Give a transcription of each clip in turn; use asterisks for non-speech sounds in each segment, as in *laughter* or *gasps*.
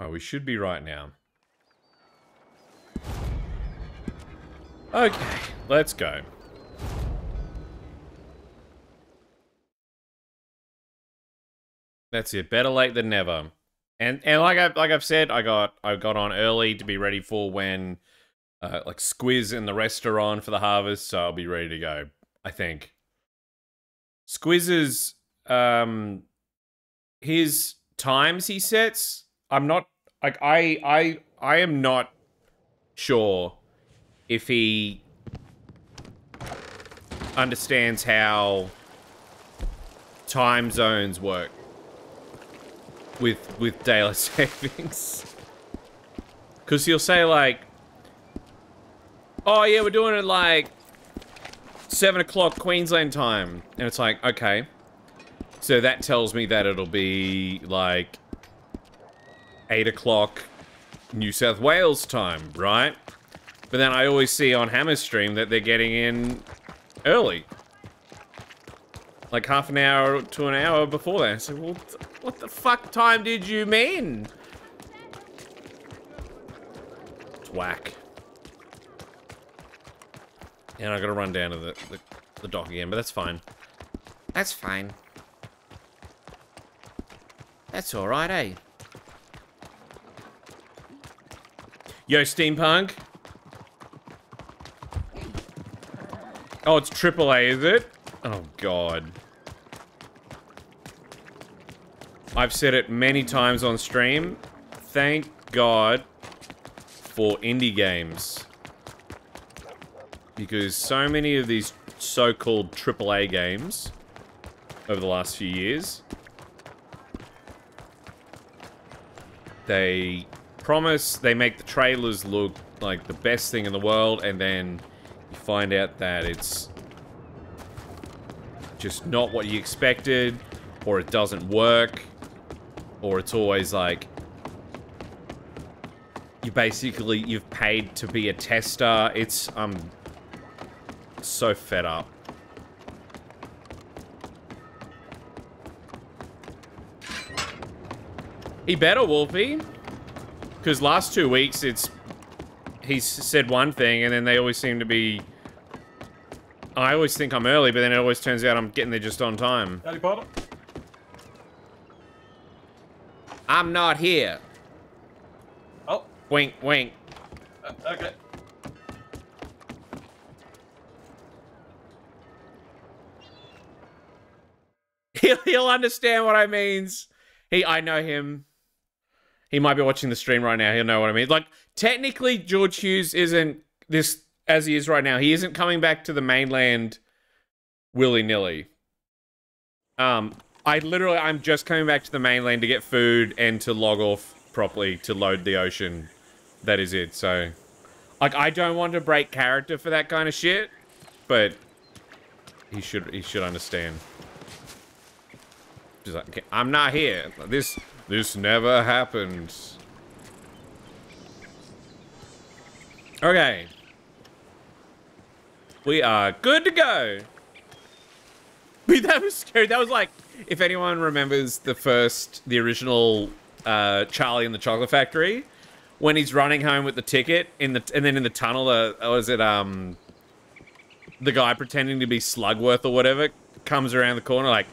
Oh, we should be right now. Okay, let's go. That's it. Better late than never. And and like I like I've said, I got I got on early to be ready for when uh, like Squiz and the restaurant for the harvest, so I'll be ready to go. I think. Squiz's um his times he sets, I'm not like I I I am not sure if he understands how time zones work with with daylight *laughs* savings. Cause he'll say like, "Oh yeah, we're doing it like seven o'clock Queensland time," and it's like, okay, so that tells me that it'll be like eight o'clock New South Wales time, right? But then I always see on Hammer Stream that they're getting in early. Like half an hour to an hour before that. So, well, what the fuck time did you mean? It's whack. And I gotta run down to the, the, the dock again, but that's fine. That's fine. That's alright, eh? Yo, Steampunk. Oh, it's AAA, is it? Oh, God. I've said it many times on stream. Thank God for indie games. Because so many of these so-called AAA games over the last few years, they promise, they make the trailers look like the best thing in the world, and then you find out that it's just not what you expected, or it doesn't work, or it's always like you basically you've paid to be a tester. It's I'm so fed up. He better, Wolfie. Because last two weeks, it's... He's said one thing, and then they always seem to be... I always think I'm early, but then it always turns out I'm getting there just on time. Harry Potter. I'm not here. Oh. Wink, wink. Uh, okay. *laughs* He'll, he'll understand what I means. He, I know him. He might be watching the stream right now. He'll know what I mean. Like, technically, George Hughes isn't this as he is right now. He isn't coming back to the mainland willy nilly. Um, I literally, I'm just coming back to the mainland to get food and to log off properly to load the ocean. That is it. So, like, I don't want to break character for that kind of shit, but he should, he should understand. Just like, okay, I'm not here. This, this never happens. Okay. We are good to go. Wait, *laughs* that was scary. That was like, if anyone remembers the first, the original uh, Charlie in the Chocolate Factory, when he's running home with the ticket in the, and then in the tunnel, uh, was it um, the guy pretending to be Slugworth or whatever comes around the corner like,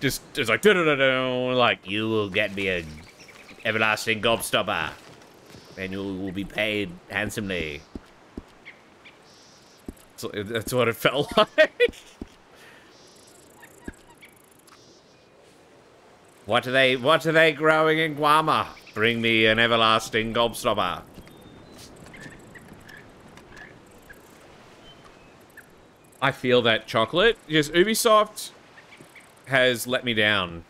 just just like, like you will get me a everlasting gobstopper, and you will be paid handsomely. So that's what it felt like. What are they what are they growing in Guarma? Bring me an everlasting gobstopper. I feel that chocolate. Yes, Ubisoft has let me down.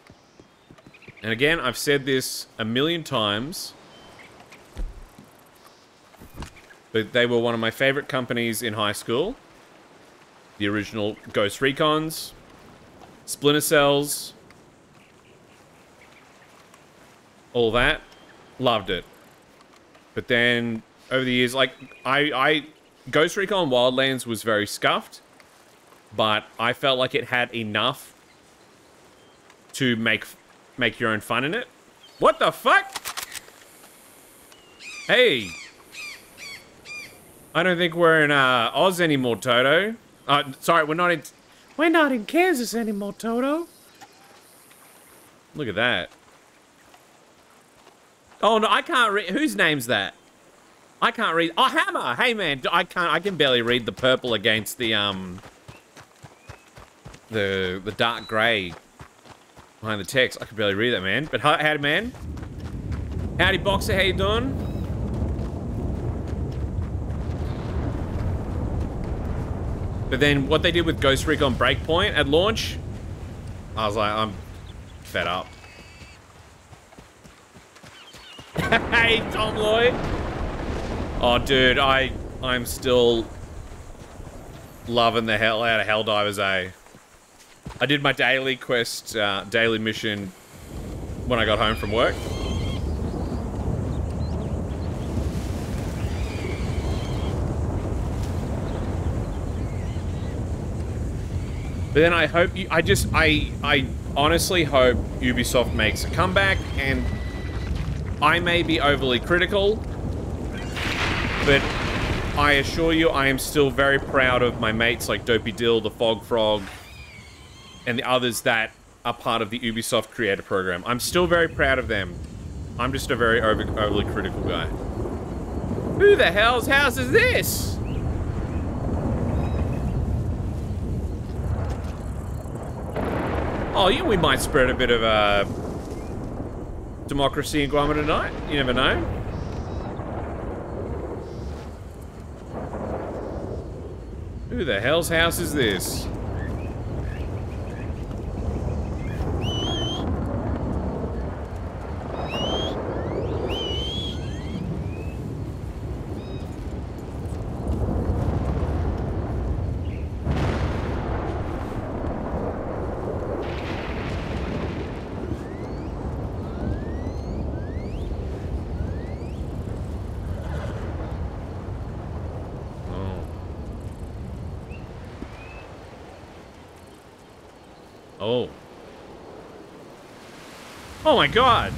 And again, I've said this a million times. But they were one of my favorite companies in high school. The original Ghost Recons, Splinter Cells, all that. Loved it. But then over the years, like I, I, Ghost Recon Wildlands was very scuffed, but I felt like it had enough to make make your own fun in it. What the fuck? Hey! I don't think we're in uh, Oz anymore, Toto. Uh, sorry, we're not in... We're not in Kansas anymore, Toto. Look at that. Oh, no, I can't read... Whose name's that? I can't read... Oh, Hammer! Hey, man, I can't... I can barely read the purple against the, um... The, the dark grey behind the text. I could barely read that, man. But howdy, man. Howdy, Boxer. How you doing? But then what they did with Ghost Recon Breakpoint at launch, I was like, I'm fed up. *laughs* hey, Tom Lloyd. Oh, dude, I I'm still loving the hell out of Helldivers A. I did my daily quest, uh, daily mission when I got home from work. But then I hope you, I just, I, I honestly hope Ubisoft makes a comeback and I may be overly critical, but I assure you I am still very proud of my mates like Dopey Dill, the Fog Frog, and the others that are part of the Ubisoft Creator Program. I'm still very proud of them. I'm just a very over, overly critical guy. Who the hell's house is this? Oh, yeah, we might spread a bit of uh, democracy in Guarma tonight. You never know. Who the hell's house is this? Oh. Oh my god!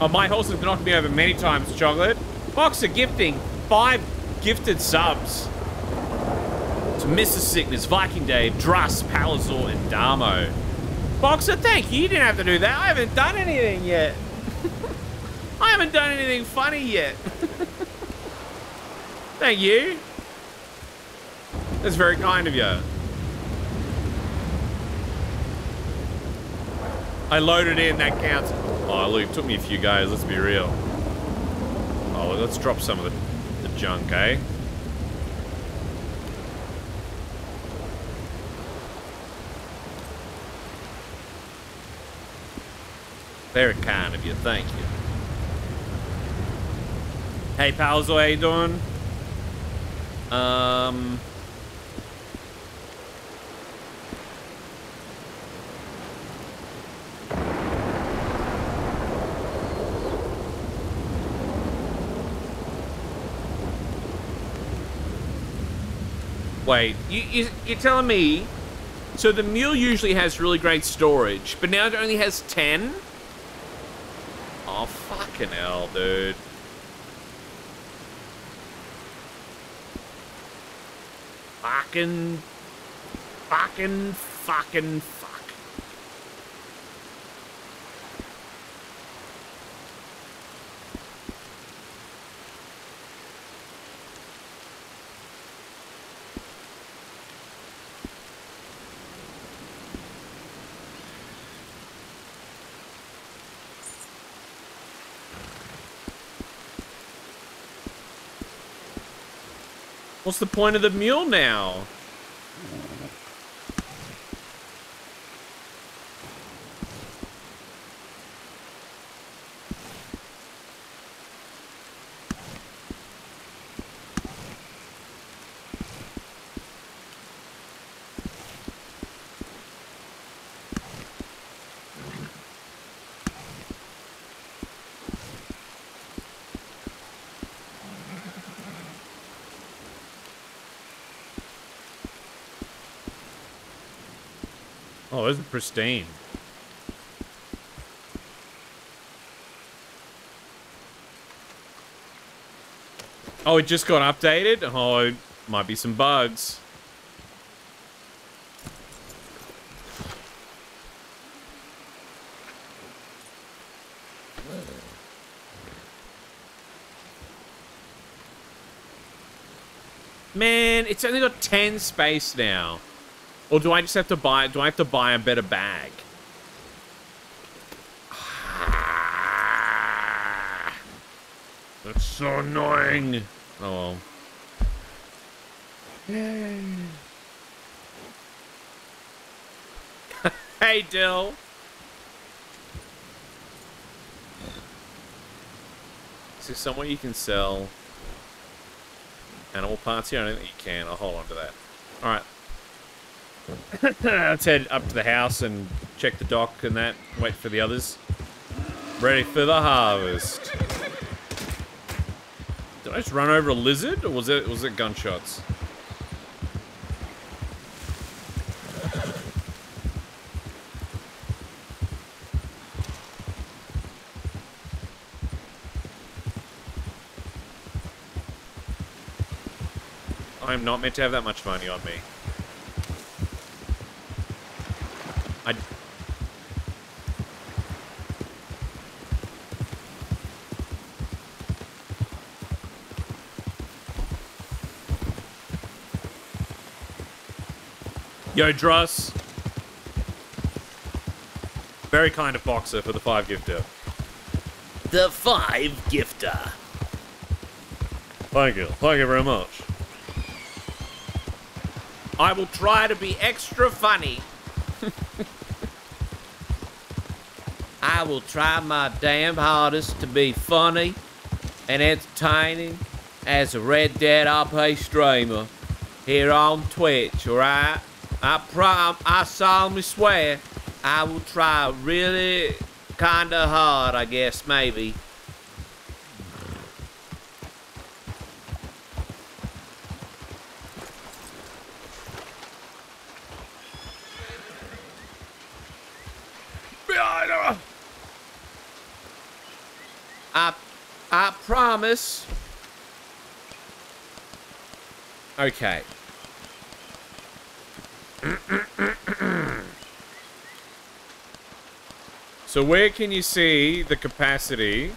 Oh, my horse has knocked me over many times, Chocolate. Boxer gifting five gifted subs. To Mr. Sickness, Viking Dave, Druss, Palazor, and Damo. Boxer, thank you. You didn't have to do that. I haven't done anything yet. *laughs* I haven't done anything funny yet. *laughs* thank you. That's very kind of you. I loaded in, that counts. Oh, look, took me a few guys, let's be real. Oh, let's drop some of the, the junk, eh? Very kind of you, thank you. Hey, pals, how you doing? Um... Wait, you, you, you're telling me... So the mule usually has really great storage, but now it only has 10? Oh, fucking hell, dude. Fucking... Fucking... Fucking... What's the point of the mule now? Wasn't pristine. Oh, it just got updated? Oh, might be some bugs. Man, it's only got 10 space now. Or do I just have to buy, do I have to buy a better bag? *sighs* That's so annoying. Oh well. *laughs* hey, Dill. Is there somewhere you can sell animal parts here? I don't think you can. I'll hold on to that. *laughs* Let's head up to the house and check the dock and that. Wait for the others. Ready for the harvest. Did I just run over a lizard, or was it was it gunshots? I'm not meant to have that much money on me. Yo, Druss. Very kind of boxer for the five gifter. The five gifter. Thank you. Thank you very much. I will try to be extra funny. *laughs* I will try my damn hardest to be funny and entertaining as a Red Dead RP streamer here on Twitch, alright? I prom I solemnly swear I will try really kinda hard, I guess, maybe. I I promise. Okay. So where can you see the capacity?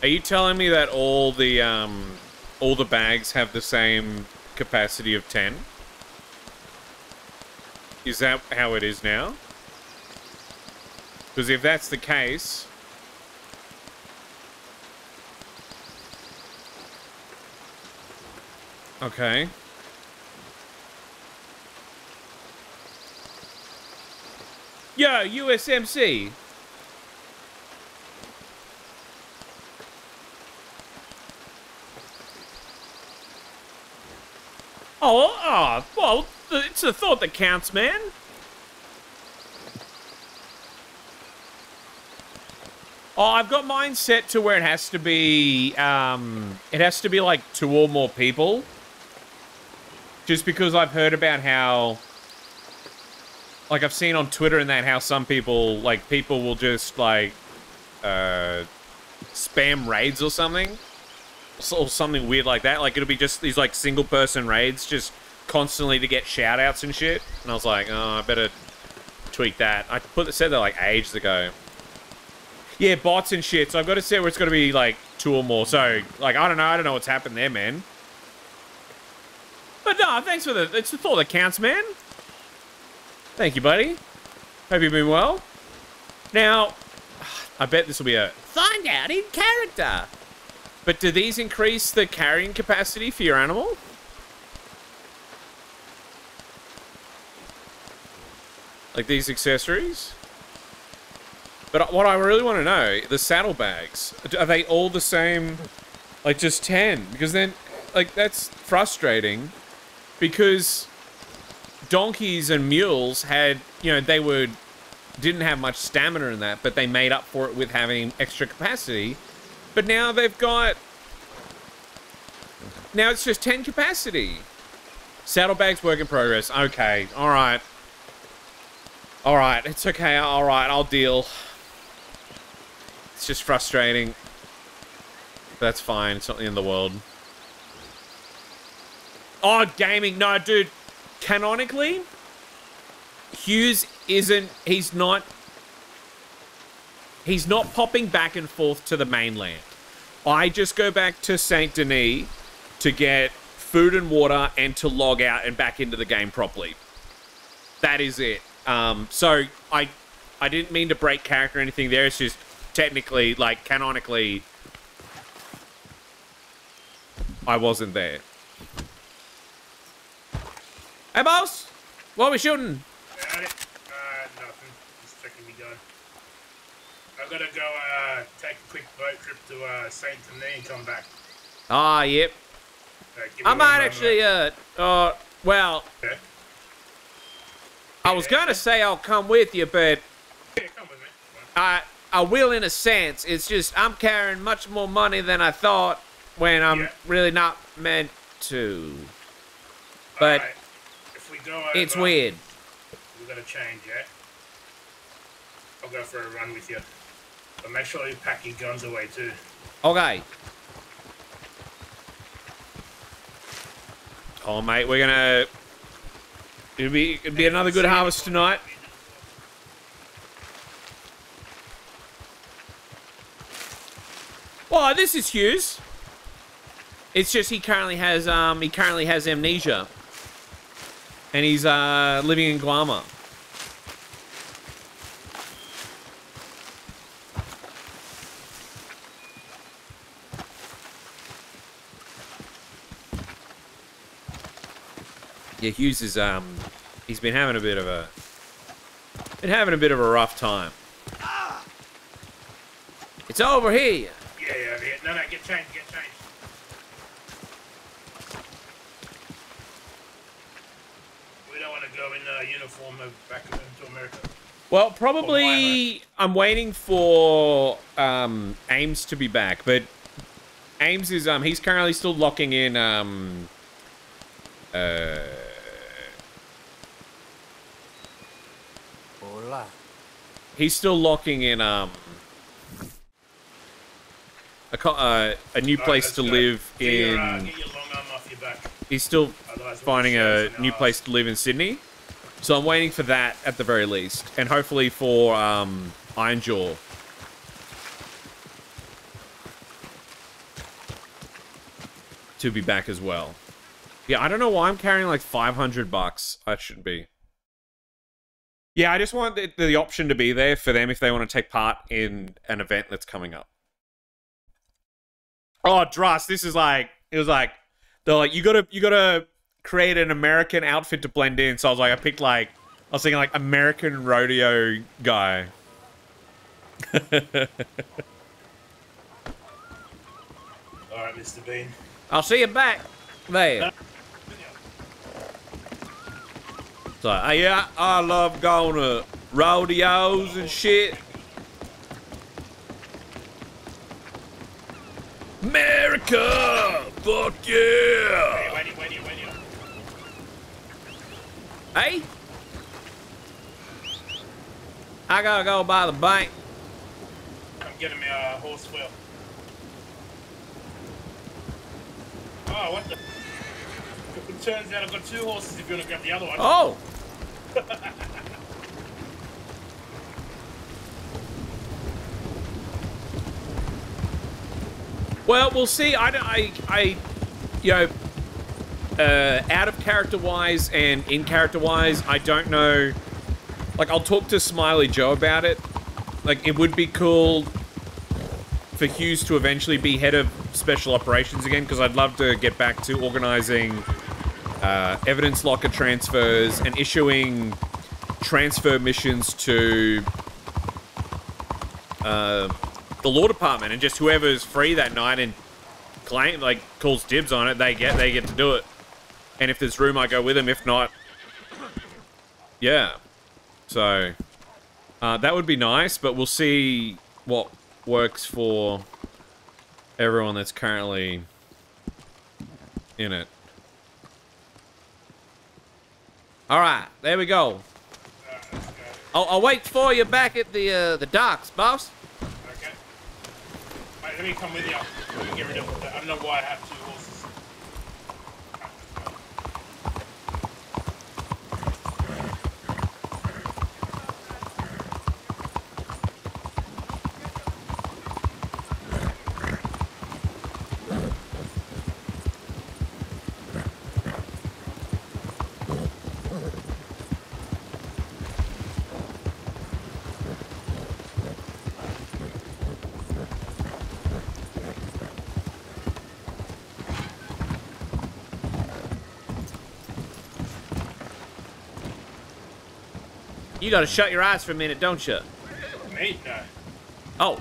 Are you telling me that all the um all the bags have the same capacity of 10? Is that how it is now? Because if that's the case, Okay. Yo, USMC. Oh, oh, well, it's the thought that counts, man. Oh, I've got mine set to where it has to be, um, it has to be like two or more people. Just because I've heard about how, like I've seen on Twitter and that, how some people, like people will just like, uh, spam raids or something. Or something weird like that. Like it'll be just these like single person raids just constantly to get shout outs and shit. And I was like, oh, I better tweak that. I put the said that like ages ago. Yeah, bots and shit. So I've got to set where it's got to be like two or more. So like I don't know. I don't know what's happened there, man. But no, thanks for the. It's the thought that counts, man. Thank you, buddy. Hope you've been well. Now, I bet this will be a Find out in character. But do these increase the carrying capacity for your animal? Like these accessories? But what I really want to know, the saddlebags, are they all the same, like just 10? Because then, like, that's frustrating because donkeys and mules had, you know, they were, didn't have much stamina in that, but they made up for it with having extra capacity. But now they've got, now it's just 10 capacity. Saddlebags work in progress. Okay, all right. All right, it's okay. All right, I'll deal. It's just frustrating. That's fine. It's not the end of the world. Oh, gaming. No, dude. Canonically, Hughes isn't. He's not. He's not popping back and forth to the mainland. I just go back to Saint Denis to get food and water and to log out and back into the game properly. That is it. Um, so I, I didn't mean to break character or anything there. It's just technically, like canonically, I wasn't there. Hey, boss! What are we shooting? Got it. Uh, nothing. Just checking me gun. I gotta go, uh, take a quick boat trip to, uh, Saint Denis and come back. Ah, yep. Uh, I might actually, uh, uh, well, Okay. I was gonna say I'll come with you, but Yeah, come with me. I, I will in a sense. It's just I'm carrying much more money than I thought when I'm Yeah. really not meant to. But Alright. If we it's over, weird. We gotta change, yeah? I'll go for a run with you. But make sure you pack your guns away too. Okay. Oh, mate, we're gonna. It'll be it'll be another good harvest tonight. Well, this is Hughes. It's just he currently has um he currently has amnesia, and he's uh living in Guarma. Yeah, Hughes is um he's been having a bit of a been having a bit of a rough time. It's over here. Yeah, yeah, yeah. No, no, get changed, get changed. We don't want to go in uh, uh, back into America. Well, probably I'm waiting for um, Ames to be back, but Ames is um he's currently still locking in um uh Hola. he's still locking in um a co- uh, a new Alright, place let's to go. live Get your, uh, in get your long arm off your back. he's still Otherwise, finding a new place to live in Sydney. So I'm waiting for that at the very least, and hopefully for um, Ironjaw. To be back as well. Yeah, I don't know why I'm carrying like 500 bucks. I shouldn't be. Yeah, I just want the, the option to be there for them if they want to take part in an event that's coming up. Oh, Dross, this is like it was like they're like you gotta you gotta create an American outfit to blend in. So I was like, I picked like I was thinking like American rodeo guy. *laughs* All right, Mr. Bean. I'll see you back there. So uh, yeah, I love going to rodeos and shit. America! Fuck yeah! Wait, wait, wait, wait. Hey? I gotta go by the bank. I'm getting me a horse wheel. Oh, what the? It turns out I've got two horses if you want to grab the other one. Oh! *laughs* well, we'll see. I, don't- I, I you know, uh, out of character wise and in character wise, I don't know. Like, I'll talk to Smiley Joe about it. Like, it would be cool for Hughes to eventually be head of special operations again, because I'd love to get back to organizing uh, evidence locker transfers and issuing transfer missions to uh, the law department and just whoever's free that night and claim like calls dibs on it they get they get to do it and if there's room i go with him. if not yeah so uh, that would be nice but we'll see what works for everyone that's currently in it All right, there we go. Alright. I'll, I'll wait for you back at the uh, the docks, boss. Okay. Let me come with you. Get rid of. I don't know why I have two horses. You gotta shut your eyes for a minute, don't you? Me? Oh.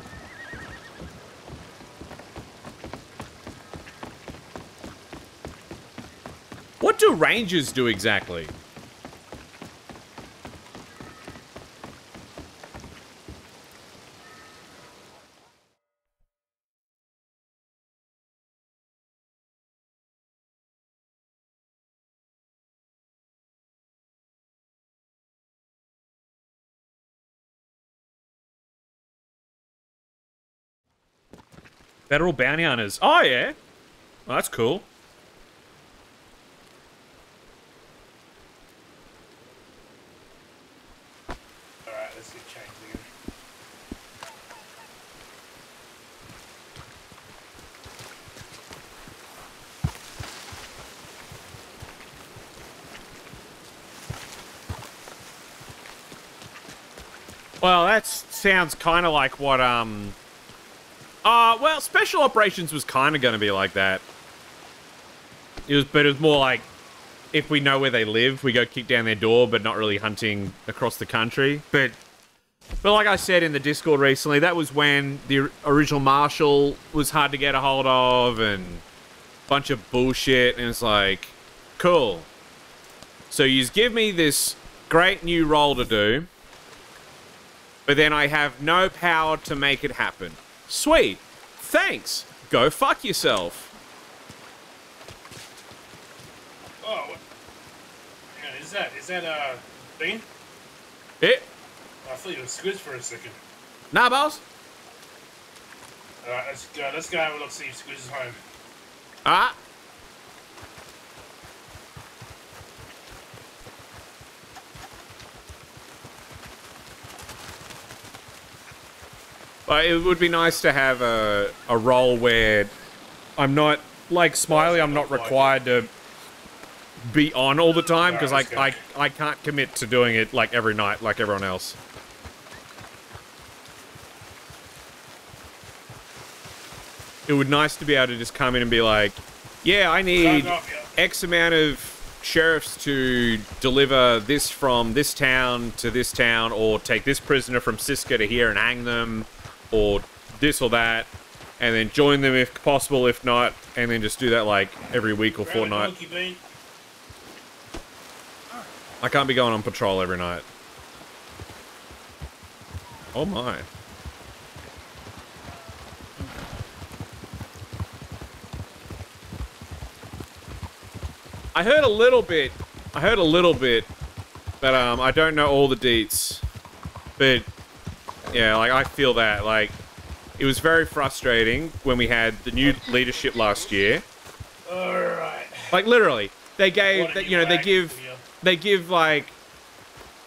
What do rangers do exactly? Federal bounty hunters. Oh, yeah. Well, that's cool. Alright, let's get changed again. Well, that sounds kind of like what, um... Uh, well, Special Operations was kind of going to be like that. It was, but it was more like, if we know where they live, we go kick down their door, but not really hunting across the country. But, but like I said in the Discord recently, that was when the original Marshal was hard to get a hold of, and a bunch of bullshit, and it's like, cool. So you give me this great new role to do, but then I have no power to make it happen. Sweet. Thanks. Go fuck yourself. Oh, what? On, is that, is that, a Bean? It. I thought you were Squiz for a second. Nah, boss. Alright, let's go, let's go have a look, see if Squiz is home. Ah. It would be nice to have a, a role where I'm not, like Smiley, I'm not required to be on all the time because I, I, I can't commit to doing it like every night like everyone else. It would nice to be able to just come in and be like, yeah, I need Fuck off, yeah. X amount of sheriffs to deliver this from this town to this town, or take this prisoner from Sisika to here and hang them, or this or that, and then join them if possible, if not, and then just do that like every week or fortnight. I can't be going on patrol every night. Oh my. I heard a little bit. I heard a little bit, but um, I don't know all the deets. But yeah, like I feel that like it was very frustrating when we had the new leadership last year. Alright. Like literally, they gave you know they give you? they give like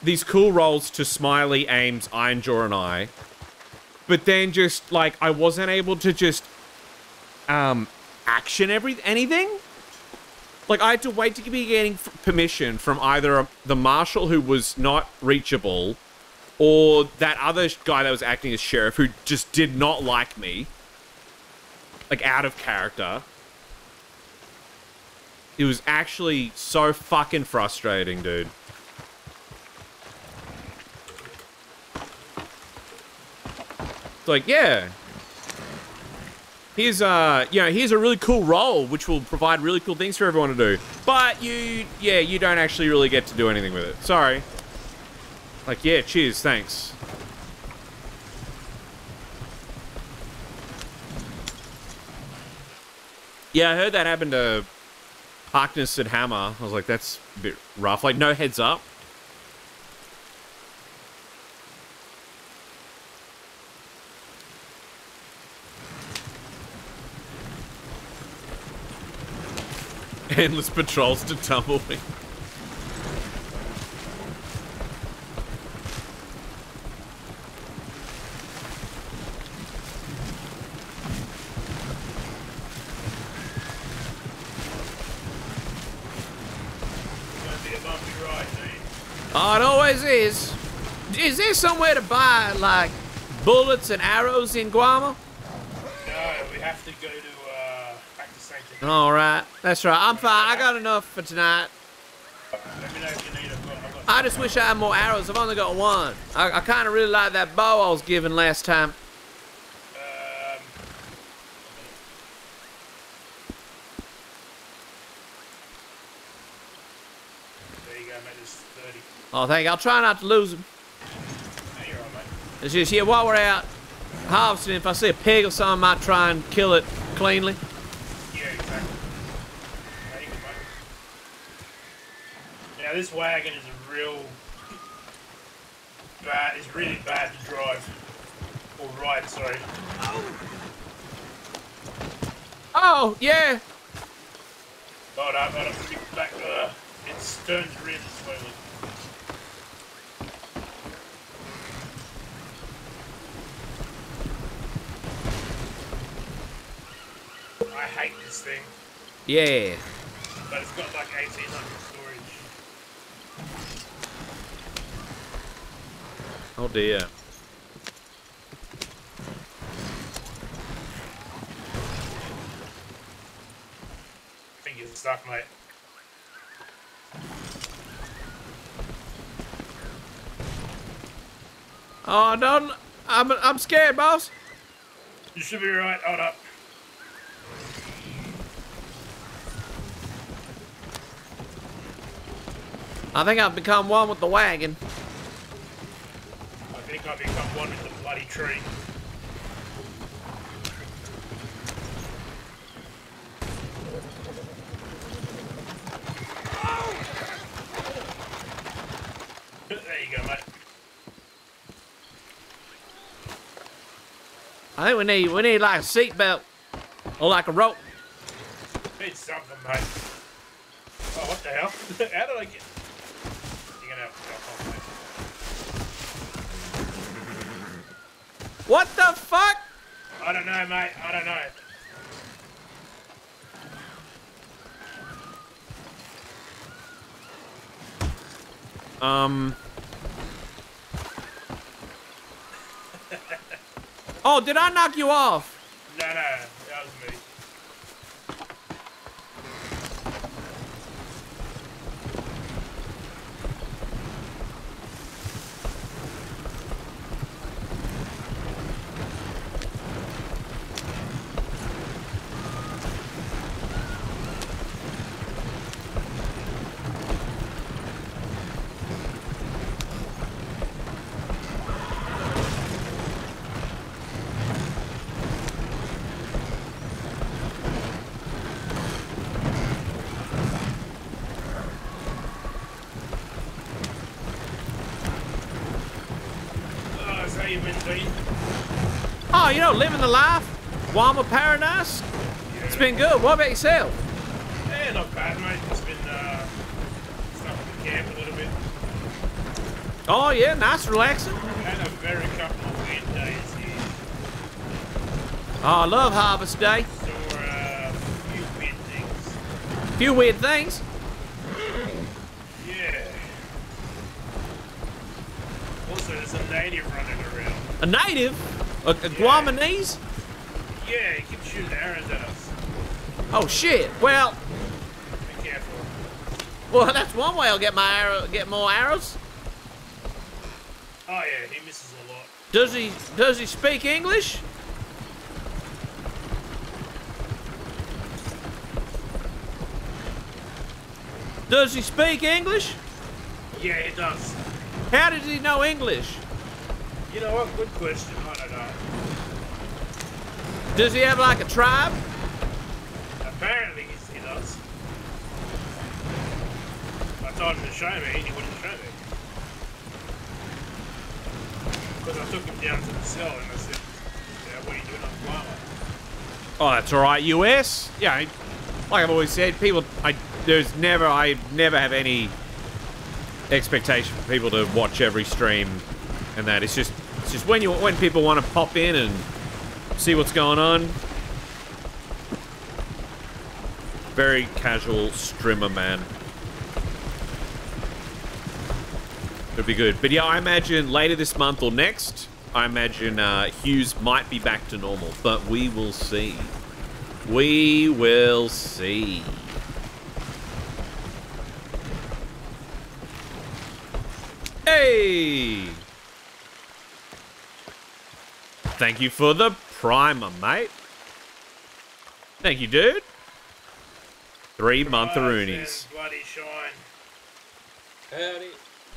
these cool roles to Smiley, Ames, Ironjaw, and I. But then just like I wasn't able to just um action every anything. Like I had to wait to be getting permission from either the marshal who was not reachable, or that other guy that was acting as sheriff who just did not like me. Like out of character. It was actually so fucking frustrating, dude. It's like, yeah. Here's uh you know, here's a really cool role which will provide really cool things for everyone to do. But you yeah, you don't actually really get to do anything with it. Sorry. Like, yeah, cheers, thanks. Yeah, I heard that happened to Harkness and Hammer. I was like, that's a bit rough. Like, no heads up. *laughs* Endless patrols to Tumbleweed. It's gonna be a bumpy ride, Bean. Oh, it always is. Is there somewhere to buy, like, bullets and arrows in Guarma? No, we have to go to, uh, back to St. All right. That's right. I'm fine. I got enough for tonight. Let me know if you need a I've got, I've got I just wish I had more arrows. I've only got one. I, I kind of really like that bow I was given last time. Um, there you go, mate. There's 30. Oh, thank you. I'll try not to lose them. No, you're all right. It's just, yeah, while we're out harvesting, if I see a pig or something, I might try and kill it cleanly. Yeah, exactly. No, you good, mate. Now, this wagon is a real bad. It's really bad to drive or ride. Sorry. Oh, yeah. Hold up, hold up. Back. Uh, it turns really slowly. I hate this thing, Yeah. but it's got like 1800 storage. Oh dear. I think it's stuck, mate. Oh, don't. I'm, I'm scared, boss. You should be right. Hold up. I think I've become one with the wagon. I think I've become one with the bloody tree. There you go, mate. I think we need we need like a seat or like a rope. Need something, mate. Oh, what the hell? *laughs* How did I get... You're gonna have to jump off, mate. What the fuck? I don't know, mate. I don't know. Um, Oh, did I knock you off? No, no, that was me. Oh, is that you been doing? Oh, know, living the life. Guarma paradise. It's been good. What about yourself? Yeah, not bad, mate. Just been, uh, at the camp a little bit. Oh yeah, nice, relaxing. Had a very couple of weird days here. Oh, I love harvest day. Saw uh, a few weird things. Few weird things. Yeah. Also, there's a native running around. A a, a Guamanese. Yeah, he keeps shooting arrows at us. Oh shit. Well, Be careful. well, that's one way I'll get my arrow, get more arrows. Oh yeah, he misses a lot. Does he? Does he speak English? Does he speak English? Yeah, he does. How does he know English? You know what? Good question. I don't know. Does he have like a tribe? Apparently, he does. I told him to show me, and he wouldn't show me. Because I took him down to the cell and I said, yeah, what are you doing on Guarma? oh, that's all right. US, yeah. Like I've always said, people. I there's never. I never have any expectation for people to watch every stream, and that it's just. Just when you when people want to pop in and see what's going on. Very casual streamer, man. It'll be good. But yeah, I imagine later this month or next, I imagine uh, Hughes might be back to normal, but we will see. We will see. Hey! Thank you for the primer, mate. Thank you, dude. Three montheroonies. Right, Bloody shine. Howdy.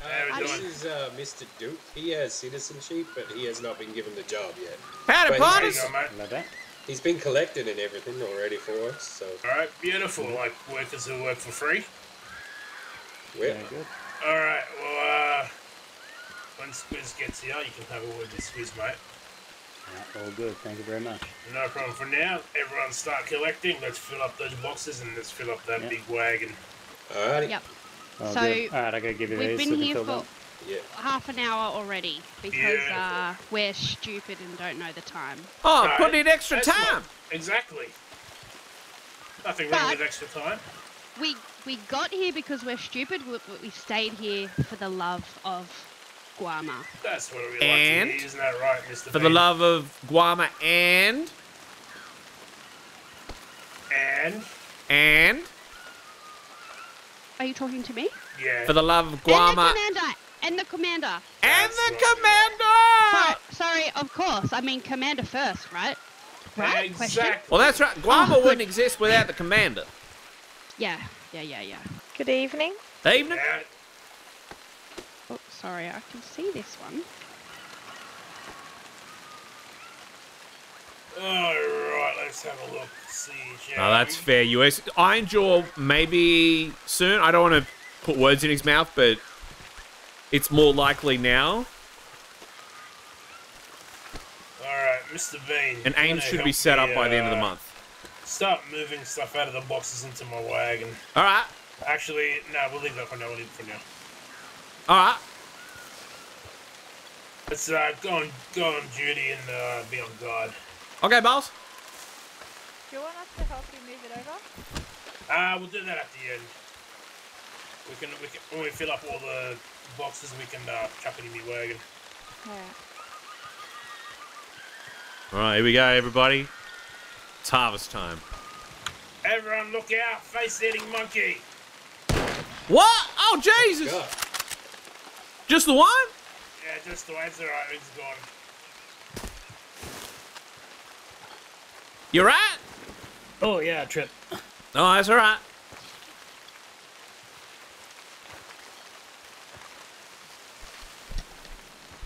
Uh, we this doing? is uh, Mr. Duke. He has citizenship, but he has not been given the job yet. Howdy, Wait, partners. go, mate. He's been collected and everything already for us, so Alright, beautiful. Like workers who work for free. we're Yeah, good. Alright, well, uh, when Squiz gets here, you can have a word with Squiz, mate. Yeah, all good. Thank you very much. No problem for now. Everyone start collecting. Let's fill up those boxes and let's fill up that Yeah. big wagon. alrighty. Yep. All So, good. Alright, I gotta give you We've these. been so we here for. Yeah. half an hour already because Beautiful. uh, we're stupid and don't know the time. Oh, Right. put in extra That's time. what- exactly. Nothing wrong But- with extra time. We we got here because we're stupid. We, we stayed here for the love of Guarma. That's what we like And? to hear, isn't that right, Mr. For the love of Guarma and And, and Are you talking to me? yeah. for the love of Guarma. And the Guarma commander. And the commander. and That's the commander. Sorry, sorry, of course. I mean commander first, right? Right? Question? Well, that's right. Oh, Guarma Oh, wouldn't exist without the commander. Yeah, yeah, yeah, yeah. Good evening. Evening. Yeah, Oh, sorry, I can see this one. Alright, let's have a look. See, shall Oh, that's fair. US Iron Jaw maybe soon. I don't want to put words in his mouth, but it's more likely now. Alright, Mr. Bean. And AIM should be set up me, by the end of the uh, month. Start moving stuff out of the boxes into my wagon. All right. Actually, no, we'll leave that for now. We'll leave it for now. All right. Let's uh, go on, go on duty and uh, be on guard. Okay, boss. Do you want us to help you move it over? Uh, we'll do that at the end. We can, we can when we fill up all the boxes, we can uh, chuck it in the wagon. Yeah. All right, here we go, everybody. It's harvest time. Everyone, look out! Face-eating monkey. What? Oh, Jesus! Just the one? Yeah, just the way it's alright. It's gone. You right? Oh yeah, trip. Oh, that's all right.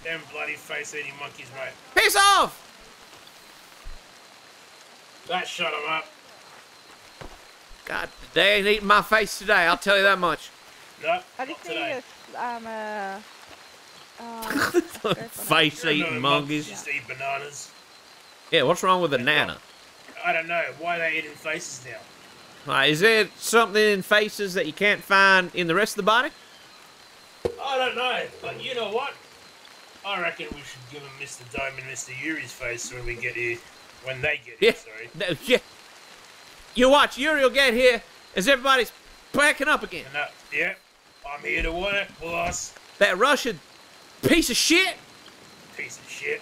Them bloody face-eating monkeys, mate. Piss off! That shut him up. God, they ain't eating my face today. I'll tell you that much. Nope, I not just today. need a, um, uh, go for it. Face No, eating no, monkeys. Just eat bananas. Yeah, what's wrong with a nana? I don't know. Why are they eating faces now? Right, is there something in faces that you can't find in the rest of the body? I don't know, but you know what? I reckon we should give them Mr. Dome and Mr. Yuri's face when we get here. When they get Yeah. here, sorry. Yeah. You watch, Yuri will get here as everybody's packing up again. And, uh, yeah, I'm here to work, boss. That Russian piece of shit. Piece of shit.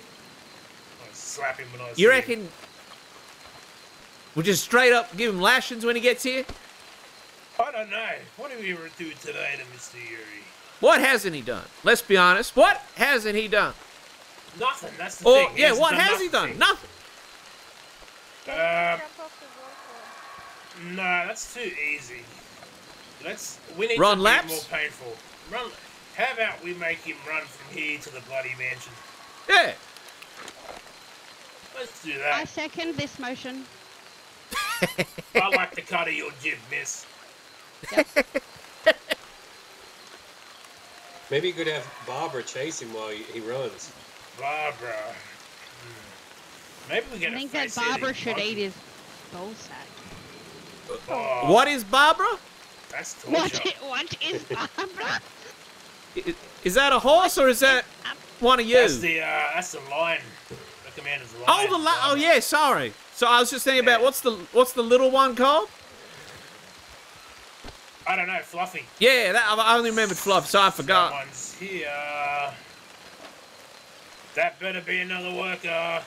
I slap him when I see You him. reckon we'll just straight up give him lashings when he gets here? I don't know. What do we ever do today to Mr. Yuri? What hasn't he done? Let's be honest. What hasn't he done? Nothing. That's the Or thing. He yeah, hasn't what done has he done? nothing. Nothing. Get him Uh, to jump off the wall No, that's too easy. Let's. We need Run something laps? more painful. Run. How about we make him run from here to the bloody mansion? Yeah. Let's do that. I second this motion. *laughs* I like the cut of your jib, miss. *laughs* Maybe you could have Barbara chase him while he he runs. Barbara. Hmm. Maybe we can. I think a that Barbara should monkey. eat his ball sack. Oh, What is Barbara? That's torture. i- What is Barbara? Is that a horse or is that one of you? That's the uh, that's the lion. The commander's lion. Oh, the la- oh yeah, sorry. So I was just thinking about what's the what's the little one called? I don't know, Fluffy. Yeah, that I only remembered Fluff, so I forgot. Someone's here. That better be another worker.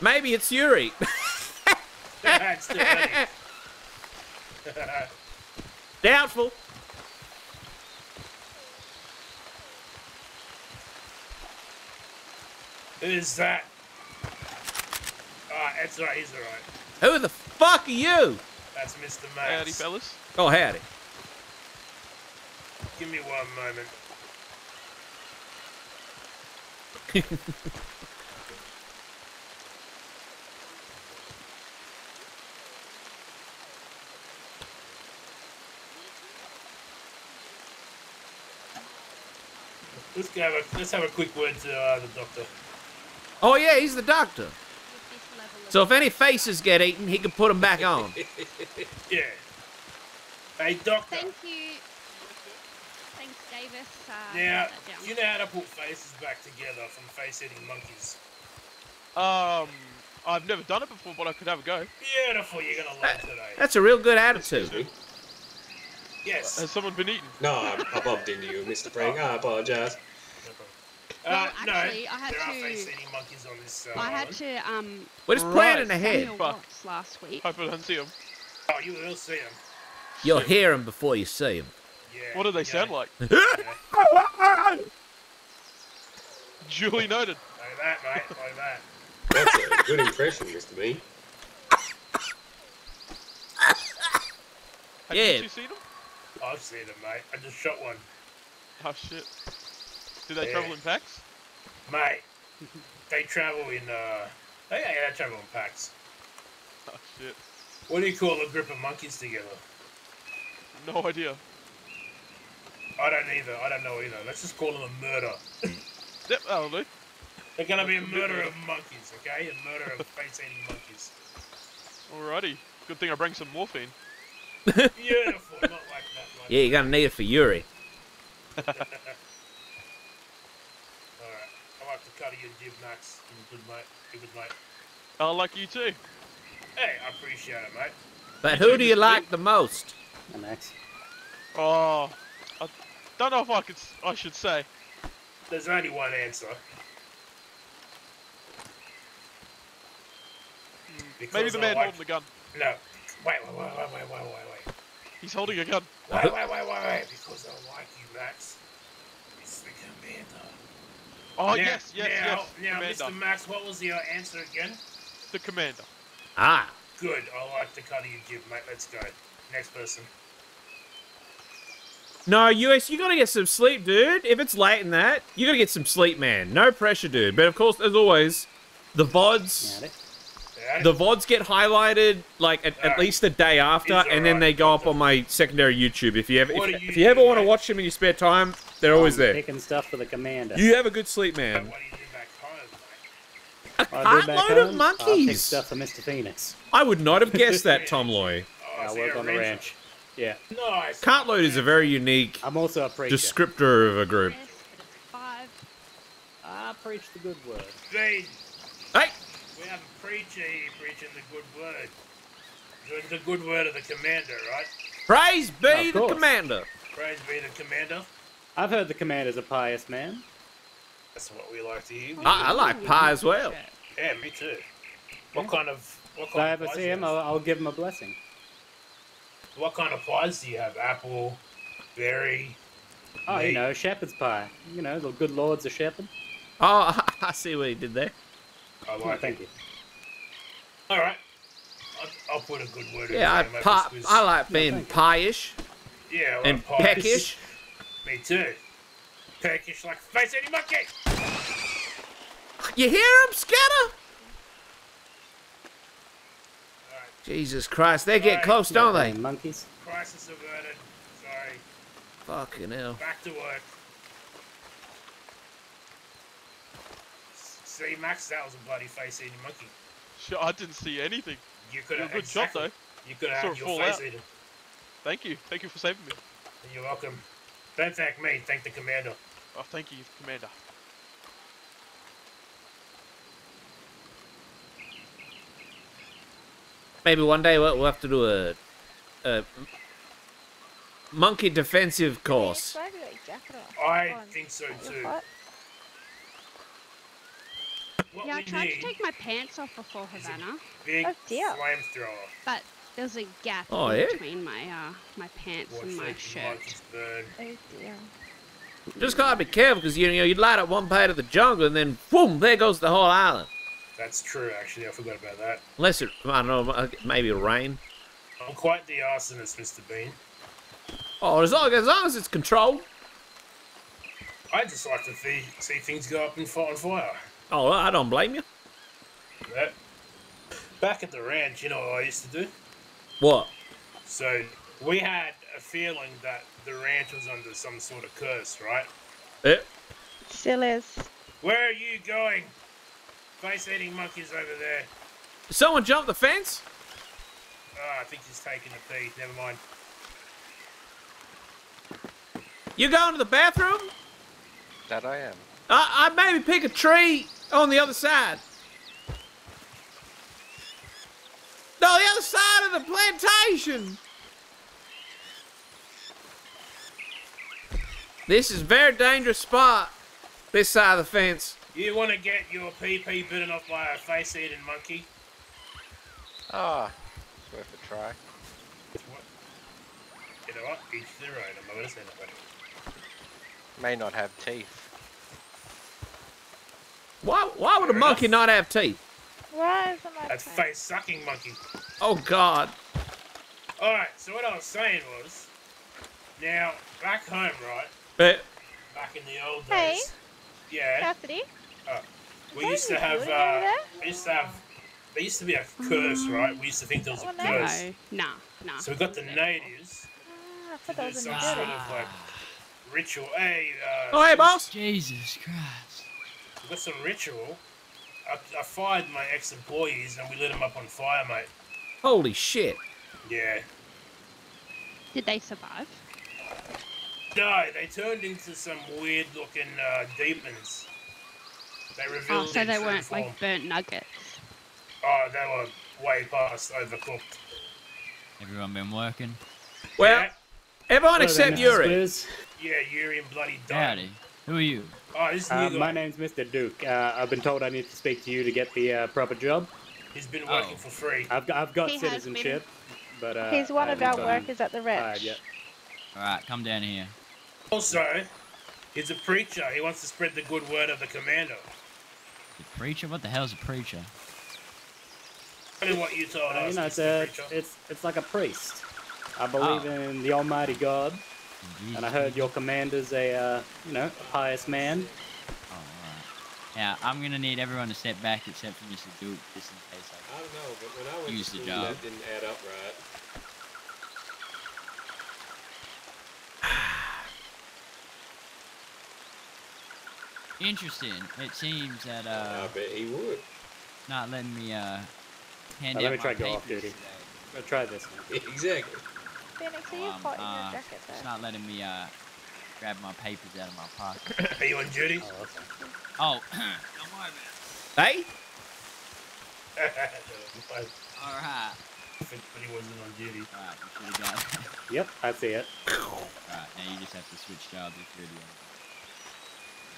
Maybe it's Yuri. *laughs* it's too early. *laughs* Doubtful. Who's that? Ah, that's right, he's alright. Who the fuck are you? That's Mr. Max. Howdy, fellas. Oh, howdy. Give me one moment. *laughs* Let's have a let's have a quick word to uh, the doctor. Oh, yeah, he's the doctor. With this level of So if any faces get eaten, he can put them back on. *laughs* Yeah. Hey doctor. Thank you. Thanks, Davis. Uh, Now, write you know how to put faces back together from face-eating monkeys. Um, I've never done it before, but I could have a go. Beautiful, you're gonna learn today. That's a real good attitude. Yes. Has someone been eaten? No, I, I bumped into you, Mr. Prank. I apologize. Uh, Well, no, actually, I had there are to- face-eating monkeys on this uh, I had to um We're just Right. planning ahead. Fuck. Last week. Hope I don't see them. Oh, you will see them. You'll hear them before you see them. Yeah. What do they yeah. sound like? Yeah. *laughs* Duly noted. Like that, mate. Like that. That's a good impression, Mr. Bean. Have Yeah. you seen them? I've seen them, mate. I just shot one. Oh shit. Do they Yeah. travel in packs? Mate, they travel in, uh... Oh, yeah, yeah, they travel in packs. Oh shit. What do you call a group of monkeys together? No idea. I don't either. I don't know either. Let's just call them a murder. *laughs* Yep, that'll do. They're gonna be a murder of monkeys, okay? A murder of face-eating monkeys. Alrighty. Good thing I bring some morphine. Beautiful. Not like that, mate. Yeah, you're gonna need it for Yuri. *laughs* Alright. I like to cut you give Max. You're a good mate. You're a good mate. I like you too. Hey, I appreciate it, mate. But who do you like the most? Max. Oh, I don't know if I could. s- I should say. There's only one answer. Maybe the man like- holding the gun. No. Wait, wait, wait, wait, wait, wait, wait, wait. He's holding a gun. Wait, wait, wait, wait, wait. Because I like you, Max. It's the commander. Oh Now- yes, yes, now, yes. Now. Mr. Max, what was your answer again? The commander. Ah, Good. I like the cut you give, mate. Let's go. Next person. No, US, you gotta get some sleep, dude. If it's late in that, you gotta get some sleep, man. No pressure, dude. But of course, as always, the VODs, the VODs get highlighted like at, at least the day after, It's and then alright. they go up on my secondary YouTube. If you ever, if, you if you ever want to watch them in your spare time, they're always there. Picking stuff for the commander. You have a good sleep, What man. do you do back home, mate? A I do back cartload of home, I'll monkeys. stuff for Mr. Phoenix. I would not have guessed that, *laughs* Tom Loy. Oh, I work on the ranch. Yeah. Nice. Cartload is a very unique I'm also a preacher. descriptor of a group. Yes, but it's five. I preach the good word. Speed. Hey, We have a preacher here preaching the good word. The- The good word of the commander, right? praise be the commander. Praise be the commander. I've heard the commander's a pious man. That's what we like to hear. I, I like pie as well. Yeah, me too. What kind of what If kind I of ever pies see do you him, have? I'll, I'll give him a blessing. What kind of pies do you have? Apple, berry. Oh, you Mate. know, shepherd's pie. You know, the good lord's a shepherd. Oh, *laughs* I see what he did there. I Oh, like thank it. you. All right. I'll, I'll put a good word in Yeah, I, there, mate, pi- because- I like being thank pie-ish Yeah, I like and pies. peckish. Me too. Peckish like face any monkey. You hear him, Scatter? All right. Jesus Christ, they get close, don't they? Hey, monkeys. Crisis averted. Sorry. Fucking hell. Back to work. S- See, Max, that was a bloody face eating monkey. Sure, I didn't see anything. You could have Good job, exactly. though. You could have Saw had it your fall face out. eaten. Thank you. Thank you for saving me. You're welcome. Don't thank me. Thank the commander. Oh, thank you, Commander. Maybe one day we'll, we'll have to do a, a monkey defensive course. Swag that jacket off. I think so too. What Yeah, I tried need to take my pants off before Havana, big Oh, dear. flamethrower. but there's a gap Oh, in yeah? between my uh my pants Watch and my shirt. Oh dear. Just gotta be careful because you know you light up one part of the jungle and then boom, there goes the whole island. That's true, actually. I forgot about that. Unless it, I don't know, maybe it'll rain. I'm quite the arsonist, Mr. Bean. Oh, as long as long as it's controlled. I just like to see, see things go up in fi- on fire. Oh, I don't blame you. That. Back at the ranch, you know what I used to do? What? So, we had a feeling that the ranch was under some sort of curse, right? Eh, Still is. Where are you going? Face eating monkeys over there. someone jumped the fence? Oh, I think he's taking a pee. Never mind. You going to the bathroom? That I am. I, I maybe pick a tree on the other side. No, the other side of the plantation. This is very dangerous spot. This side of the fence. You want to get your pee pee bitten off by a face eating monkey? Ah, it's worth a try. What? You know what? Each their own. I'm not going to say that. May not have teeth. Why, why would a monkey enough. not have teeth? Why isn't That's face sucking monkey. Oh, God. Alright, so what I was saying was, now, back home, right? But Back in the old Hey. days. Yeah. Cassidy? We What used to have, doing uh, we used to have, there used to be a curse, right? We used to think there was a Oh, no. curse. No, nah, nah. So we got the natives Ah, I to thought that was some the sort of like ritual. Hey, uh, Oh, hey, boss. Jesus Christ. we got some ritual. I, I fired my ex-employees and we lit them up on fire, mate. Holy shit. Yeah. Did they survive? No, they turned into some weird-looking uh, demons. They revealed. Oh, so they weren't form. like burnt nuggets. Oh, they were way past overcooked. Everyone been working? Well, yeah, everyone Hello except there, Yuri. Yeah, Yuri and bloody Don. Howdy. Who are you? Oh, this Uh, my name's Mr. Duke. Uh, I've been told I need to speak to you to get the uh, proper job. He's been working Oh. for free. I've got, I've got He citizenship, but uh, He's one I of our gotten workers at the hired ranch. yet. Alright, come down here. Also, he's a preacher. He wants to spread the good word of the commando. The preacher? What the hell's a preacher? Tell me what you told Uh, us, you know, it's, a, it's it's like a priest. I believe Oh. in the Almighty God, Jesus. And I heard your commander's a uh, you know a pious man. Oh, alright. Yeah, I'm gonna need everyone to step back except for Mr. Duke, just in case I... I don't know, but when I went Use to the job. that didn't add up right. *sighs* Interesting. It seems that, uh, I bet he would. not letting me, uh, hand Uh, let me my try go off duty. today. I'll try this one. *laughs* exactly. Phoenix, are you Um, hot in uh, your jacket It's not letting me, uh, grab my papers out of my pocket. *coughs* Are you on duty? Oh, okay. Oh, *coughs* don't worry about Hey? *laughs* but it. Alright. he wasn't on duty. Alright, you should have got. *laughs* Yep, I see it. Alright, now you just have to switch jobs if you're ready.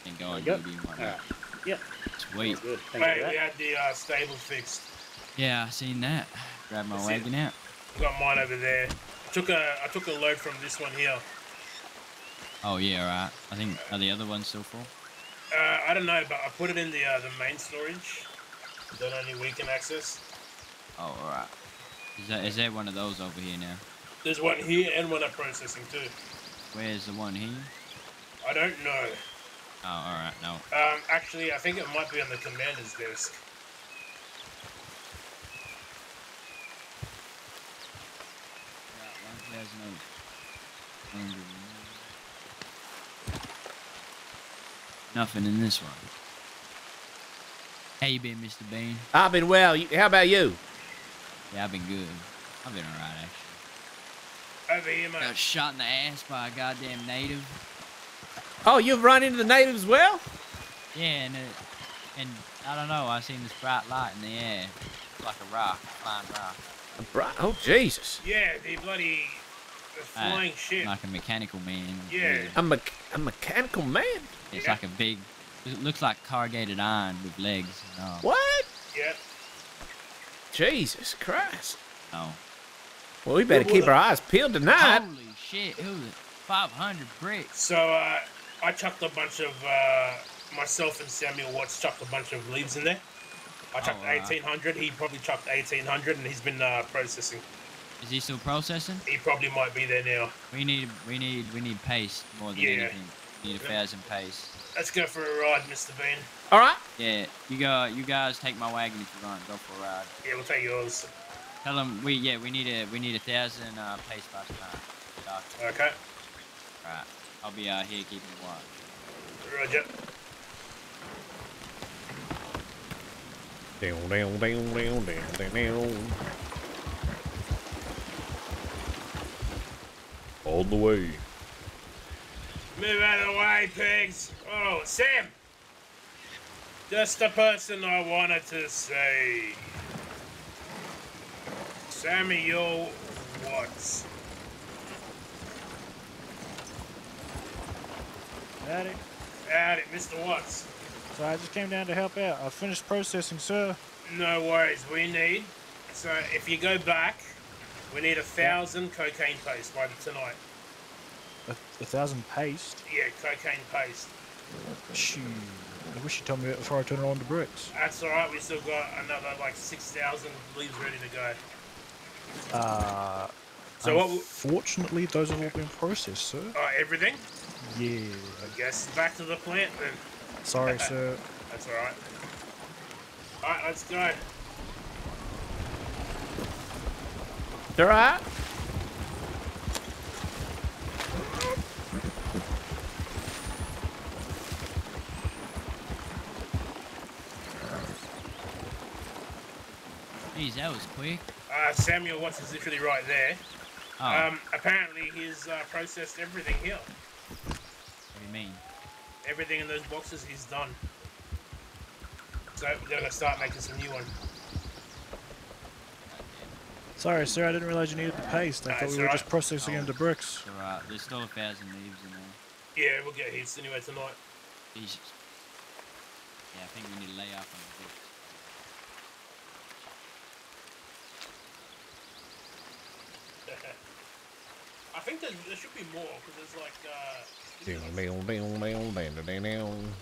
And go on There duty and go. whatnot. Alright. Yep, Sweet. good. Thank you Hey, for we had the uh, stable fixed. Yeah, I seen that. Grab my That's it. wagon out. Got mine over there. I took a I took a load from this one here. Oh yeah, alright. I think are the other ones still full? Uh, I don't know, but I put it in the uh, the main storage that only we can access. Oh alright. Is that is there one of those over here now? There's one here and one at processing too. Where's the one here? I don't know. Oh alright, no. Um, actually, I think it might be on the commander's desk. Right, 1,000 oak. Nothing in this one. How you been, Mr. Bean? I've been well. How about you? Yeah, I've been good. I've been alright actually. Over here, Got mate. shot in the ass by a goddamn native. Oh, you've run into the natives as well? Yeah, and it, and I don't know. I seen this bright light in the air, like a rock, a flying rock, Bri- Oh, Jesus. Yeah, the bloody the Uh, flying shit. like a mechanical man. Yeah. A, me- a mechanical man? It's Yeah. like a big. It looks like corrugated iron with legs. No, What? Yeah. Jesus Christ. no. Well, we better keep our eyes peeled tonight. Holy shit! Who? Five hundred bricks. So uh, I chucked a bunch of uh, myself and Samuel Watts chucked a bunch of leaves in there. I chucked Oh, wow. 1800. He probably chucked 1800, and he's been uh, processing. Is he still processing? He probably might be there now. We need we need we need paste more than Yeah. anything. We need a thousand paste. Let's go for a ride, Mr. Bean. All right. Yeah, you go. You guys take my wagon if you want. Go for a ride. Yeah, we'll take yours. Tell them we yeah we need a we need a thousand uh, paste by tonight. Doc. Okay. Right. I'll be out here keeping watch. Roger. Down, down, down, down, down, down, down. On the way. Move out of the way, pigs. Oh, Sam. Just the person I wanted to see. Samuel Watts. Howdy. it, Mr. Watts. So I just came down to help out. I finished processing, sir. No worries. We need. So if you go back, we need a thousand cocaine paste by tonight. A, a thousand paste. Yeah, cocaine paste. Shoot. I wish you told me that before I turn it on to bricks. That's all right. We still got another like six thousand leaves ready to go. Uh, So what Unfortunately, those have all been processed, sir. Uh, everything. Yeah. I guess back to the plant then. Sorry, *laughs* sir. That's all right. All right, let's go. All right. Jeez, that was quick. Uh, Samuel Watts is literally right there. Oh, Um, apparently he's uh, processed everything here. what do you mean? Everything in those boxes is done. So they're gonna start making some new one. Sorry, sir. I didn't realize you needed the paste. I Nah, thought it's we were all just right. processing into bricks. Alright. There's still a thousand leaves in there. Yeah, we'll get hits anyway tonight. Jesus. Yeah, I think we need to lay off on the bricks. *laughs* I think there, there should be more because there's like. Uh, Down, down, down, down, down, down, down.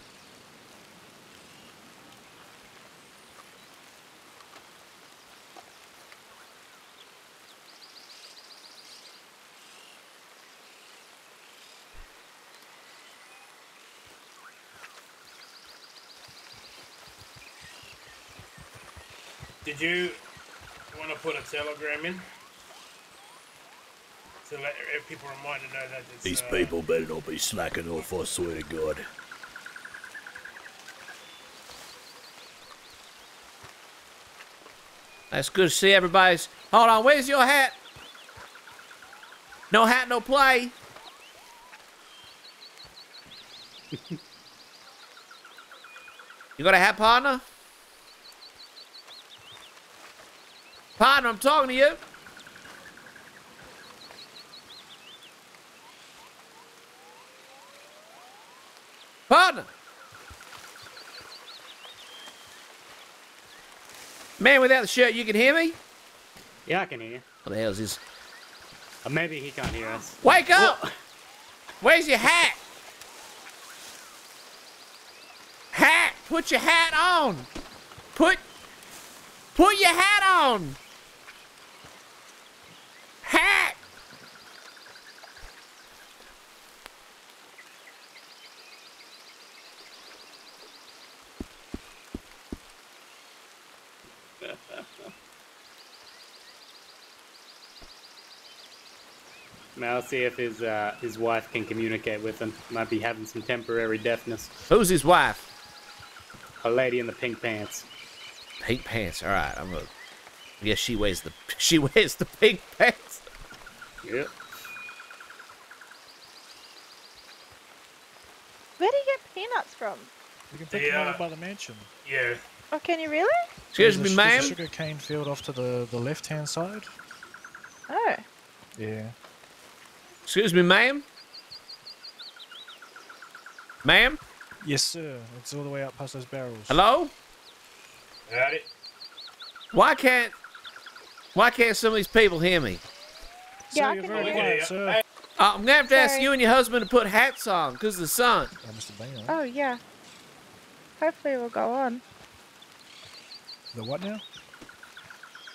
Did you want to put a telegram in? To let people remind to know that it's. These uh, people better not be slacking off, I swear to God. That's good to see everybody's. Hold on, where's your hat? No hat, no play. *laughs* you got a hat, partner? Partner, I'm talking to you. Partner. Man without the shirt, you can hear me? Yeah, I can hear you. What the hell is this? Or maybe he can't hear us. Wake up! Where's your hat? Hat! Put your hat on! Put Put your hat on! Hat! Now I'll see if his uh, his wife can communicate with him. Might be having some temporary deafness. Who's his wife? A lady in the pink pants. Pink pants. All right, I'm gonna. Yes, she wears the *laughs* she wears the pink pants. Yep. Where do you get peanuts from? You can pick The, them uh, up by the mansion. Yeah. Oh, can you really? Excuse There's me, a, ma'am. There's a sugar cane field off to the, the left hand side. Oh. Yeah. Excuse me, ma'am. Ma'am. Yes, sir. It's all the way out past those barrels. Hello. Got it. Why can't Why can't some of these people hear me? Yeah, Sir, I can hear quiet, you. Sir. Uh, I'm gonna have to ask you and your husband to put hats on because of the sun. Oh, Mr. Bean. Oh yeah. Hopefully it will go on. The what now?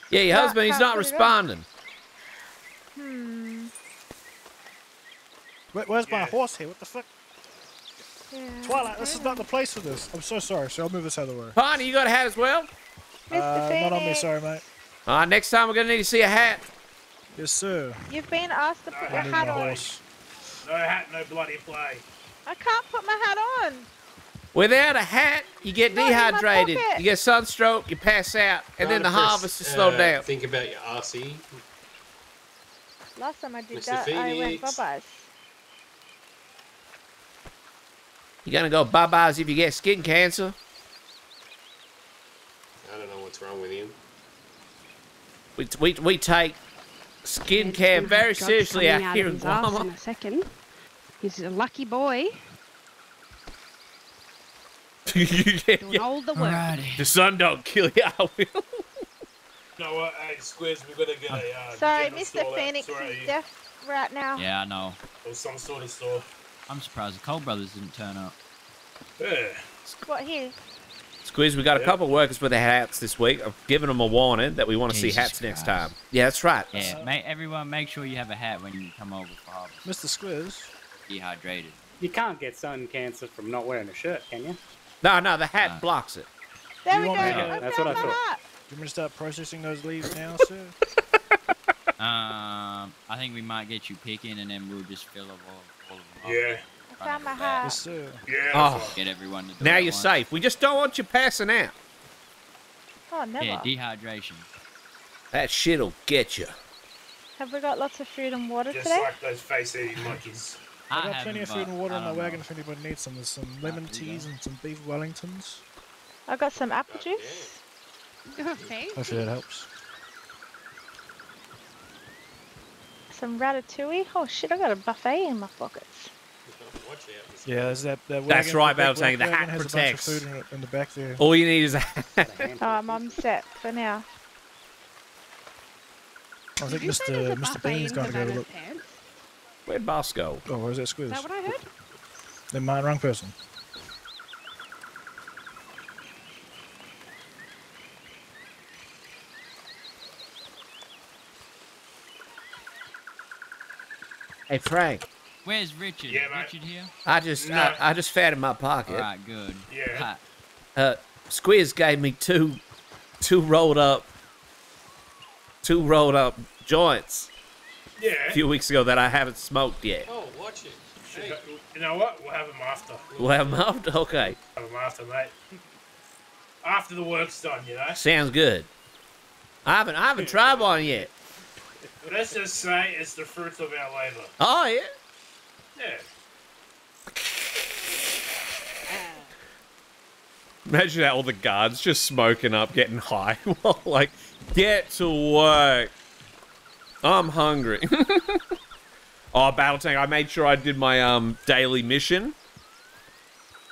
Yeah, your Well, husband, he's not put it on? responding. Hmm. Where, where's my horse here? What the fuck? Yeah. Twilight, this is not the place for this. I'm so sorry, sir. I'll move this out of the way. Bonnie, you got a hat as well? Mr. Uh, not on me, sorry, mate. All right, next time we're gonna need to see a hat. Yes, sir. You've been asked to put your I need hat my on. horse. No hat, no bloody play. I can't put my hat on. Without a hat, you get Not dehydrated, you get sunstroke, you pass out, and then the Trying harvest is press, slowed uh, down. Think about your RC. Last time I did Mr. that, I went Phoenix. bye-byes. You're gonna go bye byes if you get skin cancer. I don't know what's wrong with you. We, we, we take skin care very seriously out here in in Guarma. a second. He's a lucky boy *laughs* Yeah, doing yeah. all the work. Alrighty. The sun don't kill you, *laughs* I will. You know what? Hey, Squares, we gotta get a uh, Sorry, Mr. store Phoenix is deaf right now. Yeah, I know. Or some sort of store. I'm surprised the Cole brothers didn't turn up. Yeah. What here? Squiz, we got a couple of workers with their hats this week. I've given them a warning that we want to see Jesus hats next time. Yeah, that's right. Yeah, make everyone make sure you have a hat when you come over for harvest. Mr. Squiz. Dehydrated. You can't get sun cancer from not wearing a shirt, can you? No, no, the hat Uh, blocks it. There You we go. want me to- I That's found what I thought. hat. Do you want me to start processing those leaves now, *laughs* sir? Um, I think we might get you picking, and then we'll just fill up all, all of them. Yeah. I found my Front hat. yes, sir. Yeah. Oh. Get everyone to do Now you're once. safe. We just don't want you passing out. Oh, never. Yeah, dehydration. That shit'll get you. Have we got lots of food and water Just today? like those face-eating monkeys. *laughs* I got haven't, plenty of food and water in my wagon know. if anybody needs some. There's some lemon there teas and some beef wellingtons. I got some apple God juice. Okay. Hopefully that helps. Some ratatouille. Oh shit, I got a buffet in my pockets. damn. Watch out. Mr. Yeah, there's that, that. That's right, the big Bell saying the hat has protects. a bunch of food in, it- in the back there. All you need is a hat. *laughs* Oh, I'm on set for now. I think you say there's Mr. Mr. buffet Bean's in going to go Havana's look. pants? Where'd Boss go? Oh, where's that Is squiz? that what I heard? Then mine, wrong person. Hey, Frank. Where's Richard? Yeah, mate. Richard here? I just No. I, I just fat in my pocket. All right, good. Yeah. Uh, Squiz gave me two two rolled up two rolled up joints Yeah. a few weeks ago that I haven't smoked yet. Oh, watch it. Hey, go- You know what? We'll have them after. We'll have them up. Okay, Have them after, mate. After the work's done, you know. sounds good. I haven't I haven't tried one yet. Let's just say it's the fruits of our labour. Oh yeah. Yeah. Imagine that all the guards just smoking up, getting high. *laughs* Well, like, get to work. I'm hungry. *laughs* oh, Battle Tank, I made sure I did my um daily mission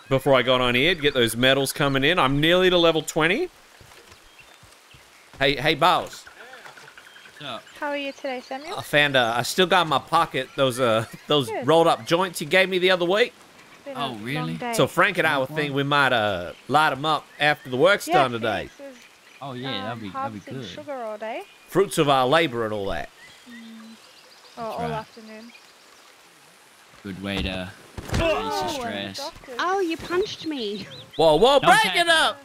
before I got on here to get those medals coming in. I'm nearly to level 20. Hey hey boss. So, How are you today, Samuel? I found uh I still got in my pocket those uh *laughs* those Good. rolled up joints you gave me the other week. It's been a Oh, really? So Frank and I were thinking we might uh light them up after the work's yeah, done today. Phoenix oh yeah, um, that'd be that'd be harvesting good. sugar all day. Fruits of our labor and all that. Oh, all right. afternoon. Good way to Oh, release the and stress. Oh, you punched me. Whoa, whoa, Don't break it it. up!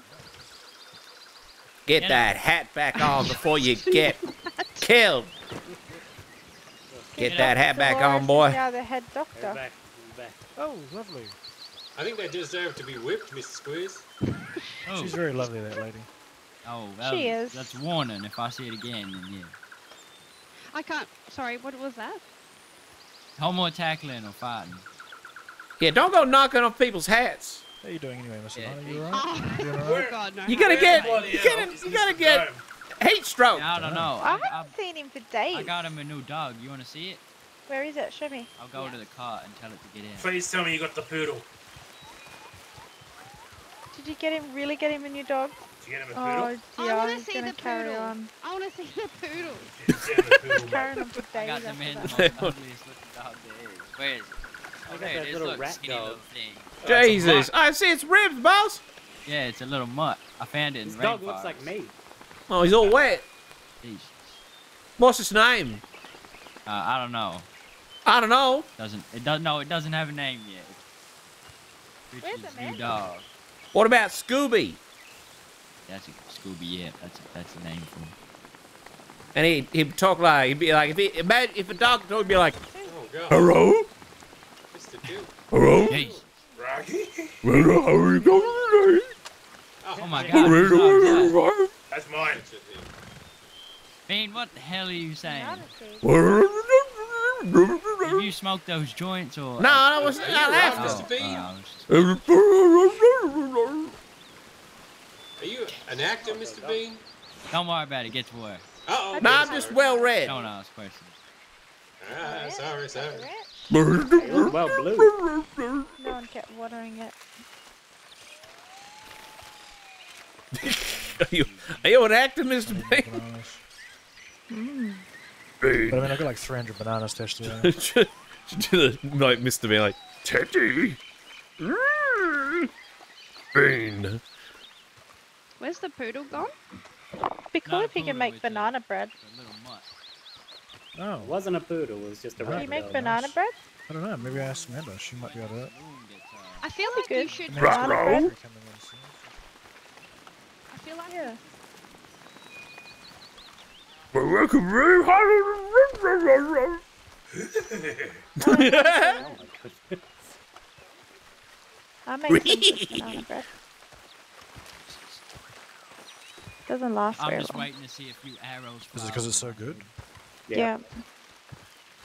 Get Get it. that hat back *laughs* on before you get *laughs* killed. Get that hat back on, boy. Now the head doctor. back. Back. Oh, lovely. I think they deserve to be whipped, Mr. Squiz. Oh, She's very lovely, that lady. oh that She was- is. That's warning. If I see it again, then yeah. I can't. Sorry, what was that? No more tackling or fighting. Yeah, don't go knocking off people's hats. How you doing anyway, Mr. Yeah, Hunter? You hey. alright? *laughs* You doing oh alright? God, no. You gotta get, you hell, gotta, you gotta get Dome. heat stroke. I don't know. I I, I, haven't seen him for days. I got him a new dog. You want to see it? Where is it? Show me. I'll go to the car and tell it to get in. Please tell me you got the poodle. Did you get him? Really get him a new dog? Did you get him a Oh, poodle? I want to see gonna the carry poodle. on. I want to see the poodle. Did you get him a poodle. Carrying on for I days got the man, the most *laughs* ugliest looking dog there is. Where is it? Oh, got that little rat skinny dog. little thing. Jesus. I see its ribs, boss. Yeah, it's a little mutt. I found it in This the dog looks like me. Oh, he's all wet. Jesus. What's his name? Uh, I don't know. I don't know. Doesn't it? Does no. It doesn't have a name yet. Where's Richard's the new dog. What about Scooby? That's a Scooby. Yeah, that's a, that's a name for him. And he he'd talk like he'd be like if he imagine if a dog talk, he'd be like, Oh god. hello, Mr. Duke. Hello, Jeez. Rocky? hello, how are you going today? Oh my. God. whose dog is that? today? That's mine. Bean, what the hell are you saying? Banana. Have you smoked those joints or? No, that was Are you not after. Mr. Bean? oh, just- Are you an actor, Mr. Bean? Don't worry about it. Get to work. Uh oh. No, I'm just well read. Don't ask questions. Ah, sorry, sorry. Ranch? Well, blue. No one kept watering it. Are you, are you an actor, Mr. Bean? Bananas. Mm. But I mean, I've got like 300 bananas stashed away. *laughs* like Mr. Bean, like Teddy. Bean. Where's the poodle gone? Be cool Not a if you poodle, can make it's a- banana bread. It's a little mutt. Oh, It wasn't a poodle, it was just a Can Can rat. you make Oh, banana nice. bread? I don't know. Maybe I asked Amanda. She might be able to do it. Room gets, I feel That'd like you should. Maybe Banana bread? coming in soon. I feel like Yeah. We're working very hard. Oh my goodness. *laughs* I make *laughs* banana bread. Doesn't last I'm very just long. waiting to see a few arrows. Is it because it's so good? Yeah.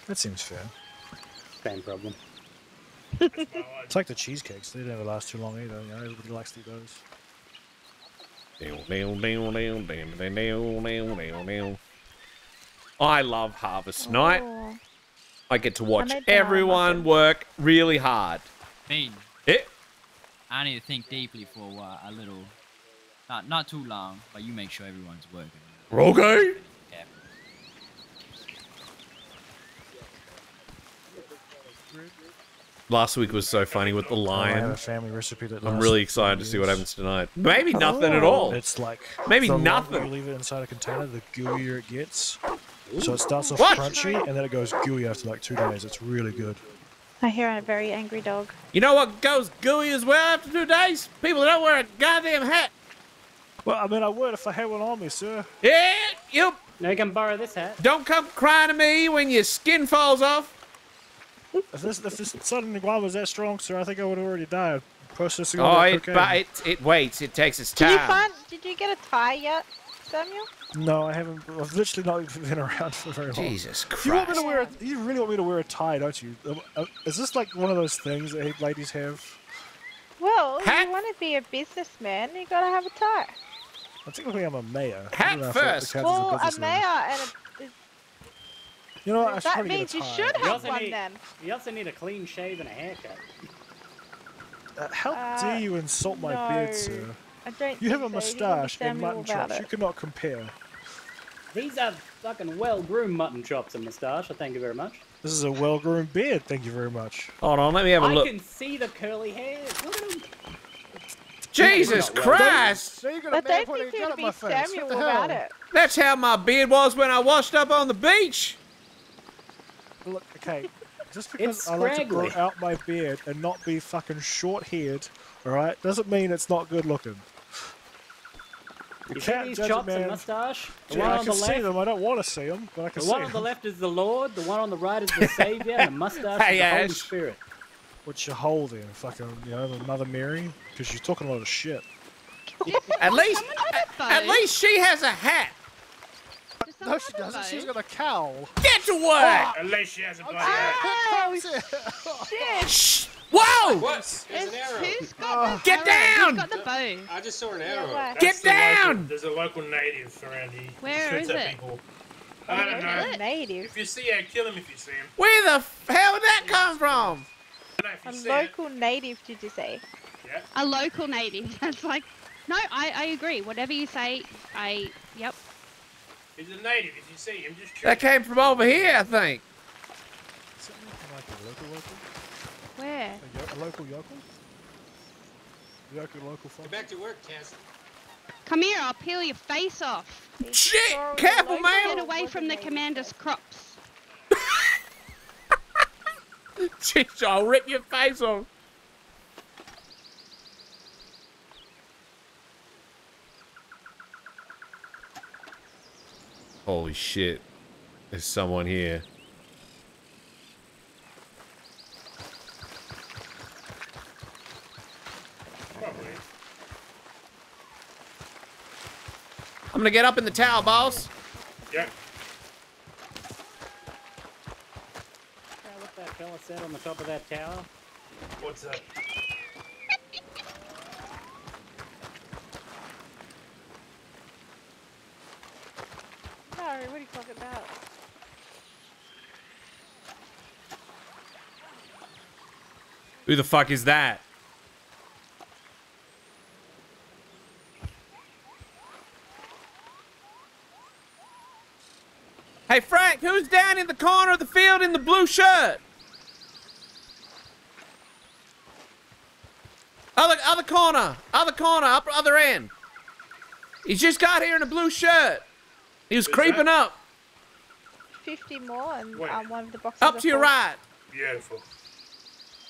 That seems fair. Same problem. *laughs* It's like the cheesecakes. They never last too long either. You know, everybody likes to eat those. I love Harvest Night. Oh. I get to watch everyone work really hard. Bean, Eh? I need to think deeply for a while, a little. Not not too long, but you make sure everyone's working. Okay. Last week was so funny with the Oh, I have a lion. family recipe that I'm really excited to see what happens tonight. Maybe nothing at oh, all. It's like Maybe the nothing. you leave it inside a container, the gooier it gets. So it starts off What? crunchy and then it goes gooey after like two days. It's really good. I hear a very angry dog. You know what goes gooey as well after two days? People that don't wear a goddamn hat. Well, I mean, I would if I had one on me, sir. Yeah, you Now you can borrow this hat. don't come crying to me when your skin falls off. If this if this southern iguana was that strong, sir, I think I would have already died. Processing Oh, it, but it, it waits. It takes its Did you time. find? Did you get a tie yet, Samuel? No, I haven't. I've literally not even been *laughs* around for very long. Jesus Christ! You want me to wear? A, you really want me to wear a tie, don't you? Um, uh, Is this like one of those things that ladies have? Well, Hat- you want to be a businessman, you gotta have a tie. I technically I'm a mayor. I Hat don't know if that first. Well, a businessman. mayor and a, You know what? I that means you tie. should You have also one need- then. You also need a clean shave and a haircut. Uh, how Uh, dare you insult my no. beard, sir? I don't. You have a so. You can be moustache and mutton chops. it. You cannot compare. These are fucking well-groomed mutton chops and moustache. Thank you very much. This is a well-groomed beard. Thank you very much. Hold on, let me have a I look. I can see the curly hair. Look at them. Jesus Not well. Christ! So you got don't think you'd be Samuel about it. That's how my beard was when I washed up on the beach. Look, okay. Just because It's I like to grow out my beard and not be fucking short-haired, all right, doesn't mean it's not good looking. You, You see can't these judge chops a and man. mustache? The Yeah, one I on can the see left. them. I don't want to see them, but I can see. them. The one on the left is the Lord. The one on the right is the *laughs* Savior. and the mustache Hey, is the Holy Spirit. What's your hole holding? Fucking, you know, the Mother Mary? Because she's talking a lot of shit. At least, Someone have a bow. at least she has a hat. Does someone No, she doesn't. She's got a cowl. Get to work. Unless she has a bloody Oh shit! *laughs* Shh. Whoa! What? There's an arrow. Oh. Who's got the Get arrow? down! Who's got the bow? I just saw an arrow. where? Get That's the local- down! there's a local native around here. Where Shoots is at it? People. Oh, I don't know. it? Native. If you see it, kill him if you see him. Where the f- hell did that come from? I don't know if A you see local native, did you say? Yeah. A local native. *laughs* That's like No, I, I agree. Whatever you say, I. Yep. He's a native. If you see him, just shoot. That came from over here, I think. Something like a local local? Where? A, yo- a local yokel? Yokel local folk? Get back to work, Cass. Come here, I'll peel your face off. Shit! Careful, man! Get away from the commander's crops. *laughs* Jeez, I'll rip your face off. Holy shit. There's someone here. Probably. I'm gonna get up in the tower, boss. Yep. What that fella said on the top of that tower? What's up? Sorry, what are you talking about? Who the fuck is that? Hey, Frank, who's down in the corner of the field in the blue shirt? Other, other corner, other corner, upper other end. He's just got here in a blue shirt. He was Who's creeping that? up, 50 more and Wait. um, one of the boxes up to your full. right. Beautiful.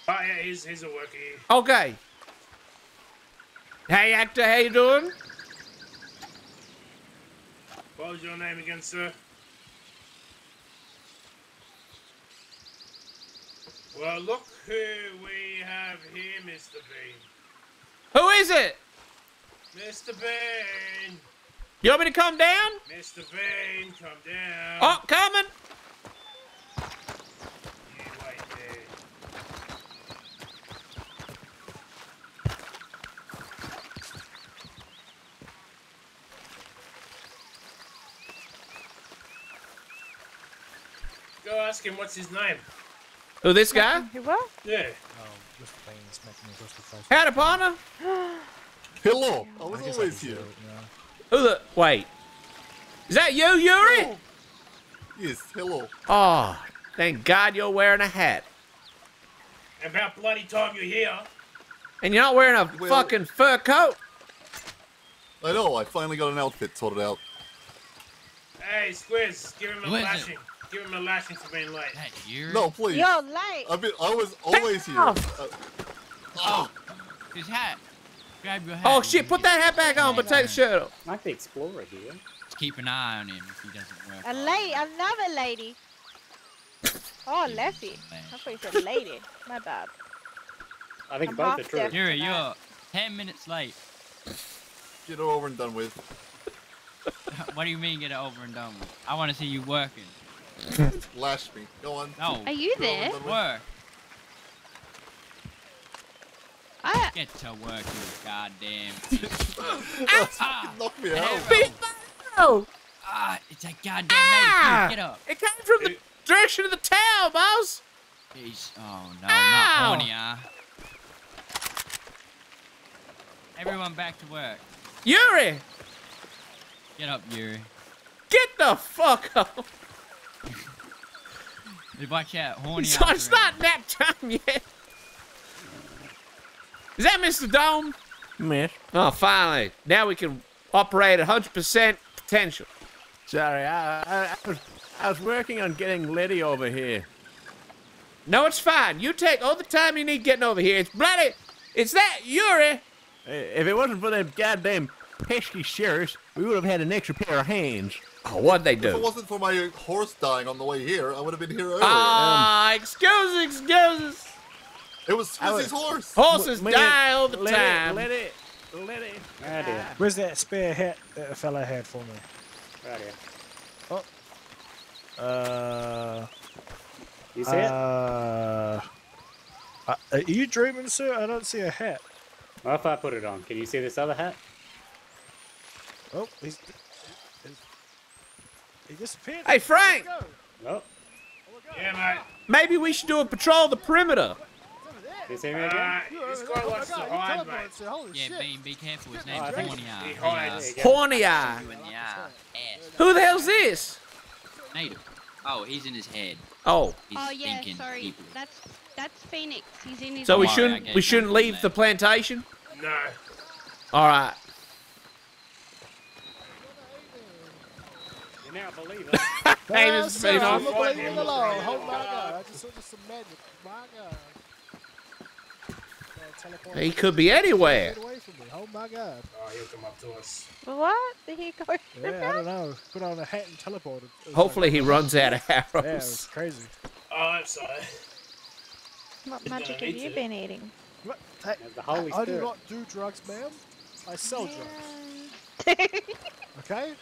Oh yeah, he's he's a worker here. Okay. Hey, actor, how you doing? What was your name again, sir? Well, look who we have here, Mr. Bean. Who is it? Mr. Bean! You want me to come down? Mr. Vane, come down. Oh, coming. You. Go ask him what's his name. Who, this guy? Who what? Yeah. Oh, just the thing making me just the face. Howdy, partner. *gasps* Hello, I was I guess I always can here. Do it. Who the? Wait. Is that you, Yuri? Yes, hello. Oh, thank God you're wearing a hat. About bloody time you're here. And you're not wearing a Well- fucking fur coat. I know, I finally got an outfit sorted out. Hey, Squiz, give him a Who is it? lashing. Give him a lashing for being late. That Yuri? No, please. You're late. I've been, I was always here. Uh, ah, His hat. Grab your oh, hat. Oh shit, put that hat back on, but take the shirt off. Like the explorer here. Just keep an eye on him if he doesn't work. A lady, another lady. Oh, Leslie. *laughs* I thought you said lady. My bad. I think I'm both are true. deaf. Yuri, you're 10 minutes late. get it over and done with. *laughs* what do you mean get it over and done with? I want to see you working. Lash me. Go on. No. Are you Get there? and. Work. I, Get to work, you goddamn. *laughs* Ah, knock me out. Big Oh, Ah, it's a goddamn Ah! Get up. it came from the direction of the tower, boss. Jeez. Oh, no, Ow! not horny, huh? Everyone back to work. Yuri, Get up, Yuri. get the fuck up. *laughs* Watch out, horny *laughs* It's, it's not nap time yet. Is that Mr. Dome? Miss. Oh, finally. Now we can operate at 100% potential. Sorry, I, I, I, was, I was working on getting Letty over here. No, it's fine. You take all the time you need getting over here. It's bloody. It's that Yuri. Uh, If it wasn't for them goddamn pesky sheriffs, we would have had an extra pair of hands. Oh, what'd they do? If it wasn't for my horse dying on the way here, I would have been here earlier. Ah, excuses, excuses. It was I horse. Horses Let die all the let time. It, let it, let it. Right here. Where's that spare hat that a fella had for me? Right here. Uh, You see it? uh, uh, are you dreaming, sir? I don't see a hat. Well, if I put it on, can you see this other hat? Oh, he's, he's he disappeared. Hey, Frank. Nope. Yeah, mate. Maybe we should do a patrol of the perimeter. You see me again? Uh, this guy likes to hide, mate. Holy Yeah, shit. Bean, be careful. His name's eye. Ass. Who the hell's this? Native. Oh, he's in his head. Oh, He's Oh yeah, sorry. people. That's that's Phoenix. He's in his. so we worry, shouldn't gave we shouldn't a leave left. the plantation. No. All right. You now believe it. *laughs* Hey, Mr. Phoenix. I'm Find believing him. in the law. Oh my god, I just saw just some magic. My god. Uh, teleport He could be anywhere. Get away from me. Oh my god. Oh, he'll come up to us. What? Did he go? Yeah, I don't know. Put on a hat and teleported. It was Hopefully he runs out of arrows. Yeah, it was arrows. crazy. Oh, I'm sorry. What magic have you to. been eating? What? Hey, the Holy I do not do drugs, ma'am. I sell drugs. *laughs* Okay?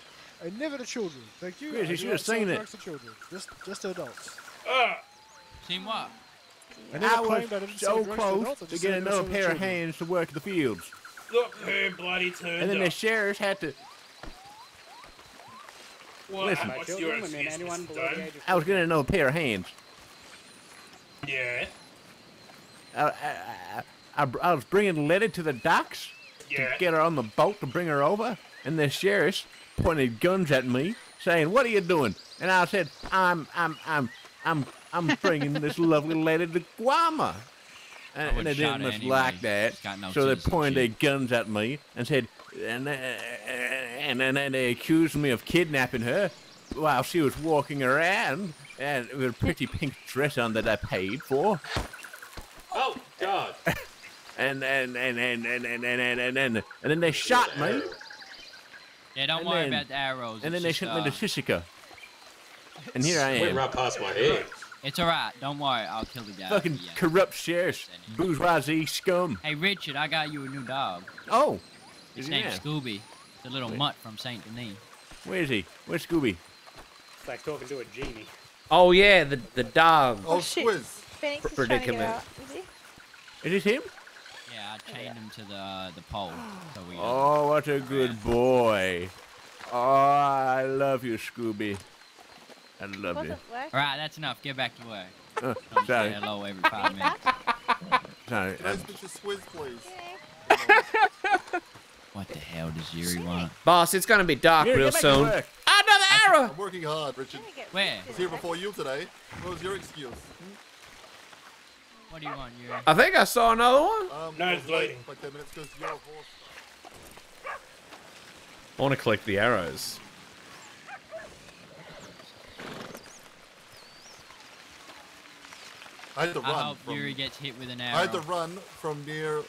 And never to children. Thank you. Chris, I you should have seen it. drugs to children. Just, just to adults. Oh, Seen what? I never I claimed was so close to just get said I never another sold to pair of hands to work the fields. look who bloody turned And then the up. sheriffs had to. What, listen. What's your I excuse, anyone below the Dunn? age of I was getting another pair of hands. Yeah. I, I, I, I, I was bringing Letty to the docks Yeah. to get her on the boat to bring her over, and the sheriffs pointed guns at me, saying, "What are you doing?" And I said, "I'm, I'm, I'm, I'm, I'm bringing this lovely lady to Guarma." And, and they didn't much anyway. like that, no so they pointed their guns at me and said, and, uh, and then and they accused me of kidnapping her while she was walking around and with a pretty pink dress on that I paid for. Oh, God. *laughs* and and and and and and and and, and, and, and then they shot me, Yeah, don't And worry then- about the arrows. and then it's they just, shot me uh, to Sisika. And here I Went am, right past my head. It's alright. Don't worry. I'll kill the guy. fucking for you. corrupt sheriffs, bourgeoisie scum. Hey, Richard, I got you a new dog. Oh, His is he name's there? Scooby. The little Wait. mutt from Saint Denis. Where is he? Where's Scooby? It's like talking to a genie. Oh yeah, the the dog. Oh, shit. Squiz. Phoenix is trying to get Predicament. Is? Is it him? Yeah, I chained him to the uh, the pole. *gasps* So we. Uh, Oh, what a good boy. Oh, I love you, Scooby. I love you. Alright, that's enough. Get back to work. *laughs* Uh, Don't say sorry, hello every five minutes. sorry. Can I speak to please? *laughs* What the hell does Yuri want? Boss, it's gonna be dark Here, real get back to soon. Another arrow. I'm working hard, Richard. Let me Where? I was here before you today. What was your excuse? What do you want, Yuri? I think I saw another one. Um, No, it's late, bleeding. Like 10 minutes because your horse. I want to collect the arrows. I had to run hope from. Yuri gets hit with an I had to run from near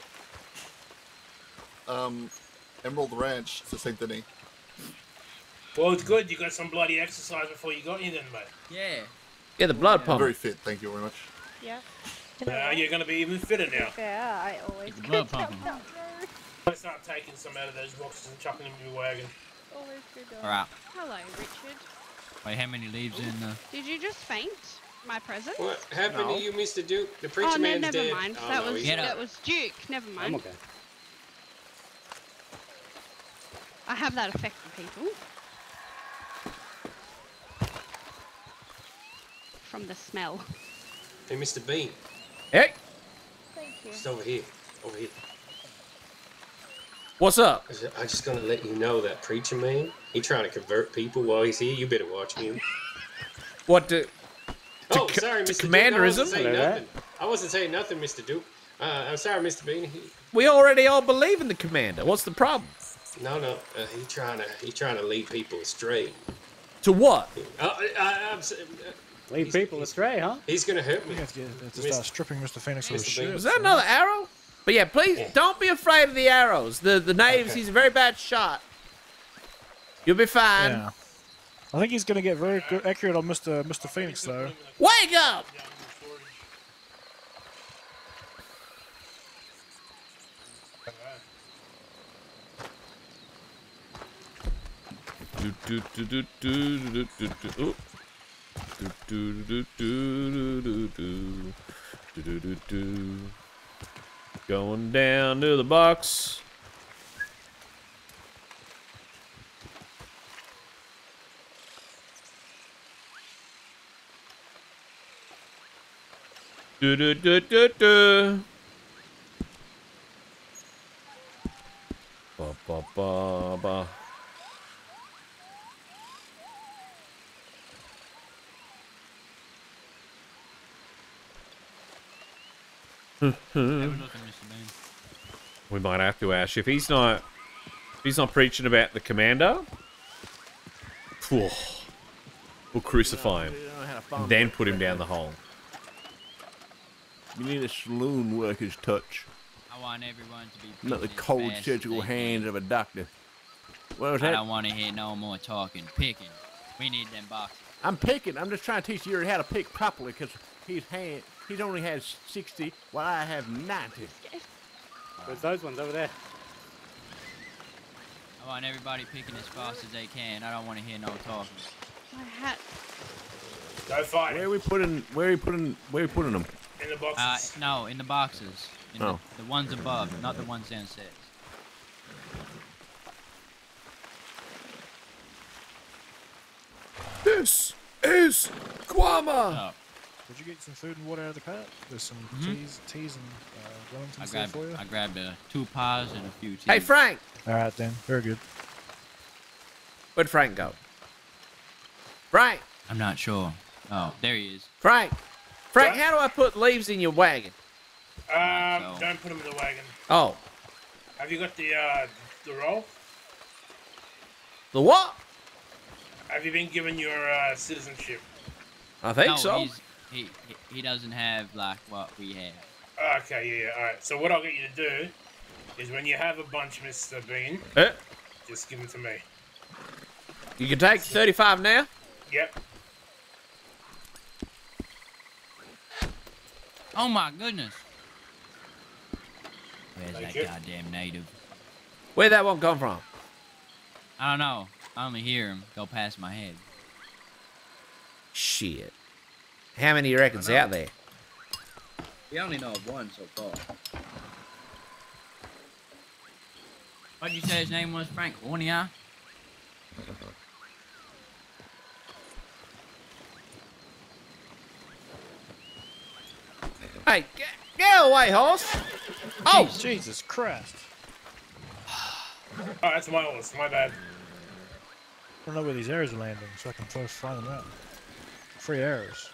um, Emerald Ranch to Saint Denis. Well, it's good. You got some bloody exercise before you got here, then, mate. Yeah. Yeah, the blood I'm pump. very fit, thank you very much. Yeah. Now you're going to be even fitter now. Yeah, I always Get the go blood down pumping. that road. I start taking some out of those boxes and chucking them in your wagon. Always go down. Alright. Hello, Richard. Wait, how many leaves in the? Did you just faint? My present? What happened No. to you, Mr. Duke? The oh, preacher Oh no, man's never dead. mind. Oh, that no, was he's up. that was Duke. Never mind. I'm mind. okay. I have that effect on people. From the smell. Hey, Mr. Bean, Hey, Thank you. just over here. Over here. what's up? I just, I just gonna let you know that preacher man, he trying to convert people while he's here. You better watch him. What do? Oh, sorry, to Mr. Duke. I wasn't saying nothing. I wasn't saying nothing, Mr. Duke. Uh, I'm sorry, Mr. Bean. We already all believe in the commander. What's the problem? no, no. Uh, he trying to he trying to lead people astray. To what? Uh, I, I, I'm, uh, Lead He's- people he's- astray, huh? he's gonna hurt me. We have to, have to Mr. start stripping Mr. Phoenix of his Mr. shirt. Was that another arrow? But yeah, please don't be afraid of the arrows. The the knaves. Okay. He's a very bad shot. You'll be fine. Yeah. I think he's going to get very accurate on Mr. Mr. Phoenix, though. Wake up! Do, do, do, oh. Going down to the box. Do do do do do. Ba ba ba hmm. ba. we might have to ask if he's not if he's not preaching about the commander. We'll crucify him, then put him down the hole. You need a saloon worker's touch, I want everyone to be not the cold surgical hands of a doctor. What was I that? don't want to hear no more talking. Picking. We need them boxes. I'm picking. I'm just trying to teach Yuri how to pick properly because he's hand. He's only has 60 while I have 90. There's those ones over there. I want everybody picking as fast as they can. I don't want to hear no talking. My hat. Go fight Where are we putting? Where are we putting? Where are we putting them? In the Uh, no, in the boxes. In Oh. the, the ones above, not the ones downstairs. This is Guarma. Oh, Did you get some food and water out of the cart? There's some Mhm. teas, teas and uh, I Wellingtons there grabbed, for you. I grabbed uh, two pies and a few tea. Hey, Frank. All right then, very good. Where'd Frank go? Frank. I'm not sure. Oh, there he is. Frank. Frank, What? how do I put leaves in your wagon? Um, so- don't put them in the wagon. Oh, Have you got the uh, the roll? the what? Have you been given your uh, citizenship? I think no, so. He, he he doesn't have like what we have. Okay, yeah, yeah, all right. So what I'll get you to do is when you have a bunch, Mister Bean, Eh, just give them to me. you can take 35 now. Yep. Oh my goodness. Where's Thank that you. goddamn native? Where'd that one come from? I don't know. I only hear him go past my head. Shit. How many you reckon's out there? We only know of one so far. What'd you say his name was, Frank? Ornia? *laughs* Hey, get, get away, horse. Oh, Jesus Christ! Oh, that's my horse. My bad. I don't know where these arrows are landing, so I can try to find them out. Free arrows.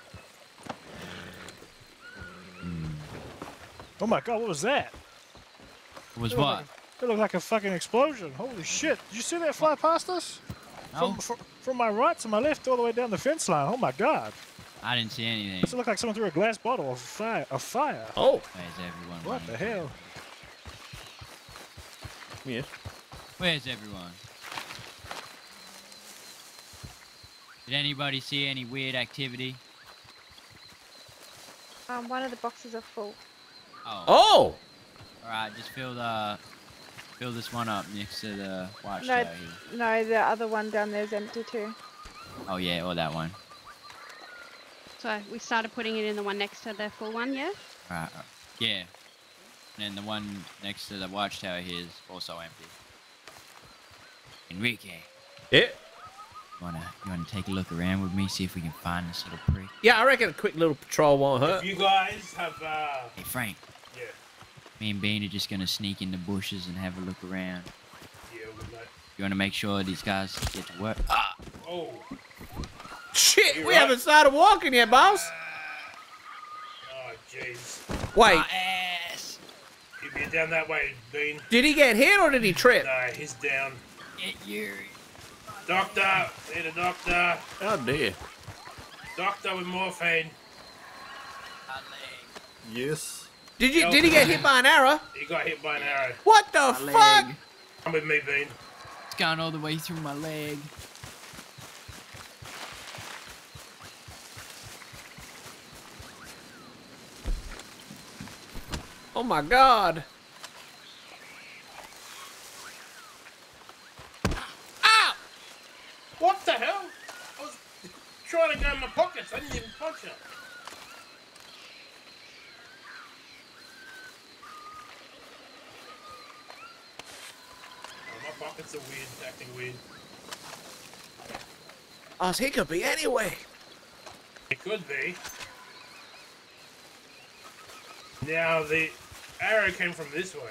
Oh my God! What was that? Was It looked what? like a- It looked like a fucking explosion. Holy shit! Did you see that fly past us? No, From, from, from my right to my left, all the way down the fence line. Oh my God! I didn't see anything. It looked like someone threw a glass bottle of fire. Of fire. oh. Where's everyone? What Wayne? the hell? Yes. Where's everyone? Did anybody see any weird activity? Um, one of the boxes are full. Oh. Oh. Alright, just fill the fill this one up next to the watch No, here. no, the other one down there is empty too. Oh yeah, or that one. So we started putting it in the one next to the full one, yeah? Right. uh, yeah. And then the one next to the watchtower here is also empty. Enrique, Yeah. you wanna you wanna take a look around with me, see if we can find this little prick? Yeah, I reckon a quick little patrol won't hurt. If you guys have, uh, Hey Frank, yeah, me and Bean are just gonna sneak in the bushes and have a look around. yeah, with that. You wanna make sure these guys get to work? Ah! Oh, Shit, You we right. haven't started walking yet, boss. oh, jeez. Wait, My ass! If you're down that way, Bean. did he get hit or did he trip? No, he's down. Get you. Doctor, need a doctor. Oh dear. Doctor with morphine. Yes. Did you? Did he get hit by an arrow? He got hit by an arrow. What the My fuck? leg. Come with me, Bean. It's gone all the way through my leg. Oh my god. Ow! What the hell? I was trying to go in my pockets. I didn't even punch him. Oh, my pockets are weird, acting weird. Oh, he could be anyway. It could be. Now the arrow came from this way.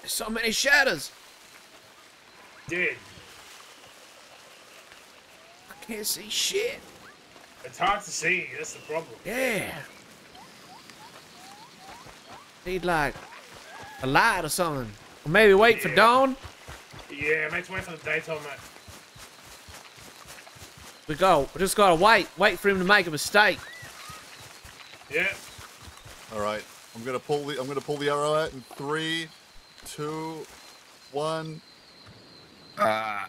There's so many shadows. Dude, I can't see shit. it's hard to see. That's the problem. Yeah. Need like a light or something. Or maybe wait for dawn. Yeah, mate, wait for the daytime, mate. We go. We just gotta wait. Wait for him to make a mistake. Yeah. All right. I'm gonna pull the I'm gonna pull the arrow out in three, two, one. Ah.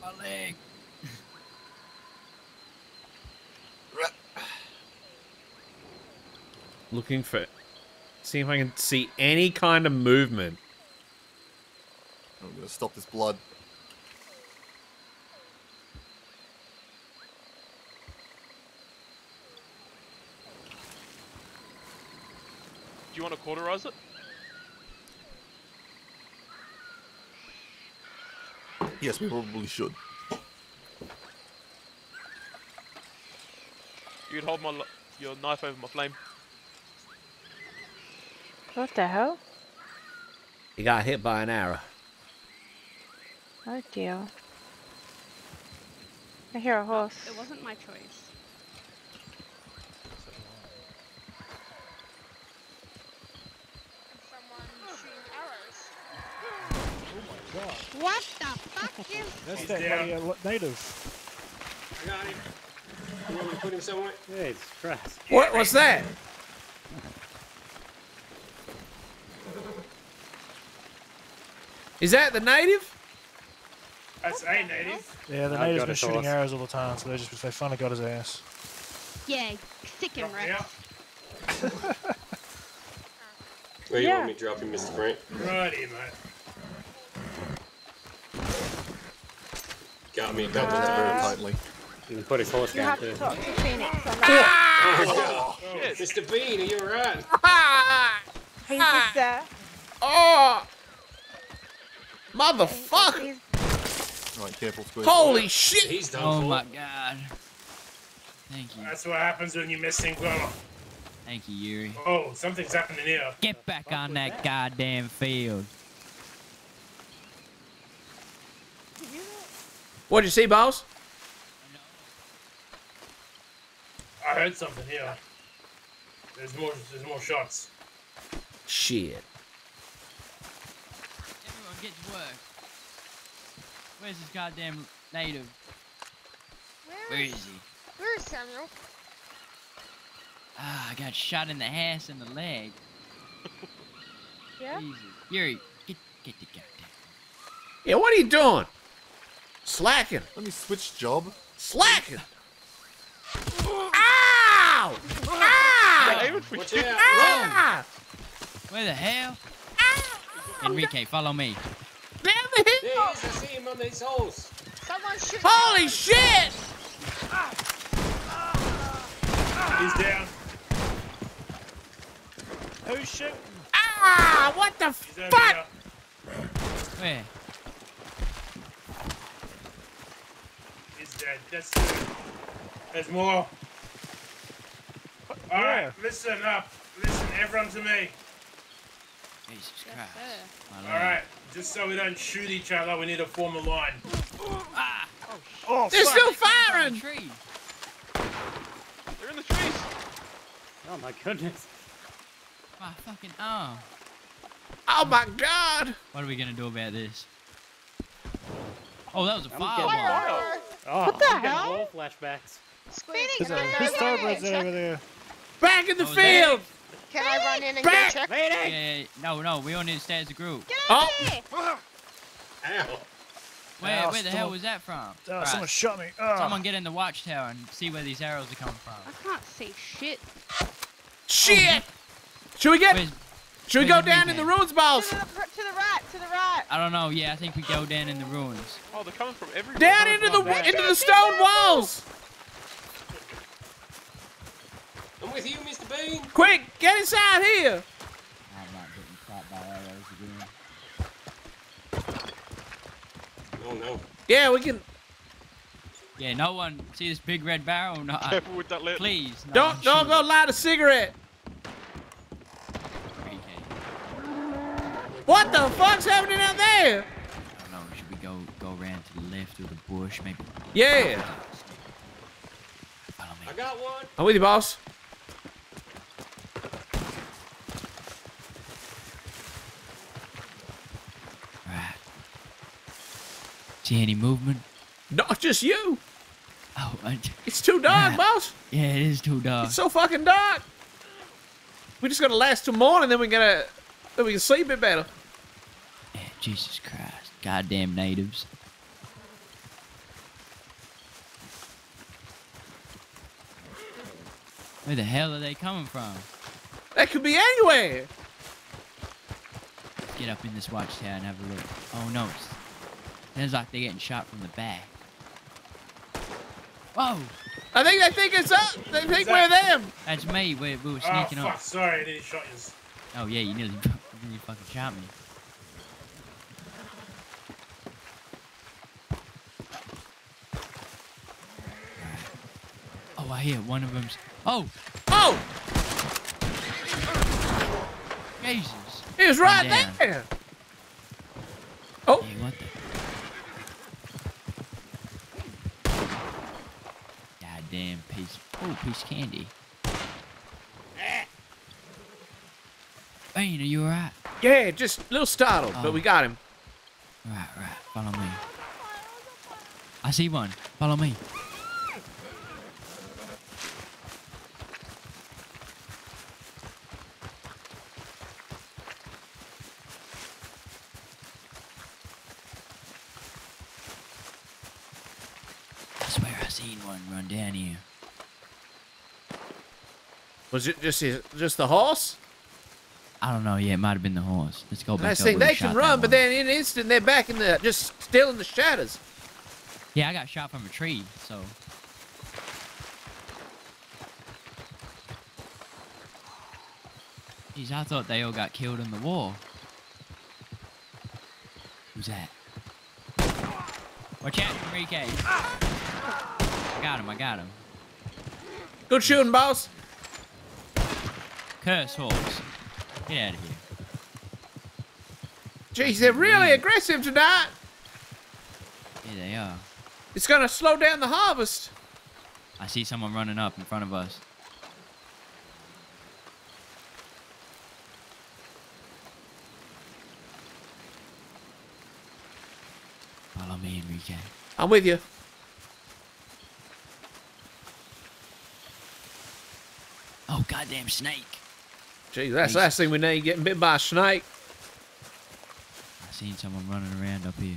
My leg. Looking for... See if I can see any kind of movement. I'm gonna stop this blood. Want to cauterize it? Yes, we probably should. You'd hold my your knife over my flame. What the hell? He got hit by an arrow. Oh dear. I hear a horse. It wasn't my choice. What the fuck is That's He's that down. bloody uh, native. I got him. You want me to put him somewhere? Yeah, it's trash. What was that? Is that the native? That's a native. Yeah, the I've native's been shooting arrows all the time, so they just they finally got his ass. Yeah, sick him, Drop Rex. me. Where you Yeah. want me to drop him, Mr. Frank? Right here, mate. Got me a That couple was of very tightly. You can put his horse You down too. to talk to Phoenix on that. Oh, Mr. Bean, are you alright? He's just uh, Oh! Motherfucker! Right, careful, Squid. Holy shit! He's done Oh for. my god. Thank you. That's what happens when you miss things well. Thank you, Yuri. Oh, something's happening here. Get back on that goddamn field. What'd you see, boss? I heard something here. There's more. There's more shots. Shit. Everyone get to work. Where's this goddamn native? Where is he? Where's Samuel? Ah, I got shot in the ass and the leg. *laughs* Yeah. Jesus. Yuri, get get the goddamn. Yeah, what are you doing? Slacking. Let me switch job. Slacking. Ow! Ow! Aim it for Watch out. Ah! Where the hell? Enrique, follow me. Damn it! There he is. I see him on his horse. Someone shoot. Holy shit! He's down. Who's shooting? Ah! What the He's over fuck? here. Where? Dead. That's good. There's more. All right, listen up. Listen, everyone to me. Jesus Christ. sir. My All leg. right, just so we don't shoot each other, we need to form a line. Ah! Oh, They're fuck. still From the firing! tree. They're in the trees. Oh my goodness. My fucking arm. Oh my god! What are we gonna do about this? Oh, that was a I'm fireball. Fire. Oh, What the I'm getting hell? war flashbacks. Phoenix, There's can a I whose go thoroughbreds check? that over there? Back in the Oh, is field! Can I run in and Back! go check? Yeah, yeah, yeah. no, no, we all need to stay as a group. Get Oh. out there! *laughs* Ow. Where, where the stop. hell was that from? Oh, Right, someone shot me. Oh. Someone get in the watchtower and see where these arrows are coming from. I can't see shit. Shit! Oh, Should we get? Where's, Should we go down in the ruins, boss? To the, to the right, to the right. I don't know. Yeah, I think we go down in the ruins. Oh, they're coming from everywhere. Down into the up there. into the stone walls! I'm with you, Mr. Bean. Quick, get inside here! I'm not getting shot by arrows again. Oh no. Yeah, we can. Yeah, no one see this big red barrel? No, Careful with that lid. please. No, Don't don't go light a cigarette. Enrique. What the fuck's happening out there? I don't know. Should we go go around to the left through the bush, maybe? Yeah. Follow me. I got one. I'm with you, boss. Right. See any movement? Not just you. Oh, I, It's too dark, Right. boss. yeah, it is too dark. It's so fucking dark. We just gotta last till morning, and then we gotta then we can sleep a bit better. Yeah, Jesus Christ. Goddamn natives. Where the hell are they coming from? That could be anywhere. Get up in this watchtower and have a look. Oh no. it's- Sounds like they're getting shot from the back. Whoa! I think they think it's us. They think we're them. That's me. We, we were Oh, sneaking fuck. up. Sorry, I nearly shot you. Oh yeah, you nearly, *laughs* you fucking shot me. Oh, I hear one of them's. Oh, Oh, Jesus! he was right there. Oh, Hey, what the? Goddamn piece. Oh, piece of candy. Bane, are you alright? yeah, just a little startled, Oh. but we oh. got him. Right, right. Follow me. I see one. Follow me. I swear I seen one run down here. Was it just his, just the horse? I don't know. Yeah, it might have been the horse. Let's go back. Thing they can run, but then in an instant they're back in the just still in the shadows. Yeah, I got shot from a tree, so. Jeez, I thought they all got killed in the war. Who's that? Watch out, Enrique. I got him, I got him. Good shooting, boss. Curse horse. Get out of here. Jeez, they're really mm. aggressive tonight. Yeah, they are. It's gonna slow down the harvest. I see someone running up in front of us. Follow me, Enrique. I'm with you. Oh, goddamn snake. Jeez, that's the last thing we need, getting bit by a snake. I seen someone running around up here.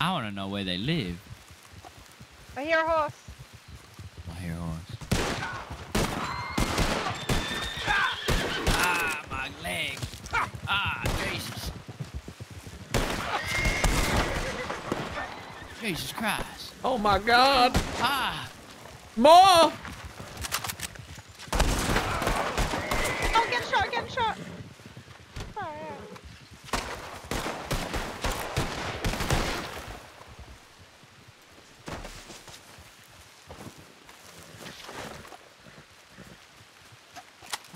I want to know where they live. I hear a horse. I hear a horse. Ah, my leg. Ah, Jesus. Jesus Christ. Oh my god. Ah. More! Oh, get shot, get shot. Far out.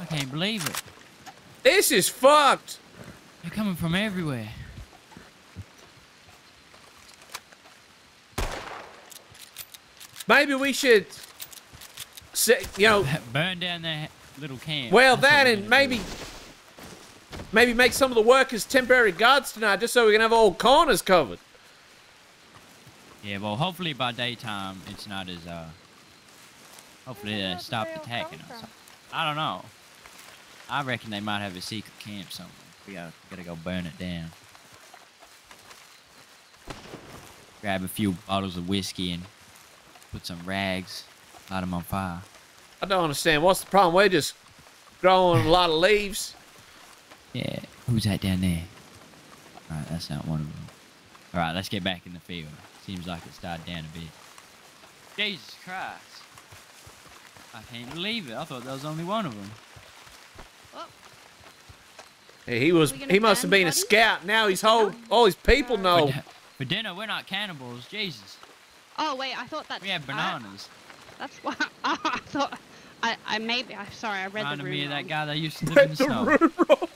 I can't believe it. This is fucked. They're coming from everywhere. Maybe we should, say, you know, *laughs* Burn down their little camp. well That's that and gonna maybe, maybe make some of the workers temporary guards tonight, just so we can have all corners covered. Yeah, well, hopefully by daytime it's not as uh. Hopefully they Where'd stopped attacking us. I don't know. I reckon they might have a secret camp somewhere. We gotta gotta go burn it down. Grab a few bottles of whiskey and put some rags, light them on fire. I don't understand. What's the problem? We're just growing a lot of leaves. Yeah, who's that down there? Alright, that's not one of them. Alright, let's get back in the field. Seems like it's died down a bit. Jesus Christ. I can't believe it. I thought there was only one of them. Hey, he was. He must have find been a scout. Now he's whole. All his people know. We're, For dinner, we're not cannibals. Jesus. Oh wait, I thought that. We have I- bananas. that's why. *laughs* Oh, I thought. I, I maybe. I sorry. I read Reminded the room me of that guy that used to live in the, snow.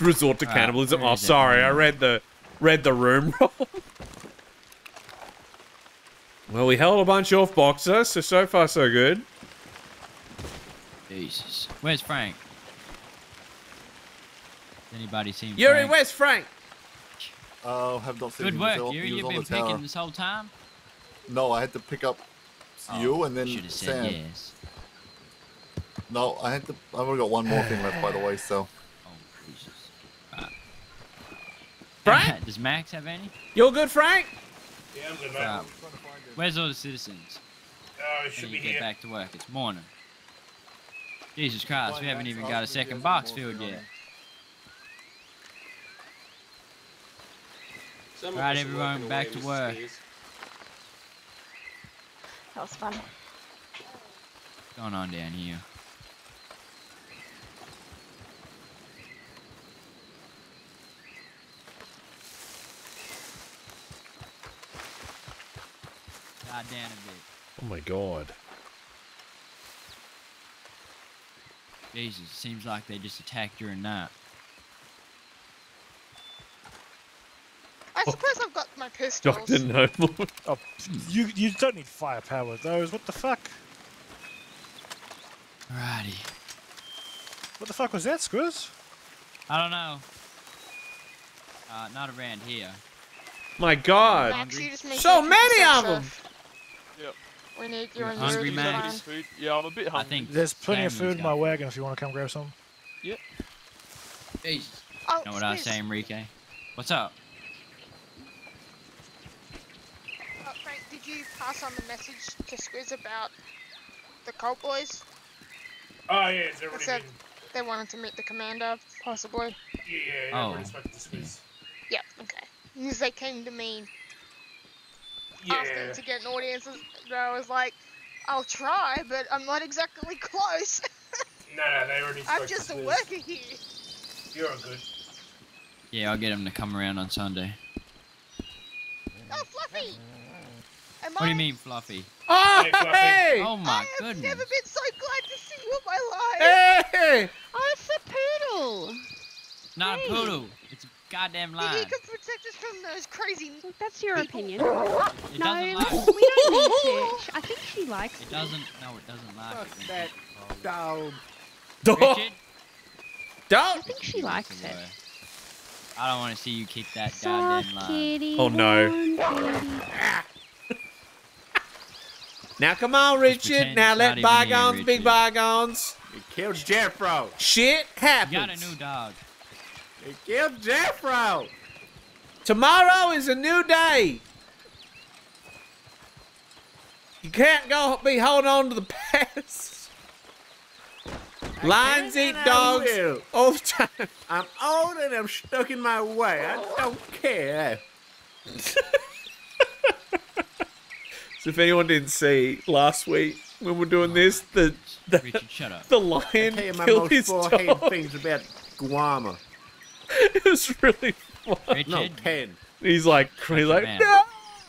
Resort to Alright, cannibalism. where Oh, is it? sorry, I read the read the room wrong. *laughs* well, we held a bunch off boxer, so so far so good. Jesus. Where's Frank? Has anybody seen Yuri, Frank? where's Frank? Oh, have not seen Good him work, until. Yuri. You've on been the tower. this whole time? No, I had to pick up Oh, you and then Should have said Sam. yes. No, I had to. I've only got one more thing left, by the way. So *sighs* Oh, Jesus. Right. Frank? Does Max have any? You're good, Frank? Yeah, I'm good, mate. Right. Where's all the citizens? Oh, it When should you be get here. back to work. It's morning. Jesus Christ, we haven't even got a second box filled yet. Some Right, everyone, back away, to Mrs. work. Spears. That was fun. What's going on down here? Died down a bit. Oh my god. Jesus, seems like they just attacked during night. I suppose I've got my pistols. Doctor Noble. Oh, you you don't need firepower with those. What the fuck? Alrighty. What the fuck was that, Squiz? I don't know. Uh, not around here. My god. Max, you just So many of them. Yep. We need you You're and hungry, yours Max? fine. Food. Yeah, I'm a bit hungry. I think There's plenty of food in my wagon if you want to come grab some. Yep. Jesus. Oh, Know what I was Squiz, saying, Enrique? What's up? uh, Frank, did you pass on the message to Squiz about the Colt boys? Oh, yeah, it's They already said been. they wanted to meet the commander, possibly. Yeah, yeah, Oh. I've already spoken to Squiz. Yeah, okay. Because they came to me Yeah. asking to get an audience, and I was like, I'll try, but I'm not exactly *laughs* close. No, no, they already spoke I'm just to a worker here. You're all good. Yeah, I'll get him to come around on Sunday. Oh, Fluffy! Am What do you mean, Fluffy? Oh, Hey, Fluffy. hey! Oh I my have never been so glad to see you in my life. Hey! Oh, it's a poodle. Not Hey. a poodle. It's a goddamn He lion. can protect us from those crazy. Look, that's your opinion. *laughs* It No, doesn't we don't need to. I think she likes It It doesn't. No, it doesn't like. Fuck it when that people- dog. Richard. Don't! I think she likes it. I don't want to see you kick that Soft goddamn lion. kitty. Oh, no. Warm kitty. Now come on, Richard. Now let even here, bygones be bygones. He killed Jeffro. Shit You got a new dog. He killed Jeffro. Tomorrow is a new day. You can't go be holding on to the *laughs* past. Lions eat dogs all the time. I'm old and I'm stuck in my way. I don't care. *laughs* So if anyone didn't see last week when we're doing this, the the, Richard, shut up. the I lion tell you my killed most his dog. things about Guarma. *laughs* It was really fun. Richard. No, ten. He's like, he's like, man. no,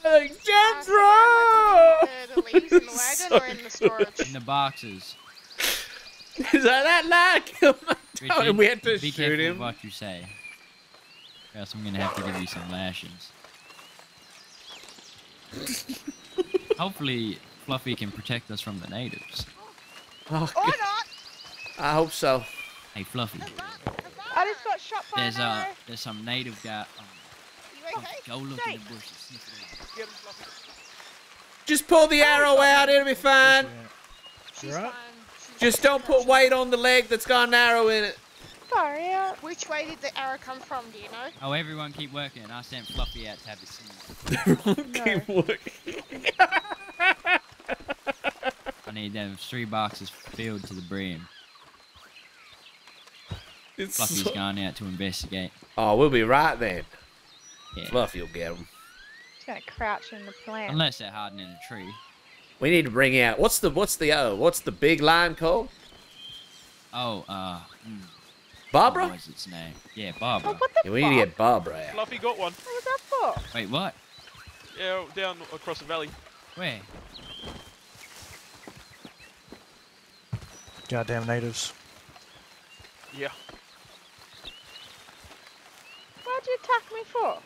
like so where am I Jethro. the, the leaves in the wagon So or *laughs* in the storage? In the boxes. *laughs* He's like, that lion killed Richard, and we had to be shoot careful him. what you say. Or else I'm gonna have to give you some lashings. Hopefully, Fluffy can protect us from the natives. Oh, Or God, not. I hope so. Hey, Fluffy. I just got shot by There's an uh, arrow. there's some native guy. Um, You okay? go look Jake. in the bushes. Sniff it out. Get him, Fluffy. Just pull the arrow out, it'll be fine. She's right? fine. She's Just don't put weight on the leg that's got an arrow in it. Sorry. Which way did the arrow come from? Do you know? Oh, everyone keep working. I sent Fluffy out to have his sneeze. *laughs* Keep working. *laughs* I need them three boxes filled to the brim. It's Fluffy's so- gone out to investigate. Oh, we'll be right then. Yeah. Fluffy will get them. He's gonna crouch in the plant. Unless they're hiding in a tree. We need to bring out what's the what's the oh what's the big line called? Oh, uh, hmm, Barbara? what its name? Yeah, Barbara. Oh, what Yeah, we need to get Barbara out. Fluffy got one. What was that for? Wait, what? Yeah, down across the valley. Where? Goddamn natives. Yeah. What'd you attack me for?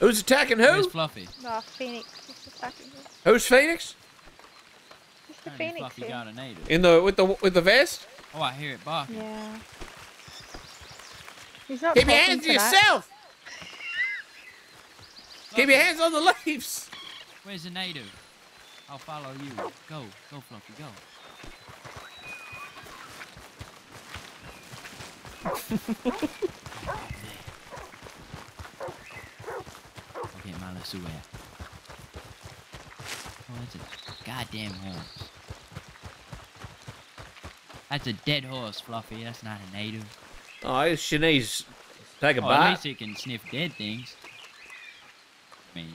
Who's attacking Where's who? Fluffy? No, Phoenix. Just attacking me. Who's Phoenix? Just the Phoenix Fluffy here. got a native. In the with the with the vest? Oh, I hear it barking. Yeah. He's not Keep your hands to tonight. yourself. *laughs* Keep your hands on the leaves. Where's the native? I'll follow you. Go, go, Fluffy, go. *laughs* I'll get my lasso out. Oh, that's a goddamn horse. That's a dead horse, Fluffy. That's not a native. Oh, it's Shanice. Take a oh, at bite. least it can sniff dead things. I mean,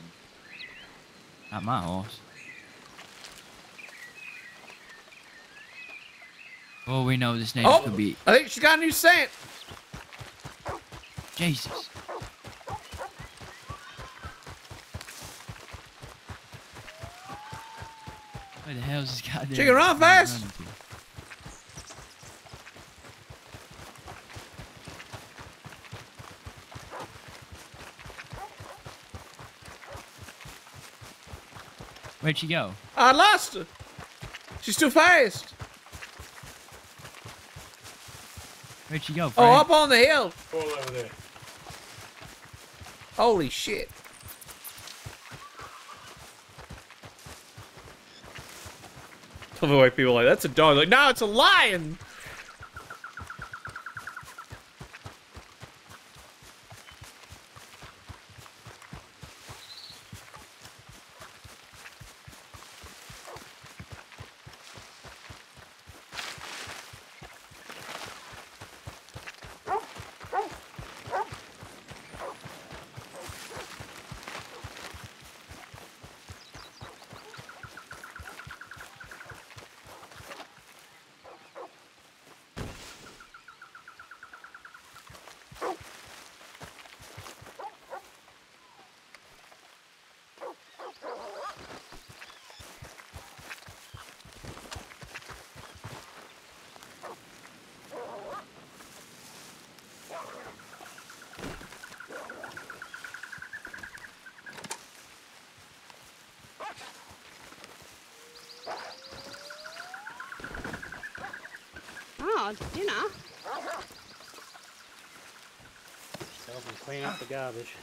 not my horse. Oh, we know this native Oh, could be I think she got a new scent. Jesus. Where the hell's this goddamn? Can run fast. running Where'd she go? I lost her. She's too fast. Where'd she go? Oh, up on the hill. All over there. Holy shit. Love the way people are like, that's a dog. Like, no, it's a lion. Oh, dinner. Help them clean up the garbage.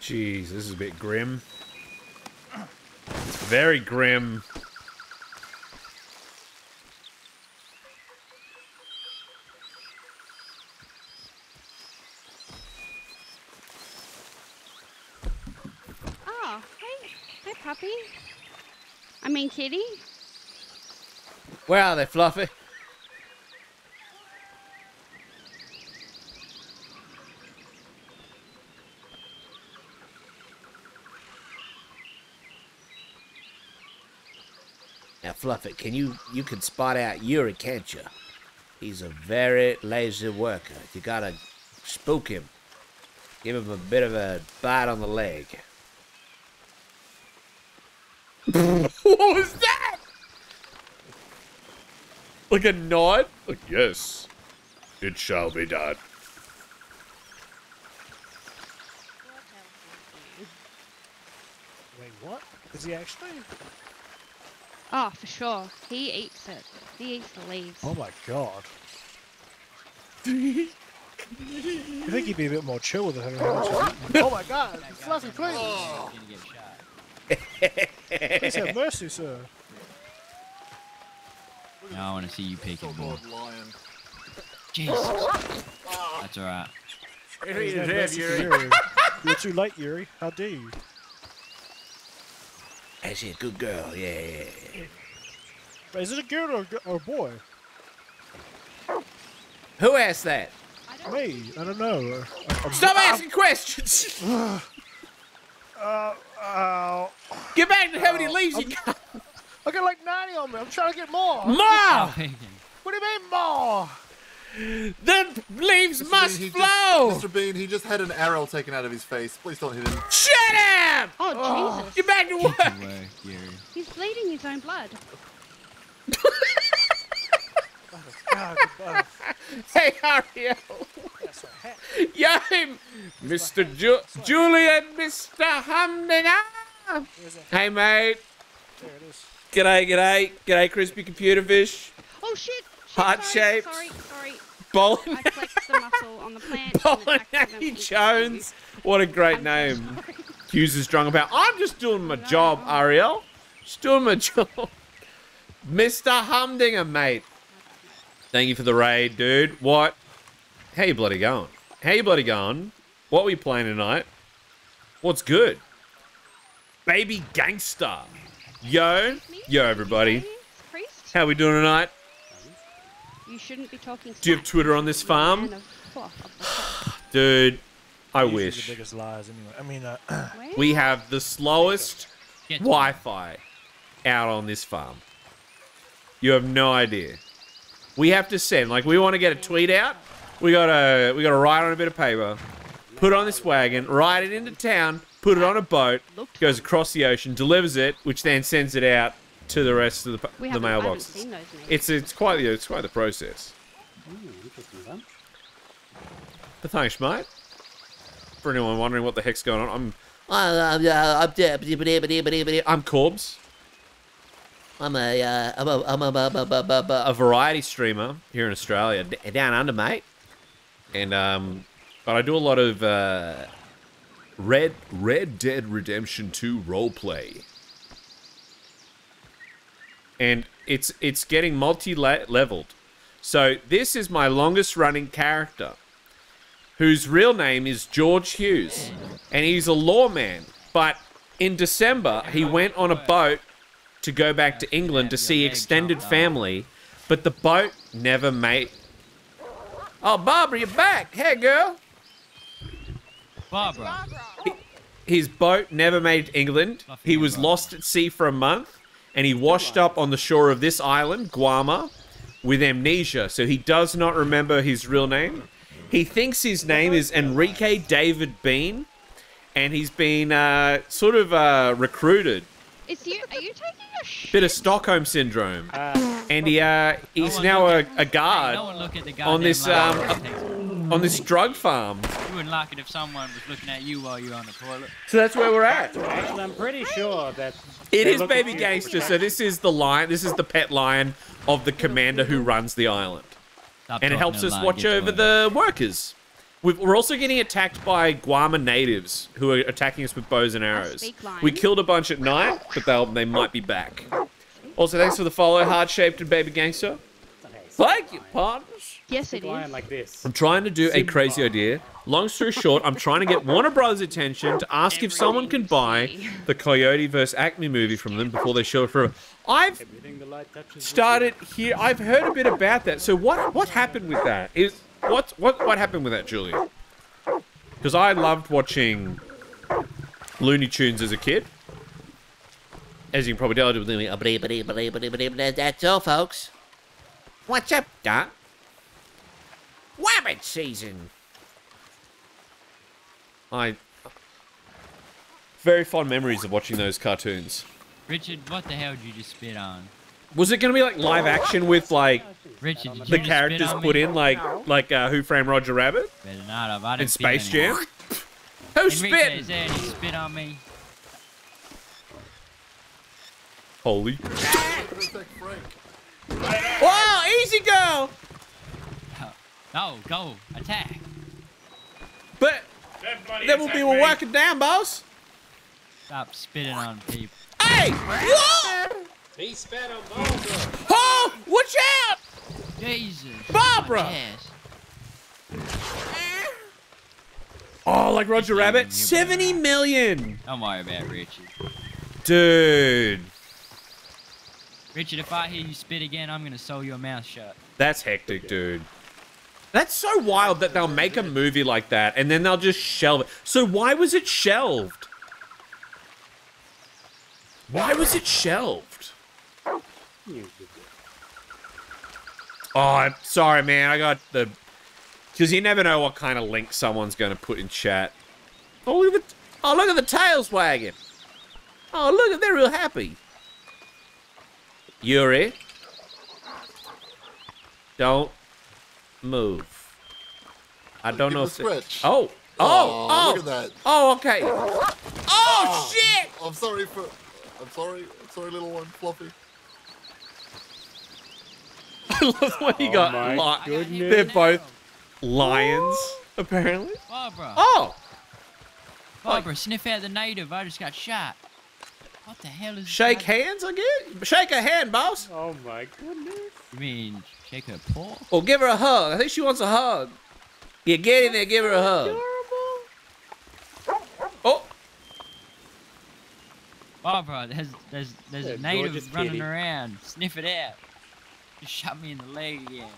Jeez, this is a bit grim. It's very grim. Oh, hey, hey, puppy. I mean, kitty. Where are they, Fluffy? Now, Fluffy, can you you can spot out Yuri, can't you? He's a very lazy worker. You gotta spook him. Give him a bit of a bite on the leg. *laughs* what was that? Like a nod? Like, yes, it shall be done. Wait, what? Is he actually? Oh, for sure. He eats it. He eats the leaves. Oh my god. *laughs* you think he'd be a bit more chill with it? how much he's eaten. Oh my god! Fluffy, please! Please have mercy, sir. Now I want to see you picking more. So-called lion. Jesus. That's alright. Please have mercy for Yuri. *laughs* You're too late, Yuri. How dare you? That's a good girl, yeah, yeah, yeah. Wait, Is it a girl or or a boy? Who asked that? Me? I don't know. I- I'm- Stop I'm- asking questions! Uh, *laughs* ow. Get back to how many leaves you got. I got like 90 on me. I'm trying to get more. More! What do you mean more? The leaves Mr. must Bean, flow. Just, Mr. Bean, he just had an arrow taken out of his face. Please don't hit him. Shut up! Oh, Jesus. Get back to work. He's bleeding his own blood. Hey, Ariel. Yo, Mr. Ju- Julian, Mr. Humdinger. Hey, mate. There it is. G'day, g'day. G'day, crispy computer fish. Oh, shit. shit Heart sorry, shaped. Sorry, sorry. Bolin- I flexed the muscle on the plant. and it accidentally- Bolognese Jones. What a great name. Hughes is drunk about. I'm just doing my job, Ariel. Just doing my *laughs* job. Mr. Humdinger, mate. Thank you for the raid, dude. What? How you bloody going? How you bloody going? What we playing tonight? What's good? Baby Gangster. Yo. Yo, everybody. How we doing tonight? you shouldn't be talking Do you have. Twitter on this farm? Man of- of the *sighs* Dude, I Usually wish. The biggest lies, anyway. I mean, uh, *clears throat* We have the slowest Wi-Fi out on this farm. You have no idea. We have to send like we want to get a tweet out. We gotta we gotta write on a bit of paper, put it on this wagon, ride it into town, put it on a boat, goes across the ocean, delivers it, which then sends it out to the rest of the, We the haven't- I haven't mailboxes. seen those. It's it's quite the it's quite the process. But thanks, mate. For anyone wondering what the heck's going on, I'm I'm I'm Korbz. I'm a, uh, I'm a, I'm a, a, a, a, a variety streamer here in Australia, d- down under, mate. And um, but I do a lot of uh, Red Red Dead Redemption 2 roleplay, and it's it's getting multi-leveled. So this is my longest running character, whose real name is George Hughes, and he's a lawman. But in December, he went on a boat to go back to England to see extended family, but the boat never made. Oh, Barbara, you're back. Hey, girl. Barbara. His boat never made England. He was lost at sea for a month, and he washed up on the shore of this island, Guarma, with amnesia. So he does not remember his real name. He thinks his name is Enrique David Bean, and he's been uh, sort of uh, recruited. Is you? Are you taking a sh- Bit of Stockholm syndrome, and he uh, he's now a, a guard no one look at the on this light. um on this drug farm. You wouldn't like it if someone was looking at you while you're on the toilet. So that's where we're at. Actually, I'm pretty sure that It they is look at baby gangster. So this is the lion. This is the pet lion of the commander who runs the island, Stop and it helps us watch over the workers. We've, we're also getting attacked by Guarma natives who are attacking us with bows and arrows. We killed a bunch at night, but they'll they might be back. Also, thanks for the follow, heart shaped and baby gangster. Thank you, partners. Yes, it Lion is. like this. I'm trying to do a crazy idea. Long story short, I'm trying to get Warner Brothers' attention to ask if someone can buy the Coyote vs. Acme movie from them before they show it for. I've Everything the light touches. is started here. I've heard a bit about that. So what what happened with that? Is what what what happened with that, Julie? Because I loved watching Looney Tunes as a kid. As you can probably tell, I was that's all, folks. What's up, Doc? Wabbit season. I very fond memories of watching those cartoons. Richard, what the hell did you just spit on? Was it going to be like live action with like Richard, did the just characters spit on put me? in like like uh, Who Framed Roger Rabbit Better not have. I didn't feel Space Jam? Who spit? is there any spit on me? Holy! Wow, easy go. No, go, attack. But Everybody then we'll be attack me. working down, boss. Stop spitting on people. Hey! Whoa! He spat on Barbara. Oh! Watch out! Jesus. Barbara! Yes. Oh, like Roger Rabbit, seventy million, Don't worry about Richard. dude. Richard, if I hear you spit again, I'm gonna sew your mouth shut. That's hectic, dude. That's so wild that they'll make a movie like that and then they'll just shelve it. So why was it shelved? Why was it shelved? Oh, I'm sorry, man. I got the. Because you never know what kind of link someone's going to put in chat. Oh, look at the. Oh, look at the tails wagging. Oh, look at they're real happy. Yuri, don't move. I don't know if. It a it- stretch. Oh, oh, Oh, oh, look at that. Oh, okay. Oh, ah, shit! I'm sorry for. I'm sorry. I'm sorry, little one, Fluffy. I love when you Oh got. my li- goodness. They're both lions, apparently. Barbara. Oh, Barbara, sniff out the native. I just got shot. What the hell is shake hands, I guess. Shake a hand, boss. Oh my goodness. You mean shake her paw? Or give her a hug. I think she wants a hug. Yeah, get in there, give her a hug. Oh, Barbara, there's there's there's Yeah, a native running kitty. around. Sniff it out. Just shot me in the leg again.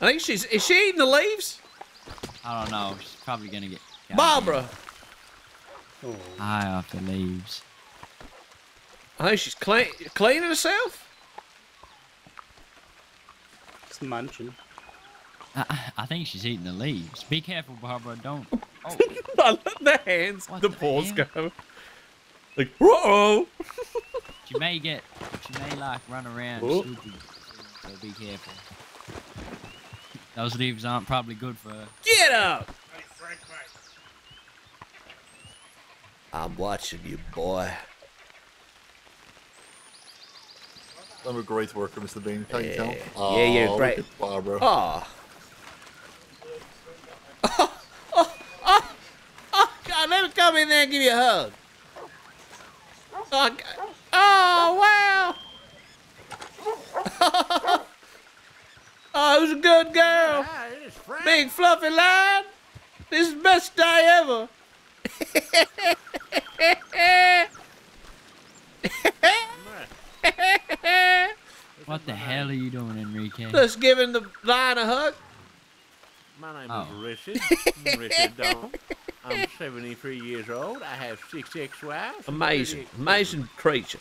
I think she's. Is she eating the leaves? I don't know. She's probably gonna get Barbara. Oh. high off the leaves. I think she's clean, cleaning herself. Just munching. I, I- I think she's eating the leaves. Be careful, Barbara. Don't. *laughs* Oh, I love the hands, What the the paws hell? go. Like, whoa! she may get. She may like run around Oh. stupid. So be careful. Those leaves aren't probably good for her. Get up! Hey, Frank, mate. I'm watching you, boy. I'm a great worker, Mr. Bean. Can't you tell? Yeah. Yeah, you're Oh, great. look at Barbara. Oh. Oh, oh, oh, oh, God, let me come in there and give you a hug. Oh, God. oh wow. *laughs* oh, who's a good girl? Big fluffy line. This is the best day ever. *laughs* *laughs* What the hell are you doing, Enrique? Just giving the line a hug. My name Oh. is Richard. *laughs* Richard Dawn. I'm 73 years old. I have six ex-wives. Amazing, 38 amazing creature.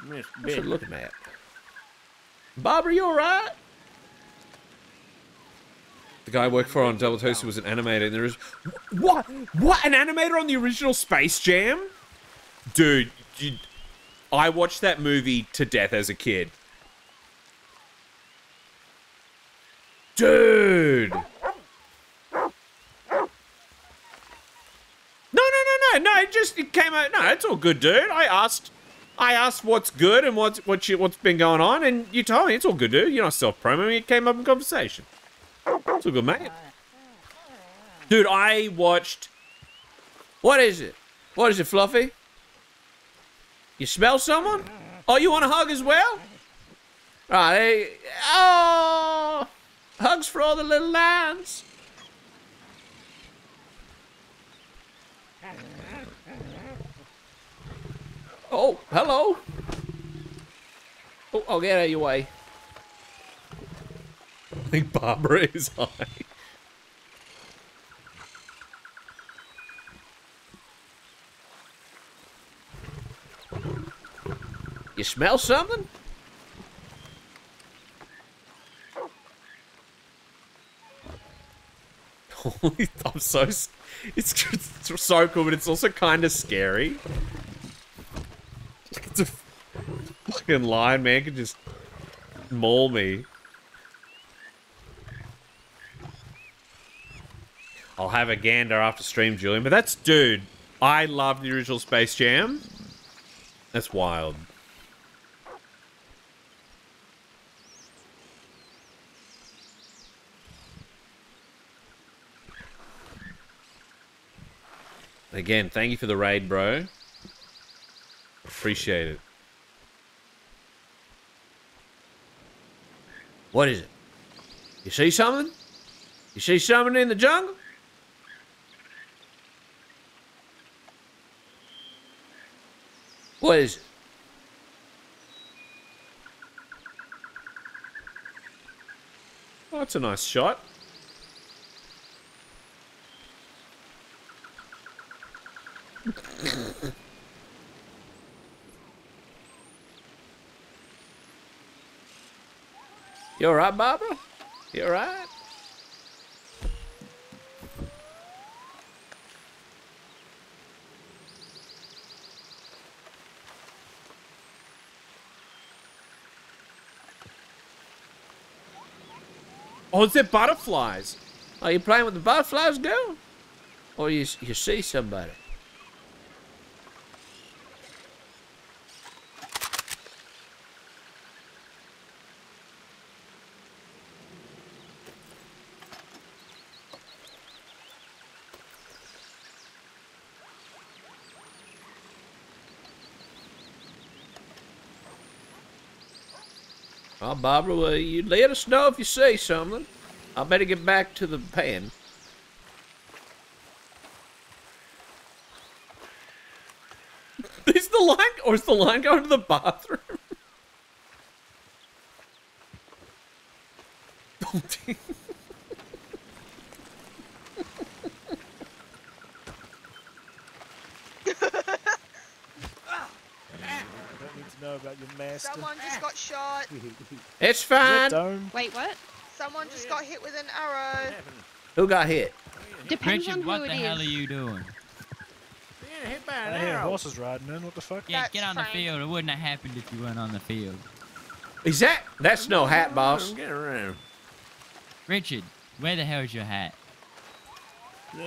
children. Miss What's she Betty. looking at? Barbara, you alright? The guy I worked for on Double Toasted was an animator, and there is what? What? An animator on the original Space Jam? Dude, you, I watched that movie to death as a kid. Dude. No, no, no, no, no. It just it came out. No, it's all good, dude. I asked, I asked what's good and what's what you, what's been going on, and you told me it's all good, dude. You're not self promoting. It came up in conversation. It's all good, mate. Dude, I watched. What is it? What is it, Fluffy? You smell someone? Oh, you want a hug as well? Ah, all right. Hey, oh, hugs for all the little lambs. Oh, hello. Oh, I'll get out of your way. I think Barbara is *laughs* high. You smell something? *laughs* I'm so... It's, it's so cool, but it's also kind of scary. It's a fucking lion, man. Could just maul me. I'll have a gander after stream, Julian. But that's, dude. I love the original Space Jam. That's wild. Again, thank you for the raid, bro. Appreciate it. What is it? You see something? You see something in the jungle? What is it? Oh, that's a nice shot. you alright, Barbara? You alright? Oh, it's the butterflies. Are you playing with the butterflies, girl? Or you, you see somebody? Barbara, well, you let us know if you see something. I better get back to the pen. *laughs* Is the line, or is the line going to the bathroom? *laughs* *laughs* I don't need to know about your master. Someone just got shot. It's fine. Wait, what? Someone just got hit with an arrow. Who got hit? Depends Richard, on who what the is. hell are you doing? I hear horses riding in. What the fuck? Yeah, That's get on the Frank. field. It wouldn't have happened if you weren't on the field. Is that? That's no hat, boss. Get around. Richard, where the hell's your hat? Is he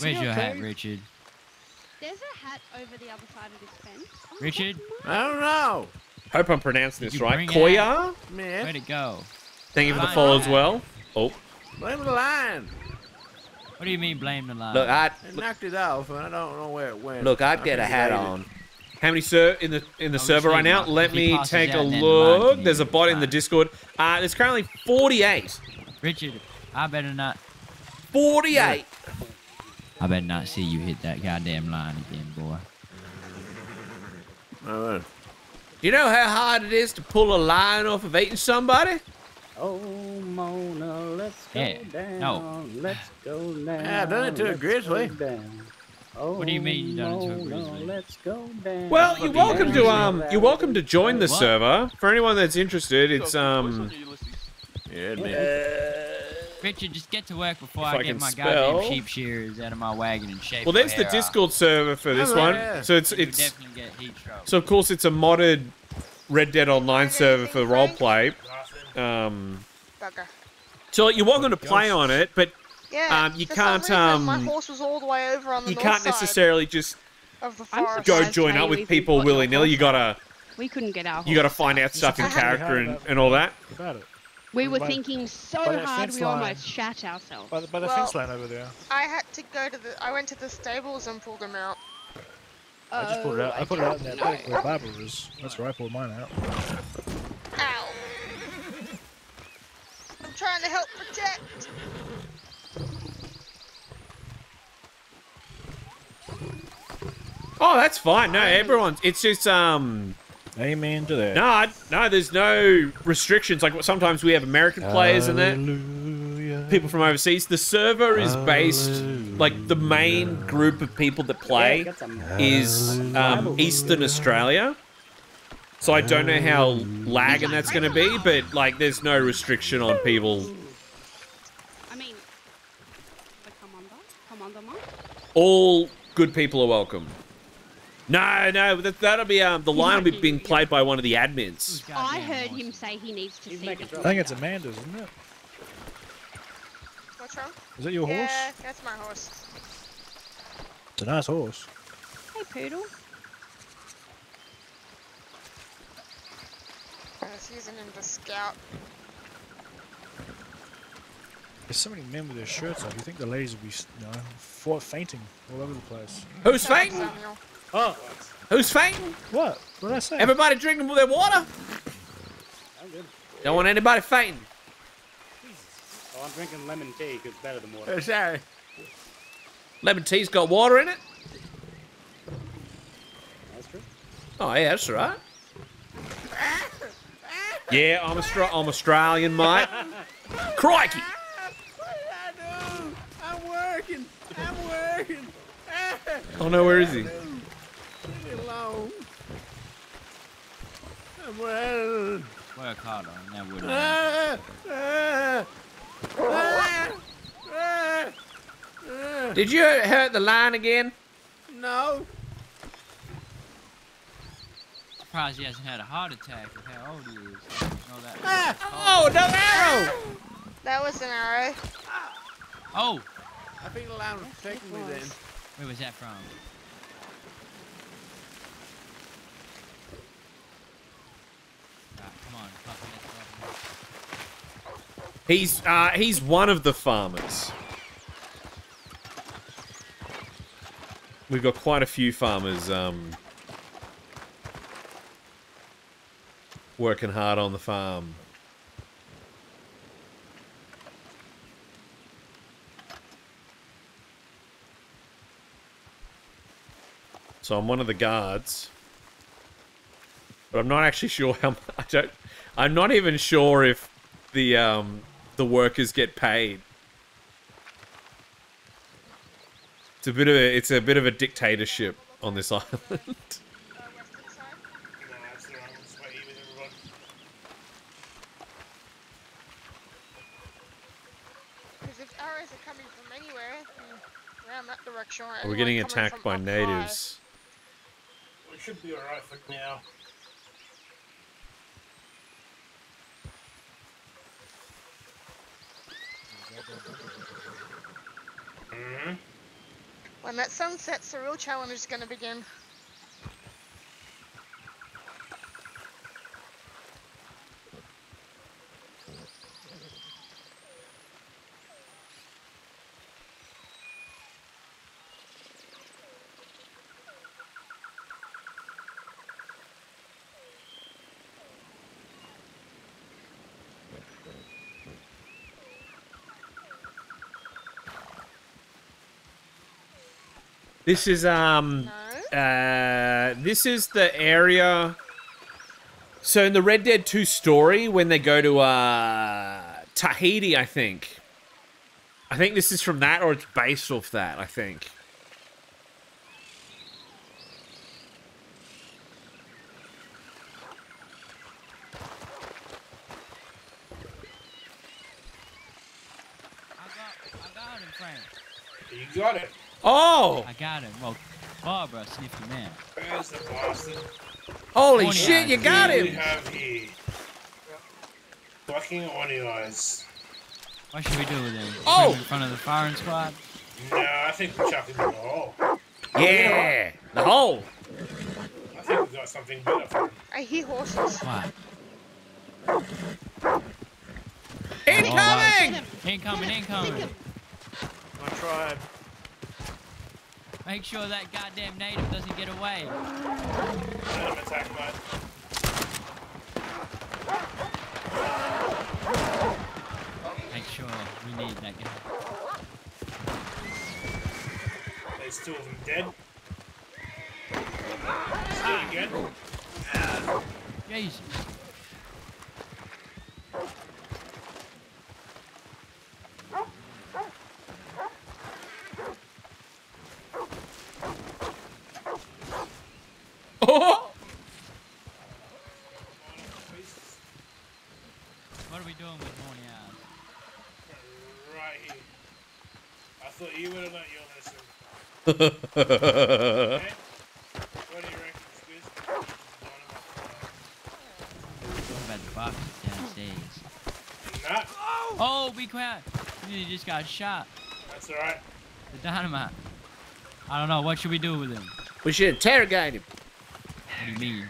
Where's your hat. Richard? There's a hat over the other side of this fence. Oh, Richard, I don't know. Hope I'm pronouncing Did this right. Koya? Man, where'd it go? Thank you for the Fine. follow as well. Oh, blame the line. What do you mean blame the line? look, I It knocked it off, and I don't know where it went. look, I'd I get a hat ate it. on. How many ser in the in the Obviously, server right now? Let me take a out, the look. There's a bot it. in the Discord. Uh, there's currently 48. Richard, I better not. 48. I better not see you hit that goddamn line again, boy. Uh, Do you know how hard it is to pull a line off of eating somebody? Oh, Mona, let's go Yeah, down. no. Let's go down. Yeah, I done it to a let's grizzly. Oh, What do you mean you done it to a grizzly? Let's go down. Well, you're welcome to um, you're welcome to join the What? server. For anyone that's interested, it's a good voice um, on you, Ulysses. yeah, man. Richard, just get to work before I, I get can my spell. goddamn sheep shearers out of my wagon and shave well, there's the hair off. Discord server for this Oh, one. yeah. So it's You it's definitely get heat stroke. so of course it's a modded Red Dead Online server for roleplay. Um, Bugger. so you're welcome to play on it, but Yeah. Um, you can't, reason, My um, horse was all the way over on the you can't necessarily just of the I'm forest. go join up with people willy nilly. You gotta We couldn't get our. you gotta find out stuff in character and, and all that. About it. We were By- thinking so by hard we line. almost shat ourselves. By the, by the Well- fence line over there. I had to go to the. I went to the stables and pulled them out. I just pulled it out. I put it out in that paddock where Barbara is. That's where I pulled mine out. Ow! I'm trying to help protect. Oh, that's fine. No, everyone's. It's just um. Amen to that. No, no. There's no restrictions. Like sometimes we have American players in there, people from overseas. The server is based like the main group of people that play Got some- is um, Eastern Australia. So I don't know how lagging that's going to be, but like there's no restriction on people. I mean, the commander, commander monk. All good people are welcome. No, no, that, that'll be um, the line will be being played by one of the admins. I heard him say he needs to He's see making I think it's Amanda's, isn't it? What's wrong? Is that your yeah, horse? Yeah, that's my horse. It's a nice horse. Hey, poodle. I was using him to scout. There's so many men with their shirts off. You think the ladies would be, you know, fainting all over the place. Who's Sorry, fainting? Samuel. Oh, Who's fainting? What? What did I say? Everybody drinking their water? I'm good. Don't want anybody fainting. Oh, I'm drinking lemon tea because it's better than water. Sorry. Lemon tea's got water in it. That's true. Oh yeah, that's right. Yeah, I'm Austra- I'm Australian, mate. *laughs* Crikey! What did I do? I'm working. I'm working. Oh no, where is he? *laughs* Leave me alone. Well, Work harder and that would ah, ah, ah, ah, ah. Did you hurt the line again? No. Surprised he hasn't had a heart attack with how old he is. Know that. Oh, no arrow! That was an arrow. Oh, I think the line was taking me then. where was that from? Right, come on, Puffy, let's go. He's uh, he's one of the farmers. We've got quite a few farmers um, working hard on the farm. So I'm one of the guards. But I'm not actually sure how *laughs* much. I don't, I'm not even sure if the um, the workers get paid. It's a bit of a, it's a bit of a dictatorship on this *laughs* island. Nah, it's alright. I'm just waiting with everyone. Because if arrows are coming from anywhere, then around that direction, or We're getting attacked by up high. natives. We should be alright for now. Hmm When that sun sets, the real challenge is going to begin. This is um uh this is the area so in the Red Dead 2 story when they go to uh Tahiti, I think. I think this is from that or it's based off that, I think. I got, I got him, Frank. You got it. Oh! I got him. Well, Barbara uh, sniffed him out. Where's the bastard? Holy shit, eyes, you got What we him! have here? Fucking horny eyes. What should we do with him? Put Oh! him in front of the firing squad? No, I think we chuck him in the hole. Yeah! The hole! I think we got something better for him. I hear horses. What? Incoming! Incoming, incoming. My tribe. Make sure that goddamn native doesn't get away. Let him attack mate. Make sure we need that guy. There's two of them dead. It again. Jesus. Oh! What are we doing with horny eyes? Right here. I thought you would have learnt your lesson. Okay? What do you reckon, Squiz? What about the boxes downstairs? Nah, *laughs* Oh, be quiet. He just got shot. that's alright. The dynamite. I don't know. What should we do with him? We should interrogate him. What do you mean?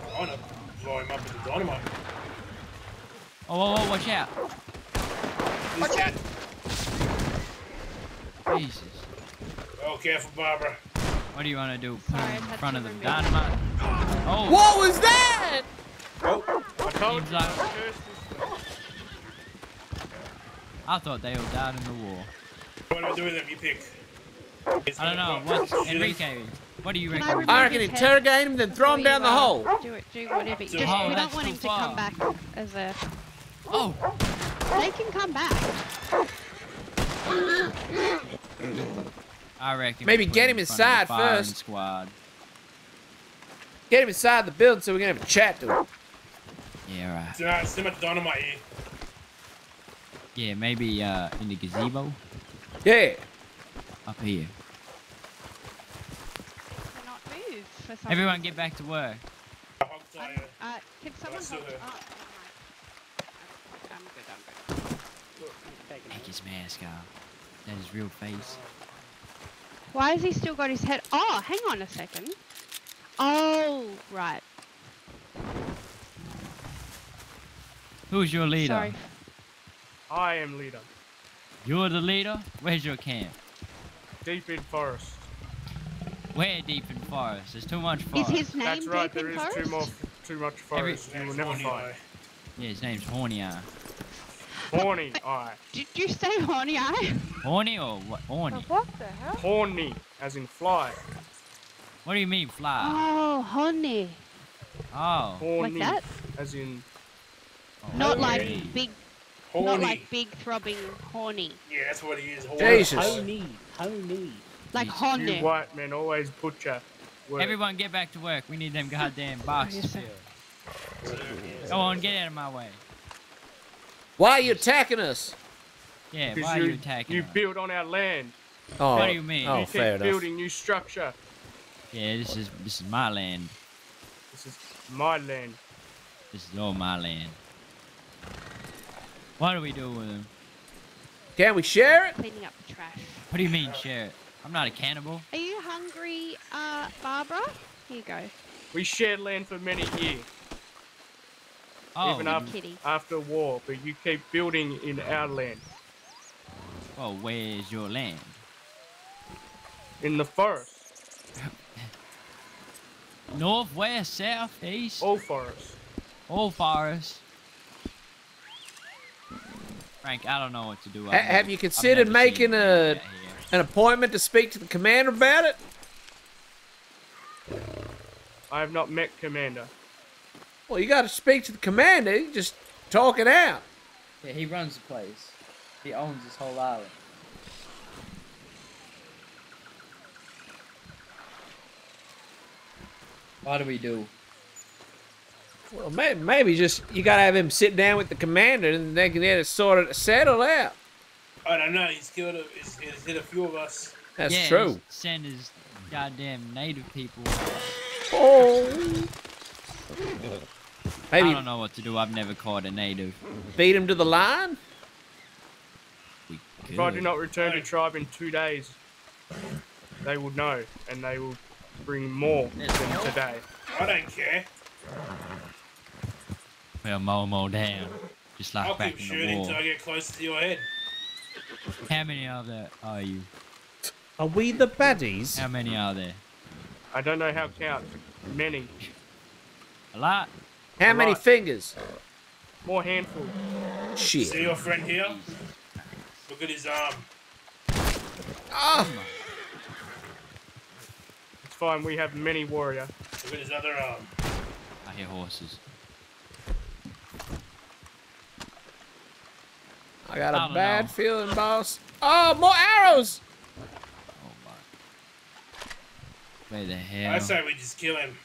I want to blow him up with the dynamite. Oh, whoa, whoa, watch out. Watch out! Jesus. Careful, Barbara. What do you want to do? Put Sorry, him in front of the dynamite? Oh, What was that? Oh, I told you. like- Curse this- I thought they all died in the war. What do we do with him? You pick. I don't know. What's Enrique? What do you Can I reckon? remove I reckon interrogate him, then throw him down the uh, hole. Do it. Do whatever. Just, we Oh, don't want him to come back as a. Oh, They can come back. *laughs* I reckon. Maybe get him in front of the inside first. Squad. Get him inside the building so we can have a chat to him. Yeah, right. It's, uh, it's too much dynamite here. Yeah, maybe uh, in the gazebo Yeah. up here. Cannot move Everyone reason. get back to work. Uh, can someone still hold? here. Oh, I'm good. I'm good. Take his mask off. That his real face. Why has he still got his head? Oh, hang on a second. Oh, right. Who's your leader? Sorry. I am leader. You're the leader? Where's your camp? Deep in forest. Where deep in forest? There's too much Is his name That's right. Deep There in is Forest? too more, too much Every- you will never find. Yeah, his name's Horny Eye. Horny eye. Did you say horny eye? Horny or what? Horny? Oh, what the hell? Horny, as in fly. What do you mean fly? Oh, honey. Oh. Horny, that? as in oh, Not Horny. like big. Not like big throbbing horny. Yeah, that's what he is. Horny. Jesus. Honey, honey. Like horny. you honey. white men always butcher. words. Everyone get back to work. We need them goddamn oh, boxes. Go on, get out of my way. Why are you attacking us? Yeah, Because why are you, you attacking You us? build on our land. Oh, What do you mean? Oh, you keep fair enough. building new structure. Yeah, this is this is my land. This is my land. This is all my land. What do we do with them? Can we share it? Cleaning up the trash. What do you mean share it? I'm not a cannibal. Are you hungry, uh, Barbara? Here you go. We shared land for many years, Oh, even you- after, Kitty. after war, but you keep building in our land, oh, where's your land? in the forest, *laughs* North, west, south, east, all forests. all forest. Frank, I don't know what to do. Ha- I've have never- you considered making a an appointment to speak to the commander about it? I have not met Commander. Well, you got to speak to the commander. You just talk it out. Yeah, he runs the place. He owns this whole island. What do we do? Well, may- maybe just you got to have him sit down with the commander, and they can get it sort of settled out. I don't know. He's killed. A, he's, he's hit a few of us. That's yeah, true. he's Send his goddamn native people. Oh. I don't know what to do. I've never caught a native. beat him to the line. We If I do not return to tribe in two days, they will know, and they will bring more than today. I don't care. We'll mow 'em all down, just like I'll back keep in the shooting war. till I get close to your head. How many of there are you? Are we the baddies? How many are there? I don't know how to count. Many. A lot. How A many lot. fingers? More handful. Shit. See your friend here? Look at his arm. Ah. It's fine. We have many warrior. Look at his other arm. I hear horses. I got I a bad know. feeling, boss. Oh, more arrows! Oh my. Where the hell? I say we just kill him.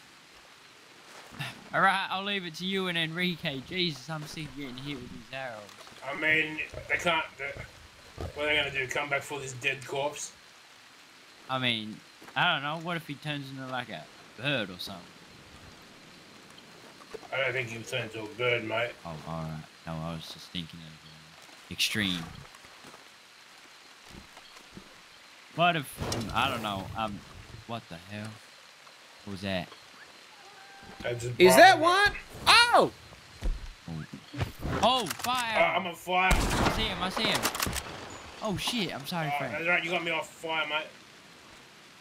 *sighs* All right, I'll leave it to you and Enrique. Jesus, I'm sick of getting hit with these arrows. I mean, they can't. What are they gonna do? Come back for this dead corpse? I mean, I don't know. What if he turns into like a bird or something? I don't think he'll turn into a bird, mate. Oh, all right. No, I was just thinking of uh, extreme. What if I don't know? Um, what the hell? What was that? Is that one? Oh! Oh, fire! Uh, I'm on fire. I see him. I see him. Oh shit! I'm sorry, Oh, Frank. that's right. You got me off fire, mate.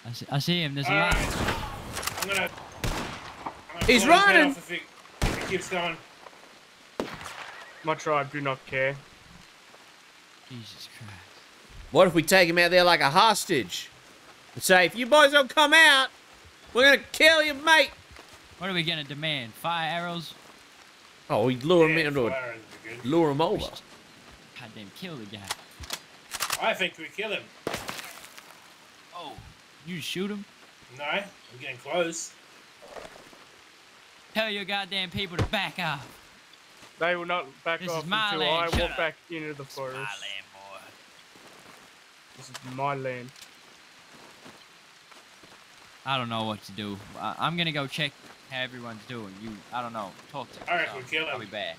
I see, I see him. There's a All lot. right. I'm gonna. I'm gonna He's pull his head running. off If he, if he keeps going. My tribe do not care. Jesus Christ. What if we take him out there like a hostage? And say, if you boys don't come out, we're gonna kill you, mate. What are we gonna demand? Fire arrows? Oh, we lure him Yeah, into it. fire is good. Lure him over. Goddamn, kill the guy. I think we kill him. Oh, you shoot him? No, I'm getting close. Tell your goddamn people to back off. They will not back This is off my until land, I shut walk up. back into the forest. This is my land. I don't know what to do. I, I'm gonna go check how everyone's doing. You, I don't know. Talk to me. I we so kill I'll him. be back.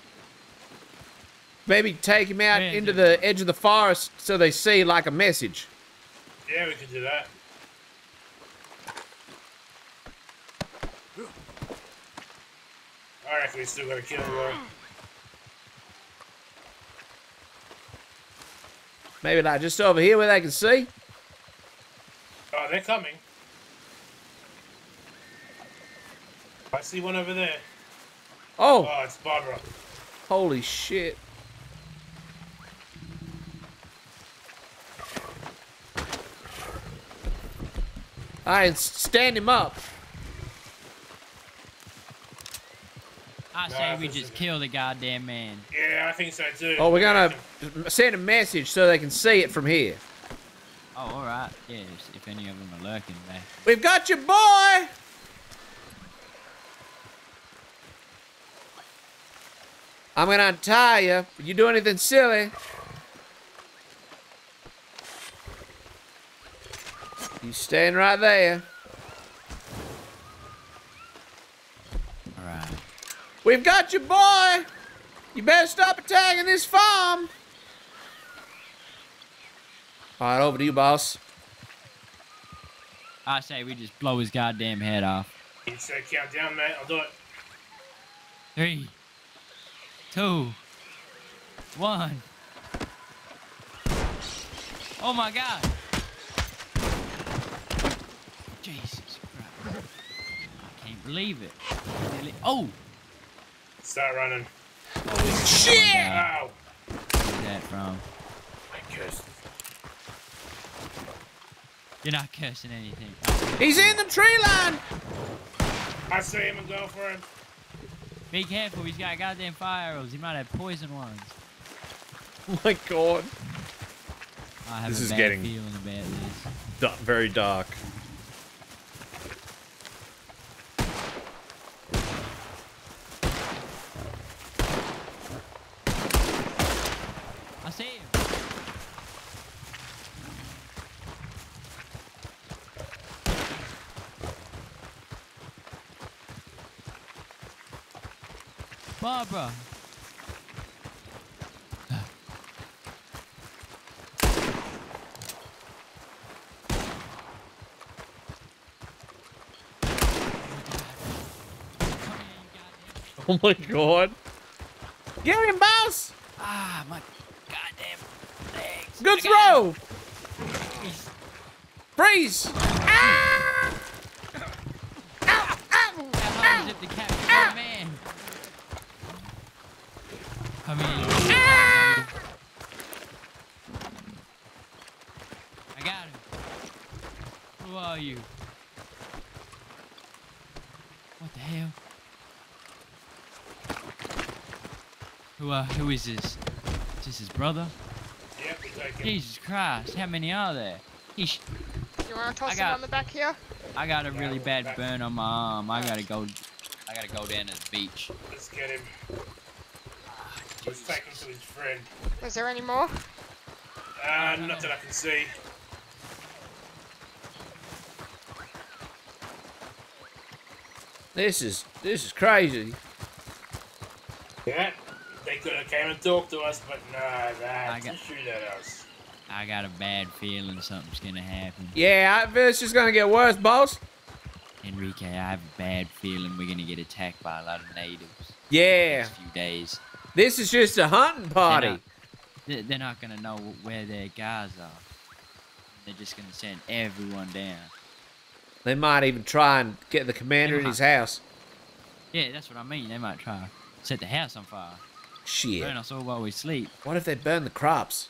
Maybe take him out Man, into dude. the edge of the forest so they see like a message. Yeah, we could do that. I reckon we still gotta kill him. Maybe like just over here where they can see. Oh, they're coming. I see one over there. Oh, Oh, it's Barbara. holy shit. Alright, stand him up. I No, say we just kill the goddamn man. Yeah, I think so too. Oh, we're gonna send a message so they can see it from here. Oh, all right. Yeah, if, if any of them are lurking back. We've got your boy! I'm gonna untie you. If you do anything silly, You staying right there. All right. We've got you, boy! You better stop attacking this farm! Alright, over to you, boss. I say we just blow his goddamn head off. You say count down, mate. I'll do it. Three, two, one. Oh my god! Jesus Christ. I can't believe it. Really- Oh! Start running. Oh, shit! Ow! Where's that from? I cursed. You're not cursing anything. He's in the tree line! I see him and go for him. Be careful, he's got goddamn fire arrows. He might have poison ones. *laughs* Oh my god. I have This a is getting- feeling about this. Da- very dark. I see him. Barbara. Oh my god. Get him, boss! Ah, my goddamn legs. Good throw! Freeze! Ah! Ow! Ow! How is it to capture that man? Come here. you Ah! I got him. Who are you? What the hell? Who uh who is this? Is this his brother? Yep, we. Jesus Christ, how many are there? He's You want to toss I him got- on the back here? I got a really bad burn on my arm. I gotta go I gotta go down to the beach. Let's get him. Let's take him to his friend. Is there any more? Uh, not that I can see. This is this is crazy. Yeah, they could have came and talked to us, but nah, I nah, got- to shoot at us. I got a bad feeling something's gonna happen. Yeah, I feel it's just gonna get worse, boss. Enrique, I have a bad feeling we're gonna get attacked by a lot of natives. Yeah. Next few days. This is just a hunting They're party. not, they're- they're not gonna know where their guys are. They're just gonna send everyone down. They might even try and get the commander in his house. Yeah, that's what I mean. They might try to set the house on fire. Shit. Burn us all while we sleep. What if they burn the crops?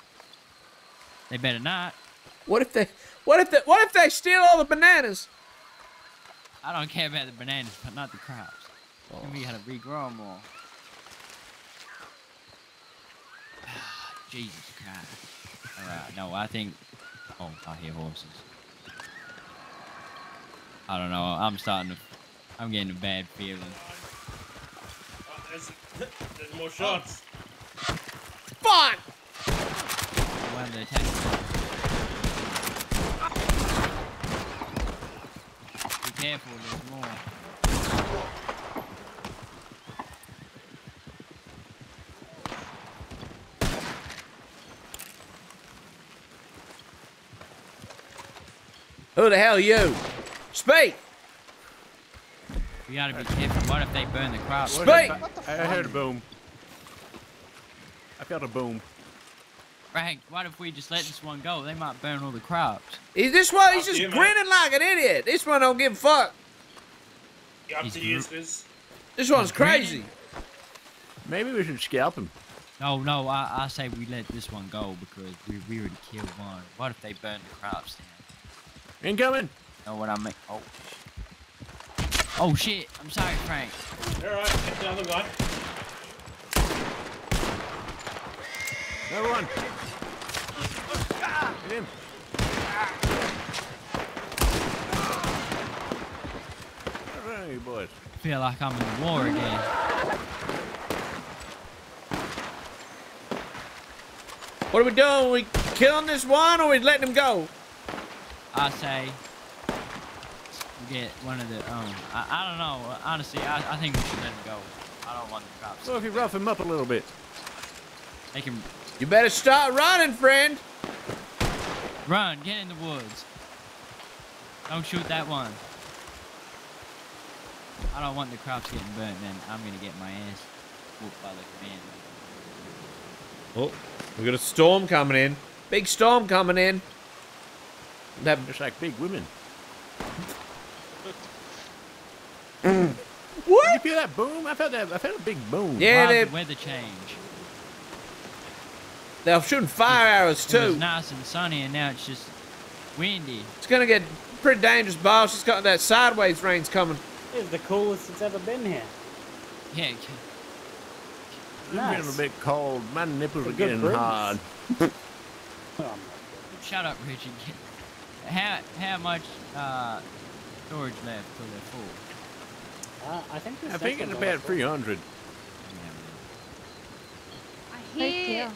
They better not. What if they what if they what if they steal all the bananas? I don't care about the bananas, but not the crops. Oh. And we gotta regrow them all. *sighs* Jesus Christ. Alright, no, I think. Oh, I hear horses. I don't know. I'm starting to. I'm getting a bad feeling. There's, there's more shots. Oh. Fuck! One of the attacks. Be careful, there's more. Who the hell are you? Speak! We gotta be careful. What if they burn the crops? Speak! I, I heard a boom. I felt a boom. Frank, what if we just let this one go? They might burn all the crops. Is this one? He's Up just to you, man. grinning like an idiot. This one don't give a fuck. You up He's to use this? This one's crazy. Maybe we should scalp him. No, no, I, I say we let this one go because we, we already killed one. What if they burn the crops down? Incoming. Know what I mean? Oh. Oh shit! I'm sorry, Frank. Alright, get the other guy. Another one. Get him. All right, boys. feel like I'm in war again. What are we doing? Are we killing this one or are we letting him go? I say we get one of the um. I, I don't know. Honestly, I, I think we should let him go. I don't want the crops. So if you rough him up a little bit. They can You better start running, friend. run. Get in the woods. Don't shoot that one. I don't want the crops getting burnt. Then I'm gonna get my ass whooped by the command. Oh, we got a storm coming in. Big storm coming in. That Just like big women. What? Did you feel that boom? I felt that. I felt a big boom. Yeah, Why they, the weather change? they're shooting fire arrows too. It was nice and sunny, and now it's just windy. It's gonna get pretty dangerous, boss. It's got that sideways rain's coming. It's the coolest it's ever been here. Yeah, I'm Nice. getting a bit cold. My nipples A are getting breeze. hard. Um, *laughs* shut up, Richard. *laughs* How how much uh, storage left till they're full? Uh, I think this I think it's about 300. I hear,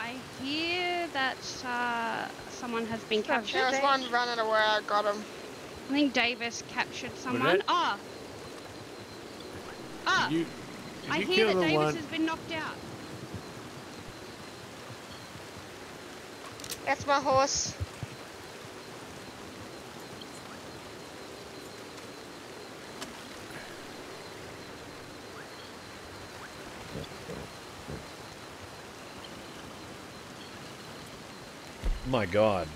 I hear that uh, someone has been captured. There was one running away. I got him. I think Davis captured someone. that- Ah. Ah. Did you, I you hear that Davis one? has been knocked out. That's my horse. My God.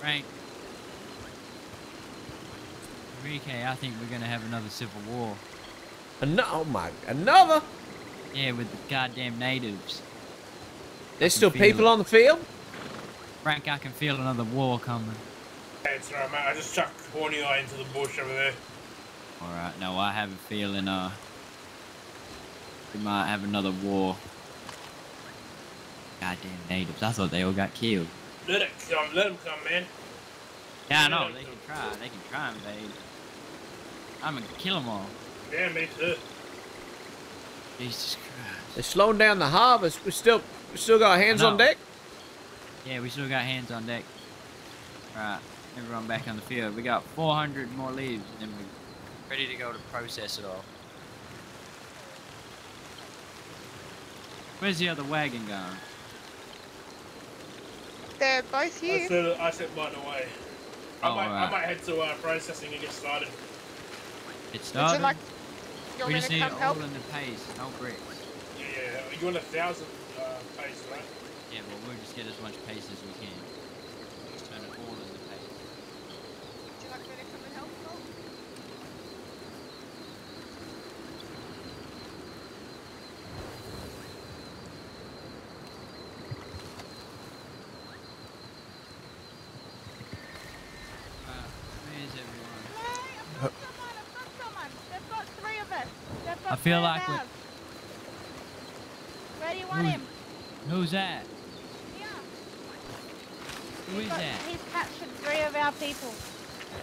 Frank. Enrique, I think we're gonna have another civil war. Ano- oh my, another? Yeah, with the goddamn natives. There's still people it. on the field? Frank, I can feel another war coming. Hey, it's alright, mate. I just chucked Horny Eye into the bush over there. Alright, now I have a feeling, uh, we might have another war. Goddamn natives. I thought they all got killed. Let it come. Let them come, man. Yeah, I know, they can try. They can try and invade. I'm gonna kill them all. Yeah, me too. Jesus Christ. They're slowing down the harvest. We still, we still got hands on deck. Yeah, we still got hands on deck. Right, everyone back on the field. We got 400 more leaves, and then we're ready to go to process it all. Where's the other wagon gone? They're both I here. said, I said mine away. I, Oh, might, I might head to uh, processing and get started. It Would you like? You want we me just to need come it help? all in the paste, no bricks. Yeah, yeah. You want a thousand uh, paste, right? Yeah, well, we'll just get as much paste as we can. Just turn it all in the paste. Would you like me to come and help? Cole? Where's everyone? Hey, I've got someone. I've got someone. They've got three of us. They've got I feel three like we- Where do you want Who's- him? Who's that? Here. Who is got- that? He's captured three of our people.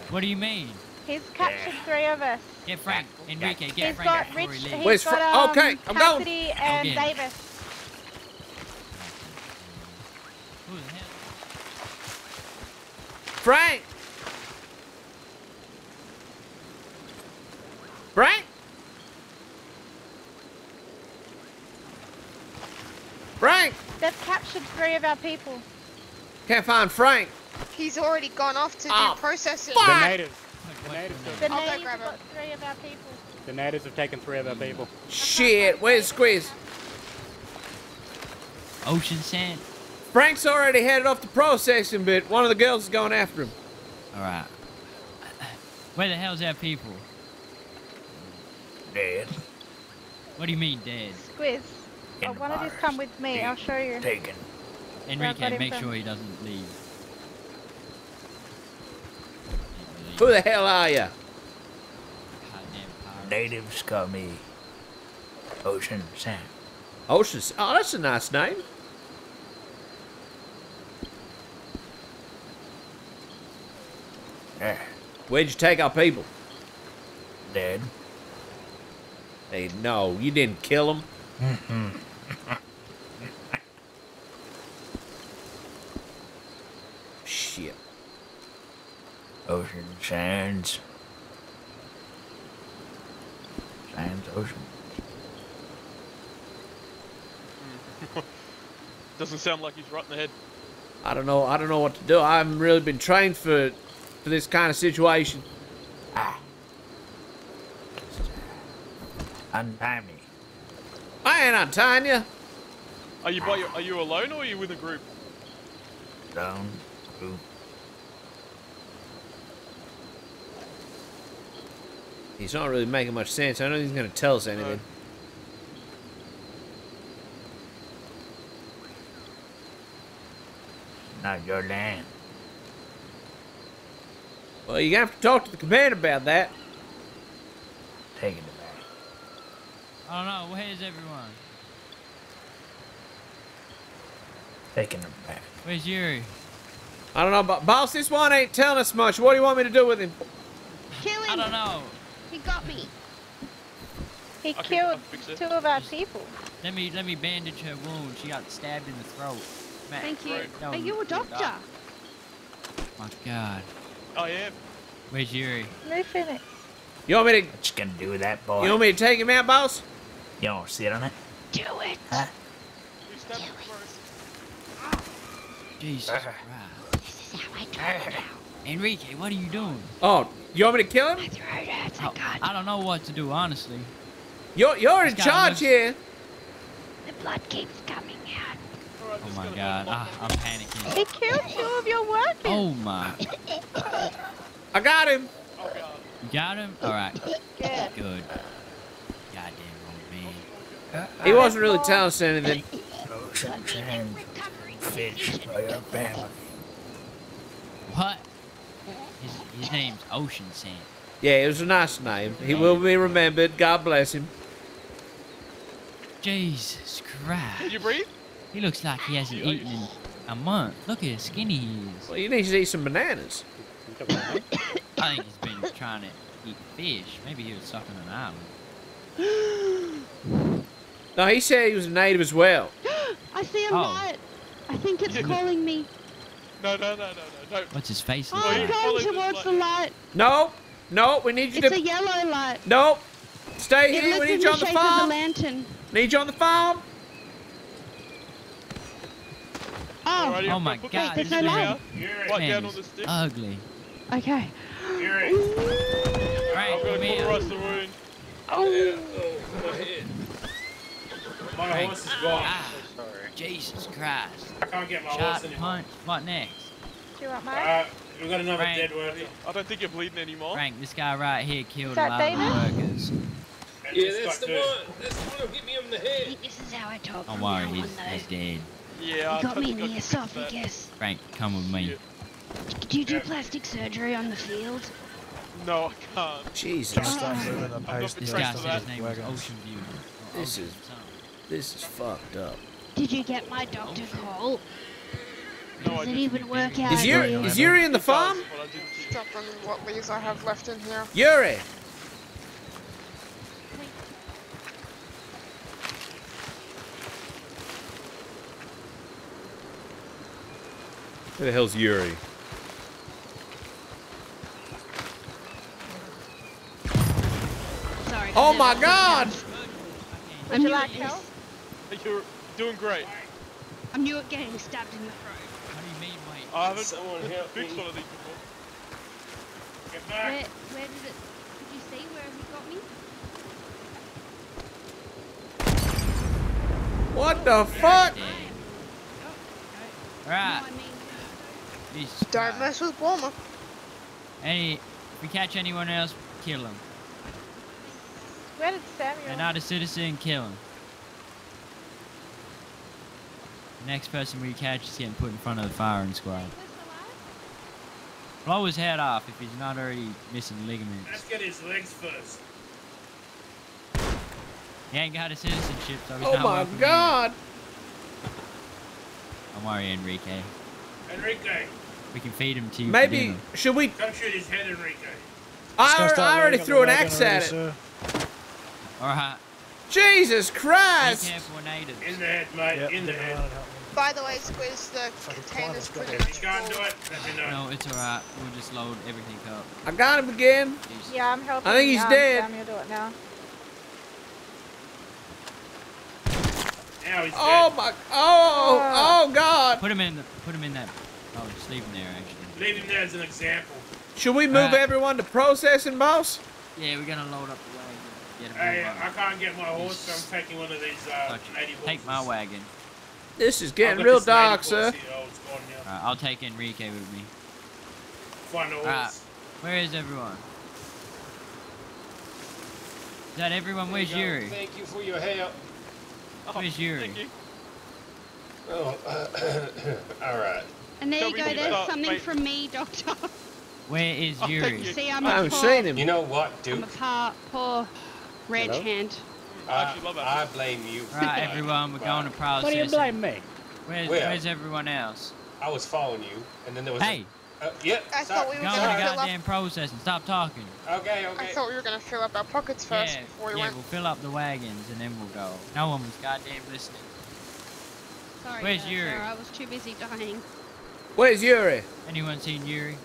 What do you mean? He's captured three of us. Get Frank. Enrique, get He's Frank got before Rich. he He's leaves. Where's got Fra- um, okay, I'm going. Cassidy and Again. Davis. Who the hell? Frank! Frank? Frank! They've captured three of our people. Can't find Frank. He's already gone off to Oh, do processing. The natives. The natives, The natives have him. got three of our people. the natives have taken three of our people. Shit, where's Squiz? Ocean sand. Frank's already headed off to processing, but one of the girls is going after him. All right. Where the hell's our people? Dead. What do you mean dead? Squiz. In Oh, the one of you virus. come with me. I'll show you. Taken. Enrique, make sure he doesn't leave. Who the hell are you? Natives call me Ocean Sam. Oceans. Oh, that's a nice name. Yeah. Where'd you take our people? Dead. Hey, no, you didn't kill them. Mm-hmm. *laughs* Mm-hmm. Ocean sands. Sands, ocean. *laughs* Doesn't sound like he's right in the head. I don't know. I don't know what to do. I haven't really been trained for for this kind of situation. Untie me. I ain't untying you. Are you by your, Are you alone or are you with a group? Down. Group. He's not really making much sense. I don't think he's gonna tell us anything. Not your land. Well, you have to talk to the commander about that. Taking it back. I don't know. Where's everyone? Taking it back. Where's Yuri? I don't know, but boss, this one ain't telling us much. What do you want me to do with him? Kill him. I don't know. He got me. He Okay, killed I'll fix it. two of our people. Let me let me bandage her wound. She got stabbed in the throat. Man, Thank you. no, Are you a doctor? My God. I am. Where's Yuri? No Phoenix. You want me to? What you gonna do with that boy? You want me to take him out, boss? You don't sit on it? Do it. Huh? You stabbed him first. Jesus Uh. Christ. This is how I now. Enrique, what are you doing? Oh, you want me to kill him? My throat hurts. I Oh, can't. I don't know what to do, honestly. You're you're in charge looks- here. The blood keeps coming out. Oh my God. hold I, him I'm panicking. He killed two of your workers. Oh my. I got him. Oh god. You got him? All right. Good. Good. Goddamn old man. He wasn't really telling us anything. Ocean sands. Fish by your family. What? His, his name's Ocean Sand. Yeah, it was a nice name. He will be remembered. God bless him. Jesus Christ. Can you breathe? He looks like he hasn't you- eaten in a month. Look at how skinny he is. Well, he needs to eat some bananas. *coughs* I think he's been trying to eat fish. Maybe he was sucking an island. No, he said he was a native as well. *gasps* I see a Oh. light. I think it's calling me. No, no, no, no, no, no. What's his face Oh, look I'm going towards light. the light. No, no, we need you It's to. a yellow light. No, stay It here. We need in you the on the shape of a farm. lantern. Need you on the farm. Oh, Alrighty, Oh my God, this this stick man- out, Right down on the stick. ugly. okay. I'm Frank, gonna come here. cauterize the wound. Oh, My Frank. horse is gone. Ah, Sorry. Jesus Christ. I can't get my Shot, horse anymore. punch. What next? Do you want mine? Uh, we've got another Frank. dead worker. I don't think you're bleeding anymore. Frank, this guy right here killed a lot of David? the workers. And Yeah, that's the one. That's the one who hit me on the head. this is how I talk. Don't from worry, he's, he's dead. Yeah, I You got me in think the can fix that. esophagus. Frank, come with me. Do you do plastic surgery on the field? No, I can't. Jesus, Start moving the I'm not paste. This Frank guy for said his name was Ocean View. This is- this is fucked up. Did you get my doctor call? Does it even work out? Is Yuri, here? is Yuri in the farm? Stop Dropping what leaves I have left in here. Yuri! Where the hell's Yuri? Sorry. Oh my god! I'm you like this. help? You're doing great. I'm new at getting stabbed in the throat. What do you mean, mate? I haven't Someone help fixed one of these before. Get back. where did it? Did you see where he got me? What the fuck? Right. No, Jesus Don't Christ. mess with Guarma. Any, if we catch anyone else, kill them. Where did Samuel? They're not a citizen, kill them. The next person we catch is getting put in front of the firing squad. Blow his head off if he's not already missing ligaments. Let's get his legs first. He ain't got a citizenship, so he's Oh not my welcome here. god! Don't worry, Enrique. Enrique, We can feed him to you. Maybe, dinner. should we... come shoot his head, Enrique. I, I already threw an axe at it. Alright. Jesus Be Christ! careful, natives. In the head, mate. Yep, in the head. on and help me. By the way, squeeze the Fucking container's climate pretty If much you can't do it, let me know. No, it's alright. We'll just load everything up. I got him again. Jesus. Yeah, I'm helping. I think he's dead. Samuel do it now. Now he's Oh dead. my... Oh oh, oh! oh god! Put him in the. Put him in that. Oh, just leave him there. Actually. Leave him there as an example. Should we move Alright. everyone to processing, boss? Yeah, we're gonna load up the wagon. Get him Hey, moving. I can't get my horse, so I'm taking one of these uh, Touch it. Take my wagon. This is getting real dark, sir. here. Oh, it's gone now. Alright, I'll take Enrique with me. Find a horse. Alright. Where is everyone? Is that everyone? Where's There you. Yuri? Thank you for your help. Where's Yuri? Thank you. Oh, *coughs* all right. And there Tell you go. There's start, something mate. from me, Doctor. Where is *laughs* Oh, Yuri? you. See, I'm I a haven't seen him. You know what, I'm a poor, poor ranch Hello? hand. I I, actually love that. I blame you. Right, everyone, we're going to process. What do you blame me? Where's, Where? where's everyone else? I was following you, and then there was. Hey, A, uh, yeah. I sorry. thought we were go gonna to fill up. goddamn processing. Stop talking. Okay, okay. I thought we were gonna fill up our pockets first Yeah, before we yeah, went. we'll fill up the wagons and then we'll go. No one was goddamn listening. Sorry, Where's uh, Yuri? sir, I was too busy dying. Where's Yuri? Anyone seen Yuri?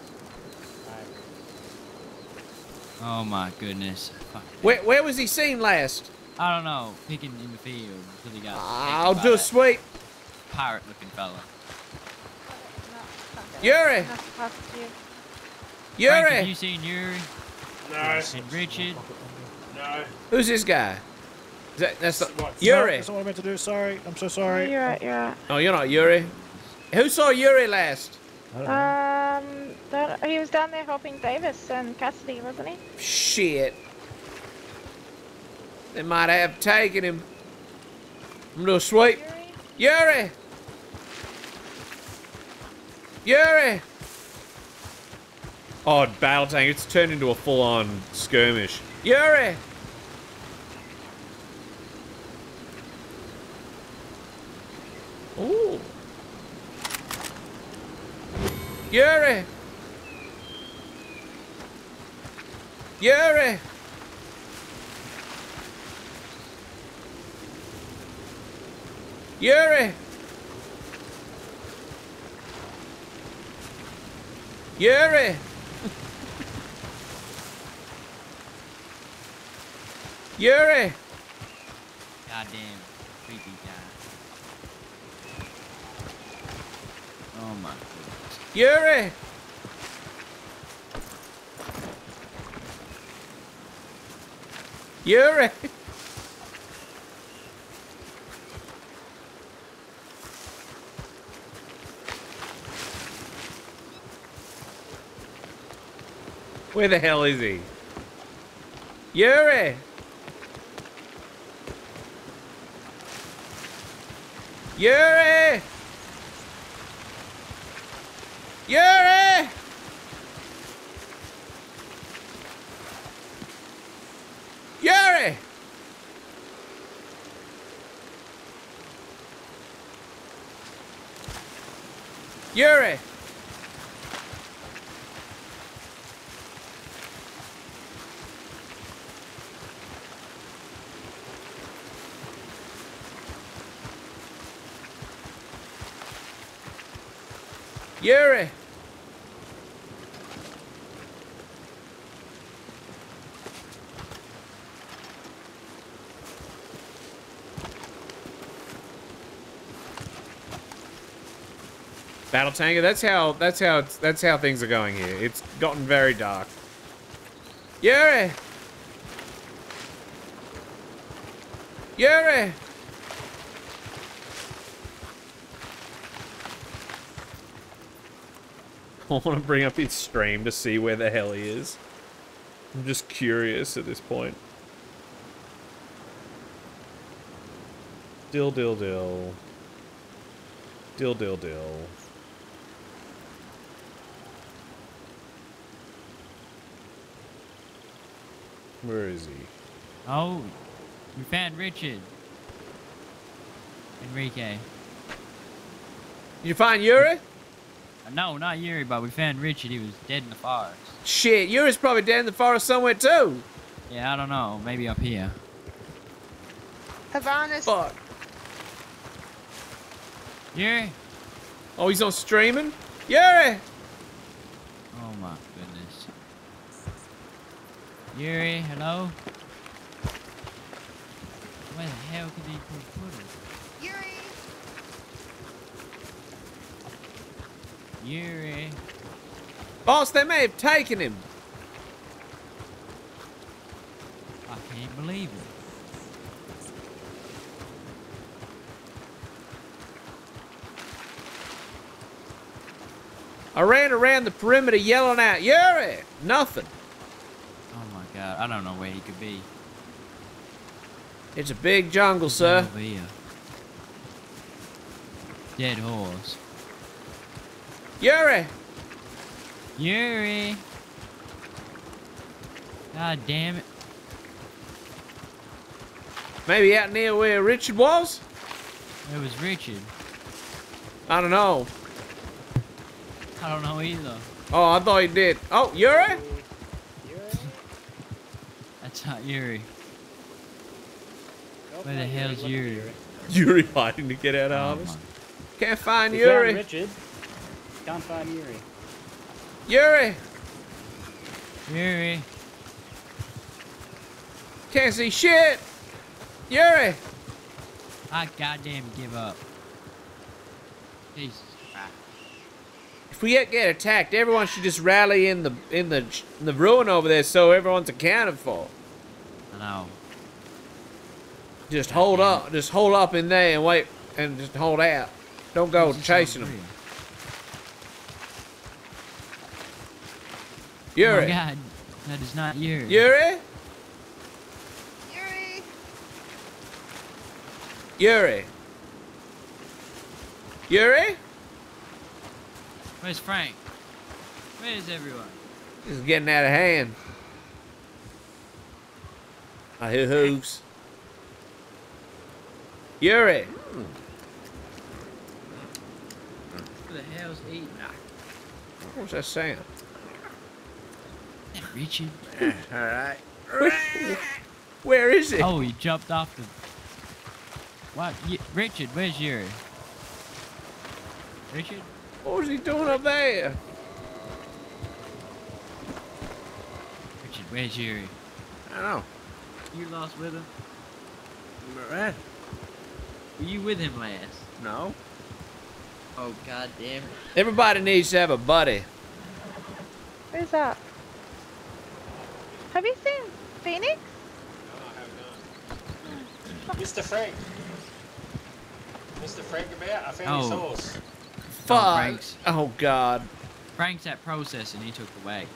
Oh my goodness. Fuck. Where, where was he seen last? I don't know. Picking in the field until he got. I'll do a just that. Pirate-looking fella. Yuri! Not to pass it to you. Frank, have you seen Yuri No, and Richard? no. Who's this guy? Is that, that's not, What? No, Yuri. that's not what I meant to do. Sorry. I'm so sorry. you're right. You're right. Oh, you're not Yuri. Who saw Yuri last? I don't know. Um, that, he was down there helping Davis and Cassidy, wasn't he? Shit. They might have taken him. I'm gonna sweep. Yuri? Yuri! Oh, battle tank. It's turned into a full-on skirmish. Yuri! Ooh. Yuri! Yuri! Yuri! Yuri! Yuri! Goddamn creepy guy. Oh my goodness. Yuri! Yuri! *laughs* Where the hell is he? Yuri! Yuri! Yuri! Yuri! Yuri! Yuri! Battle Tanker, that's how that's how that's how things are going here. It's gotten very dark. Yuri! Yuri! *laughs* I want to bring up his stream to see where the hell he is. I'm just curious at this point. Dill, dill, dill. Dill, dill, dill. Where is he? Oh, we found Richard. Enrique. You find Yuri? No, not Yuri, but we found Richard. He was dead in the forest. Shit, Yuri's probably dead in the forest somewhere too. Yeah, I don't know. Maybe up here. Havana's. Fuck. Yuri? Oh, he's on streaming? Yuri! Oh my goodness. Yuri, hello? Where the hell could he put put it? Yuri! Boss, they may have taken him. I can't believe it. I ran around the perimeter yelling out, Yuri! Nothing. Oh my god, I don't know where he could be. It's a big jungle, sir. Dead horse. Yuri! Yuri! God damn it. Maybe out near where Richard was? It was Richard? I don't know. I don't know either. Oh, I thought he did. Oh, Yuri? *laughs* That's not Yuri. Where the hell's Yuri? *laughs* Yuri hiding to get out of oh harvest. Can't find We Yuri. found Richard. Can't find Yuri. Yuri! Yuri! Can't see shit! Yuri! I goddamn give up. Jesus Christ. If we get, get attacked, everyone should just rally in the in the in the ruin over there so everyone's accounted for. I know. Just hold up, just hold up in there and wait, and just hold out. Don't go chasing them. Yuri, oh my god, that is not Yuri. Yuri, Yuri, Yuri. Yuri. Where's Frank? Where's everyone? This is getting out of hand. I hear hooves. Yuri. Who the hell's eating? What's that sound? That Richard? *laughs* All right. Where is it? Oh, he jumped off the. What? Y- Richard, where's Yuri? Richard? What was he doing up there? Richard, where's Yuri? I don't know. You lost with him? Right. Were you with him last? No. Oh, god damn it. Everybody needs to have a buddy. Where's that? Have you seen Phoenix? No, I have not. Mr. Frank. Mr. Frank about? I found his Oh. horse. Oh, Fuck. Frank's. Oh God. Frank's at processing, he took the wagon.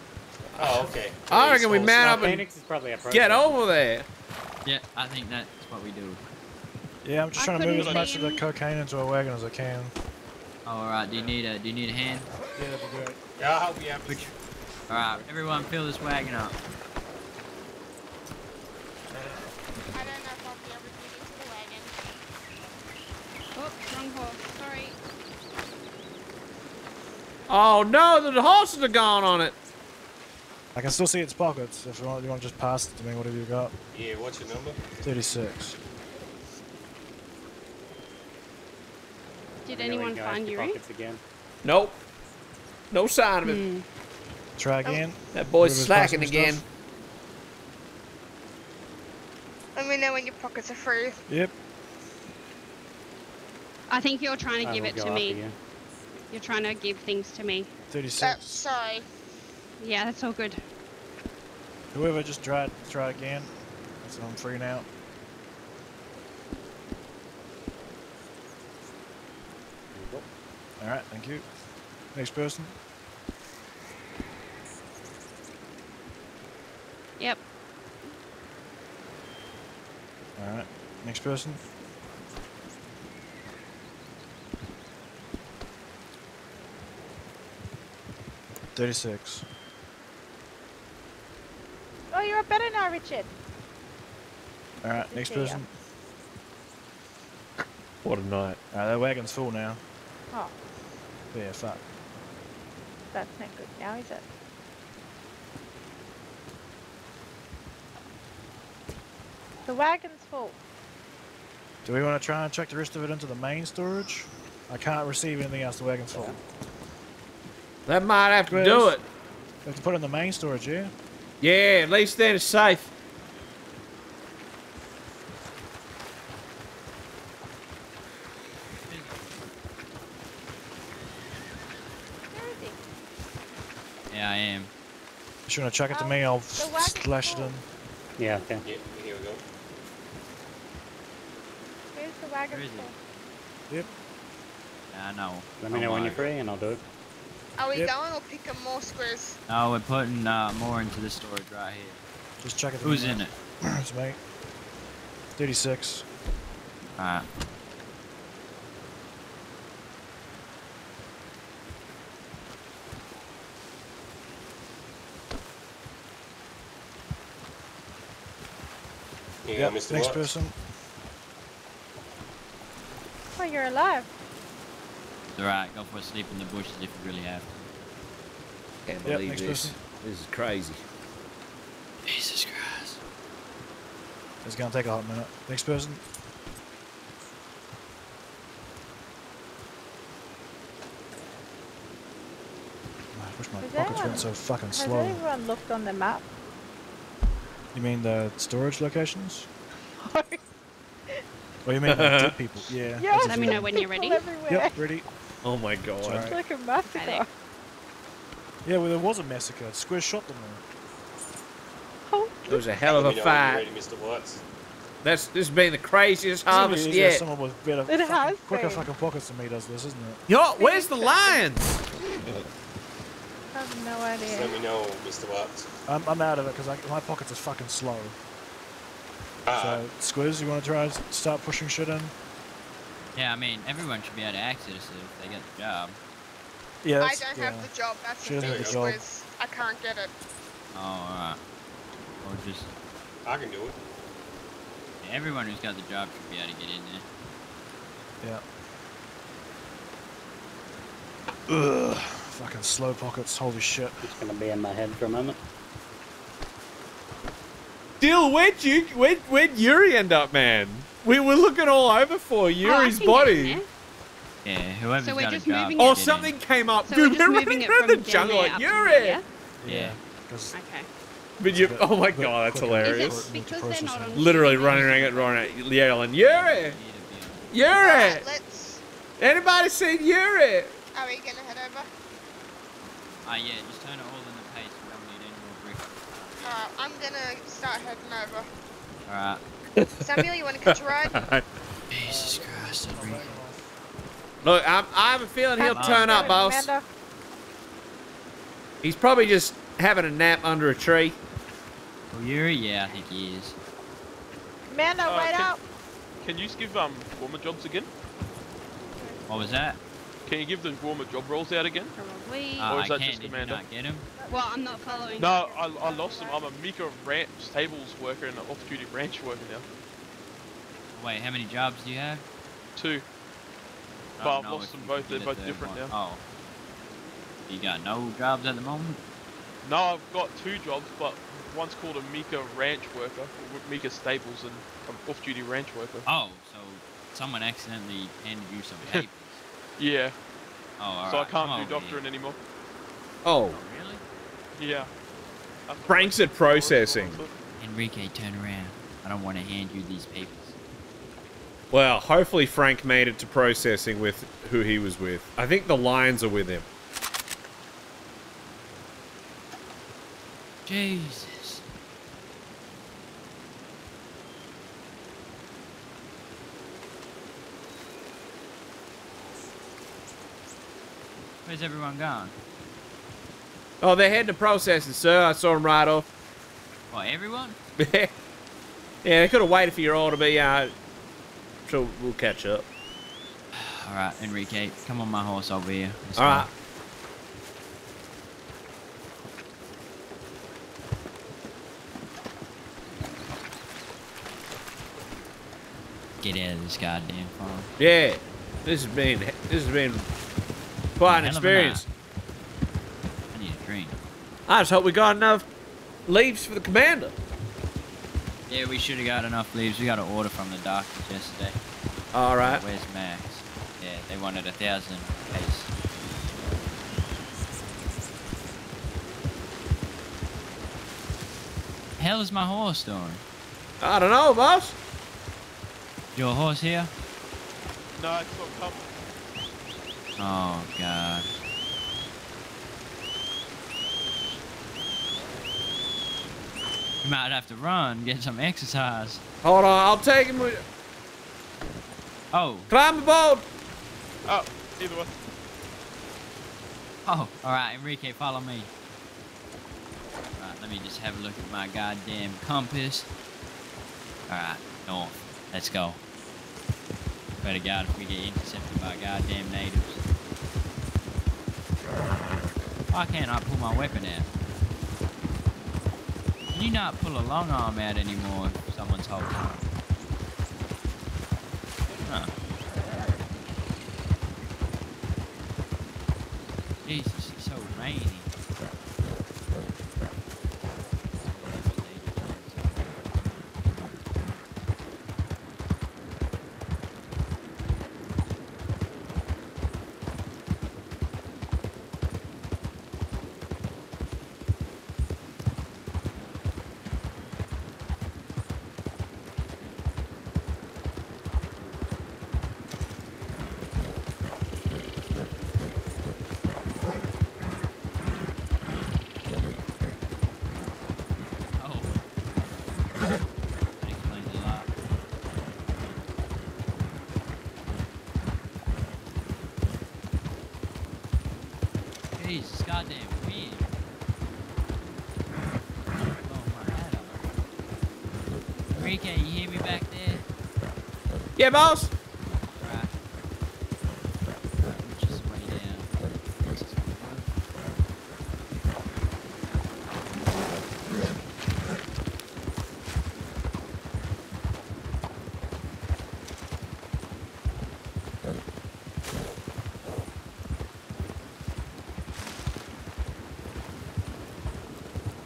Oh, okay. I reckon we man up and is probably a get over there. Yeah, I think that's what we do. Yeah, I'm just I trying to move as much of the cocaine into a wagon as I can. Oh, alright, do you need a do you need a hand? Yeah, that'd be great. Yeah, I'll help you out. Alright, everyone fill this wagon up. I don't know if I'll be able to get into the wagon. Oh, wrong horse. Sorry. Oh no, the horses are gone on it. I can still see its pockets. If you want, you want to just pass it to me. What have you got? Yeah, what's your number? 36. Did There anyone find the Yuri? pockets again. Nope. No sign of him. Hmm. Try again. That boy's Whoever's slacking again. stuff. Let me know when your pockets are free. Yep. I think you're trying to I give it to me. you. You're trying to give things to me. 36. Uh, sorry. Yeah, that's all good. Whoever just try try again. So I'm free now. All right, thank you. Next person. Yep. All right, next person. Thirty-six. Oh, you're a better now, Richard. All right, next see ya. person. What a night. All right, that wagon's full now. Oh, Yeah, fuck. that's not good now, is it? The wagon's full. Do we want to try and chuck the rest of it into the main storage? I can't receive anything else. The wagon's full. That might have to Squiz. do it. We have to put it in the main storage, yeah? Yeah, at least then it's safe. Yeah, I am. If you want to chuck it to um, me, I'll the wagon's slash it in. Yeah, okay. Yeah, here we go. Where's the wagon Where is it? Yep. Yeah, I know. Let me know when you're free and I'll do it. Are we Yep. going or picking more squares? No, we're putting uh, more into the storage right here. Just chuck it to Who's in it? *clears throat* it's me. 36. Alright. You Yep, Mr. next Watts. person. Oh, you're alive. It's alright, go for a sleep in the bushes if you really have to. Can't believe next this. person. This is crazy. Jesus Christ. It's gonna take a hot minute. Next person. I wish my Has pockets anyone- went so fucking Has slow. anyone looked on the map? You mean the storage locations? *laughs* oh, you mean the dead *laughs* people? Yeah. Yeah, Let me know when you're ready. Everywhere. Yep, ready. *laughs* Oh my god. Sorry. It's like a massacre. Yeah, well, there was a massacre. Square shot them all. It was a hell of a Let me know when fight. you're Mr. Watts. That's this has been the craziest It's harvest easier if yet. Someone with better, It fucking- has quicker been. fucking pockets than me does this, isn't it? Yo, where's the lions? I *laughs* have no Just let me know, Mr. Watts. I'm, I'm out of it because my pockets are fucking slow. Ah, So, Squiz, you want to try and start pushing shit in? Yeah, I mean, everyone should be able to access it if they get the job. Yeah, I don't yeah. have the job. That's She the doesn't thing. have job. Squiz. I can't get it. Oh, alright. Or just I can do it. everyone who's got the job should be able to get in there. Yeah. Ugh. Fucking slow pockets. Holy shit. It's gonna be in my head for a moment. Dill, where'd you where'd, where'd Yuri end up, man? We were looking all over for Oh, Yuri's can get in body. there. Yeah, whoever's So we're got just a job. moving can Or get in. something came up. So Dude, we're we're moving running it around the jungle there like Yuri. here, Yeah. Okay. But you, oh my god, that's hilarious. Is it because they're not on Literally running around, running, yelling, Yuri, Yuri. Alright, let's. Anybody seen Yuri? Are we gonna head over? Ah, yeah, just turn it all in the paste. We don't need any more bricks. Alright, I'm gonna start heading over. Alright. Samuel, you wanna catch a ride? *laughs* Jesus Christ, I'm. Look, I'm, I have a feeling he'll How's it turn up, boss. Amanda? He's probably just having a nap under a tree. Oh, Yuri? Yeah, I think he is. Amanda, Uh, wait can- up. Can you just give um Guarma jobs again? What was that? Can you give the Guarma job rolls out again? Probably. Uh, Or I is that can. just Did you Amanda? not get him? Well, I'm not following. No, I, I lost them. I'm a Mika Ranch tables worker and an off-duty ranch worker now. Wait, how many jobs do you have? Two. I But don't I've lost them both. They're both different one. now. Oh. You got no jobs at the moment? No, I've got two jobs, but one's called a Mika ranch worker, or Mika stables, and an off-duty ranch worker. Oh, so someone accidentally handed you some *laughs* papers. Yeah. Oh, all so I can't come do over doctoring anymore. Oh, oh Really? Yeah. Frank's at processing. Enrique, turn around. I don't want to hand you these papers. Well, hopefully Frank made it to processing with who he was with. I think the lions are with him. Jesus. Where's everyone gone? Oh, they're heading to processing, sir. I saw them right off. What, everyone? *laughs* yeah, they could have waited for your order, but yeah, sure we'll catch up. *sighs* All right, Enrique, come on my horse over here. Let's All go. right. Get out of this goddamn farm. Yeah, this has been this has been quite an experience. I need a drink. I just hope we got enough leaves for the commander. Yeah, we should have got enough leaves. We got an order from the doctors yesterday. All right. Where's Max? Yeah, they wanted a thousand pace. Hell is my horse doing? I don't know, boss. Your horse here? No, it's not coming. Oh god. You might have to run, get some exercise. Hold on, I'll take him. With... You. Oh. Climb the aboard. Oh, either way. Oh, alright, Enrique, follow me. Alright, let me just have a look at my goddamn compass. Alright, north. Let's go. Better God if we get intercepted by goddamn natives. Why can't I pull my weapon out? You not pull a long arm out anymore if someone's holding it? Huh. Jesus, it's so rainy. Oh. That explains a lot. Jesus, goddamn wind. Oh, my hat off. Enrique, you hear me back there? Yeah,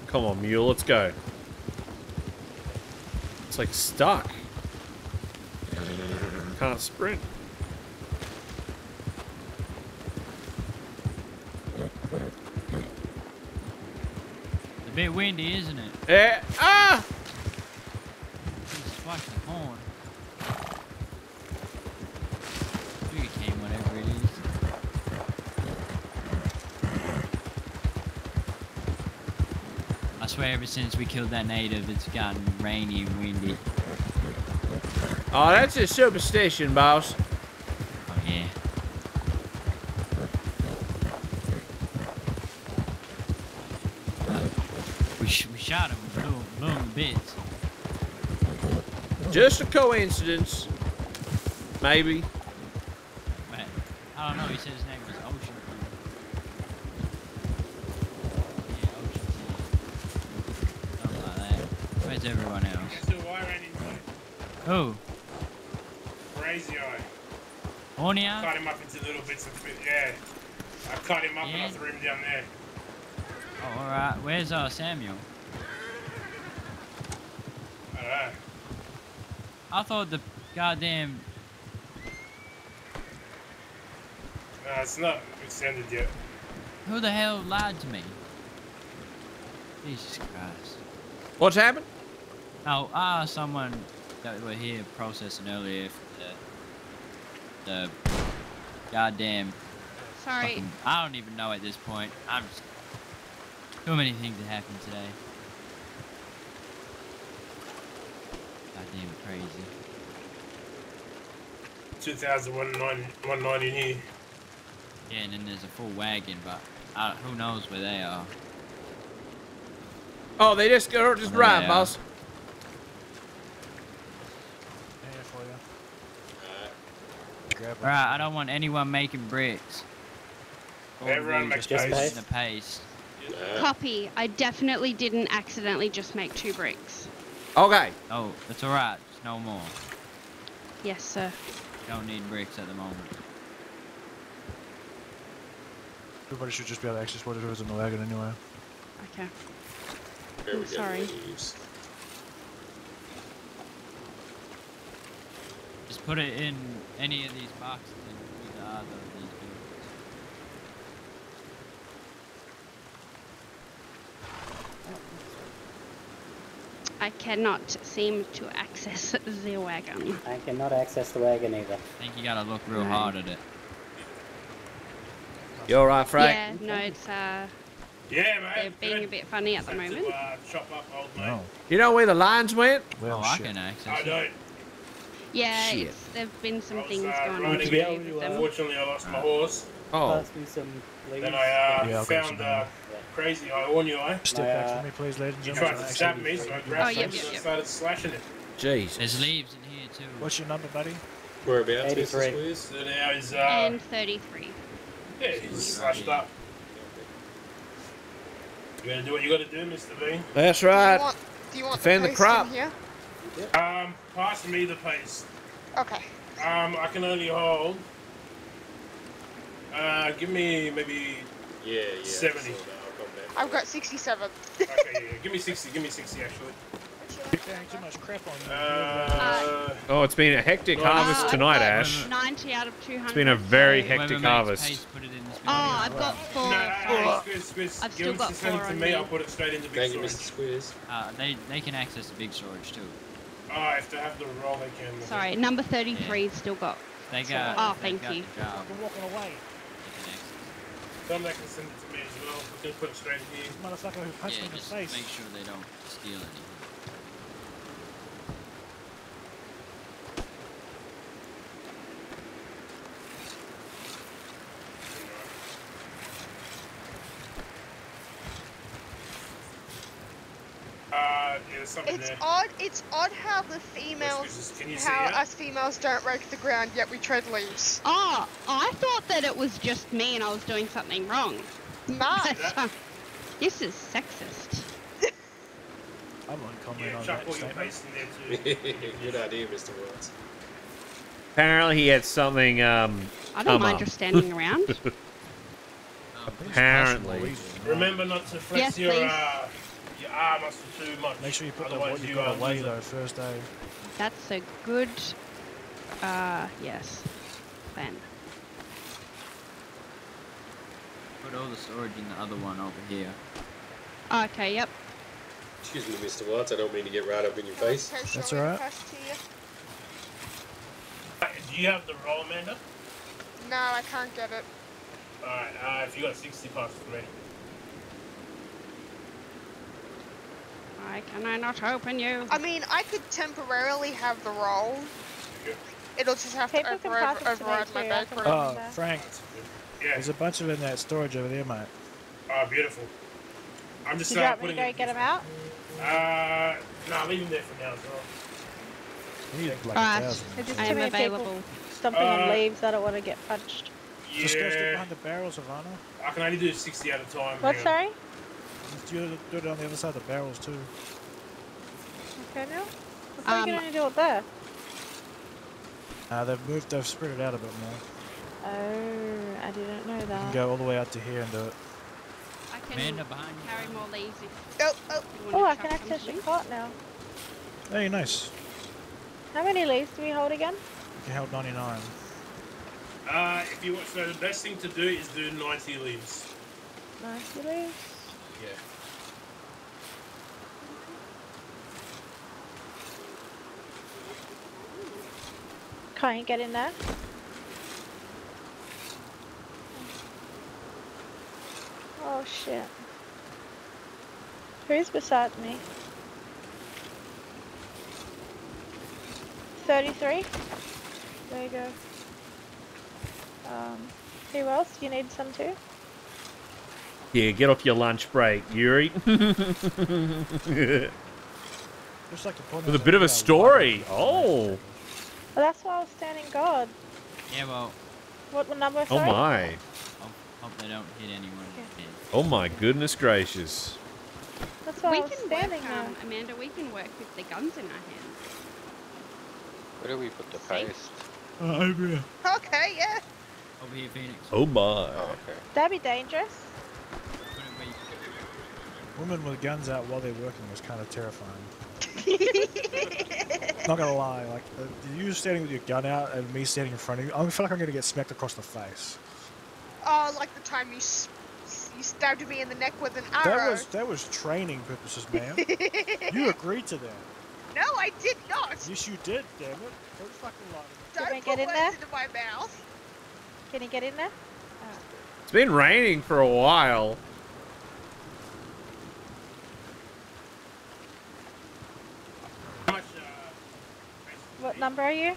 Come on, mule, let's go. It's like stuck. Sprint. It's a bit windy, isn't it? Yeah. Ah! Jesus, watch the horn. Whatever it is. I swear ever since we killed that native, it's gotten rainy and windy. Oh, that's a superstition, boss. Oh, yeah. We, sh we shot him, blew, blew bits. Just a coincidence. Maybe. But, I don't know, he said his name was Ocean. Yeah, Ocean City. Something like that. Where's everyone else? Guess who I ran into? Who? Crazy Eye. Horny Eye? Cut him up into little bits of fit. Yeah. I cut him up and I down there. Oh, alright. Where's uh, Samuel? I don't know. I thought the goddamn. No, it's not extended yet. Who the hell lied to me? Jesus Christ. What's happened? Oh, ah, someone that were here processing earlier for the, the goddamn. Sorry. fucking- I don't even know at this point. I'm just. Too many things have happened today. Goddamn crazy. 2,190 here. Yeah, and then there's a full wagon, but I, who knows where they are. Oh, they just go just right, boss. Here for you. Grab. Alright, I don't want anyone making bricks. All Everyone makes just paste. in the paste. Copy. I definitely didn't accidentally just make two bricks. Okay. Oh, it's alright. No more. Yes, sir. Don't need bricks at the moment. Everybody should just be able to access whatever is in the wagon anyway. Okay. There I'm go, sorry. leaves. Just put it in any of these boxes and either either of these buildings. I cannot seem to access *laughs* the wagon. I cannot access the wagon either. I think you gotta look real Right. hard at it. You alright, Frank? Yeah, no, it's uh, Yeah, mate. they're being a bit funny at the Have to, moment. uh, chop up old mate. You know where the lines went? Well, oh, I can access I it. don't. Yeah, there've been some was, things uh, going on riding To be today with them. Unfortunately, I lost my horse. Oh. Pass me some leaves. Then I uh, Yeah, I'll grab found some uh, crazy Ionia. Step back from me, please, ladies and He gentlemen. tried to stab me, so I grabbed Oh, him yep, and yep, yep. started slashing it. Jesus. There's leaves in here too. What's your number, buddy? Whereabouts, Mr. 83. Squiz? So now he's, uh, And 33. yeah, he's slashed up. You gotta do what you gotta do, Mr. V. That's right. Do you right. want, do you want Defend the paste crop. in here? Um, pass me the paste. Okay. Um, I can only hold. Uh, give me maybe. Yeah, yeah. 70. so I'll come back. I've got 67. Okay, yeah, yeah, *laughs* give me 60. Give me 60 actually. Too much crap on you. Uh, Oh, it's been a hectic Uh, harvest I've tonight, got Ash. 90 out of 200. It's been a very hectic harvest. paste, put it in this Oh, I've got four. no, no, no, Squiz, Squiz. I've Give still got to send it four to on me. me. I'll put it straight into big Thank you, storage. Mr. Squiz. Uh, they they can access the big storage too. Oh, if they have the roll, they can. Sorry, number 33 's still got. They So- got. oh, they thank got you. The job. We're walking away. They can access. Some they can send it to me as well. We can put it straight in here. Motherfucker who punched me Yeah, in the just face. make sure they don't steal anything. Uh, yeah, something It's there. odd. It's odd how the females, Squiz, Can you see how us females don't rake the ground yet we tread leaves. Oh, I thought that it was just me and I was doing something wrong. Nah. this is sexist. I won't comment Yeah, on chuck that statement. paste in there too. *laughs* Good idea, Mr. Watts. Apparently, he had something. Um, I don't mind up. just standing around. *laughs* Apparently. Remember not to flex Yes, your please. uh, your arm muscle too much. Make sure you put the, Otherwise what you you, got away though first, eh? That's a good, uh, yes, plan. Put all the storage in the other one over here. Okay, yep. Excuse me, Mr. Watts. I don't mean to get right up in your face. That's alright. Do you have the roll, Amanda? No, I can't get it. Alright, uh, if you got 60 bucks for Why can I not open you? I mean, I could temporarily have the roll. Yeah. It'll just have to People can over, pass it to override my too, back room. Oh. Frank, Yeah. there's a bunch of in that storage over there, mate. Oh, beautiful. I'm just Did you uh, want me to go get them out? Uh, no, leave him there for now as well. You need like a Alright, thousand. Just I too am many available. people stomping Uh, on leaves. I don't want to get punched. Just go stick behind the barrels, Havana. I can only do 60 at a time. What, hang sorry? Just do, do it on the other side of the barrels too. Okay, now. I thought you going to only do it there. Uh, they've moved, they've spread it out a bit more. Oh, I didn't know You can that. go all the way out to here and do it. I can Amanda behind you. carry more leaves if Oh, oh. you Oh, I can access your leaves. cart now. Hey, nice. How many leaves do we hold again? You can help 99. Uh, if you want, so the best thing to do is do 90 leaves. 90 leaves. Yeah. Can't get in there? Oh shit. Who's beside me? 33? There you go. Um, who else? You need some too? Yeah, get off your lunch break, Yuri. *laughs* Just like to point With a bit of a story. Oh. Well, that's why I was standing guard. Yeah, well, What the number? Oh my. hope, hope they don't hit anyone in. Oh my goodness gracious. That's why We I was can standing work, um, Amanda. We can work with the guns in our hands. Where do we put the Safe. paste? Uh, over here. Okay, yeah. Over here, Phoenix. Oh my. Oh, okay. That'd be dangerous. Put it where you- Women with guns out while they're working was kind of terrifying. *laughs* Not gonna lie, like uh, you standing with your gun out and me standing in front of you, I feel like I'm gonna get smacked across the face. Oh, like the time you you stabbed me in the neck with an arrow. That arrow. was that was training purposes, *laughs* ma'am. you agreed to that. No, I did not. Yes, you did. Damn it! Don't fucking lie. to me. Don't we put get in there? into my mouth. Can you get in there? It's been raining for a while. What number are you?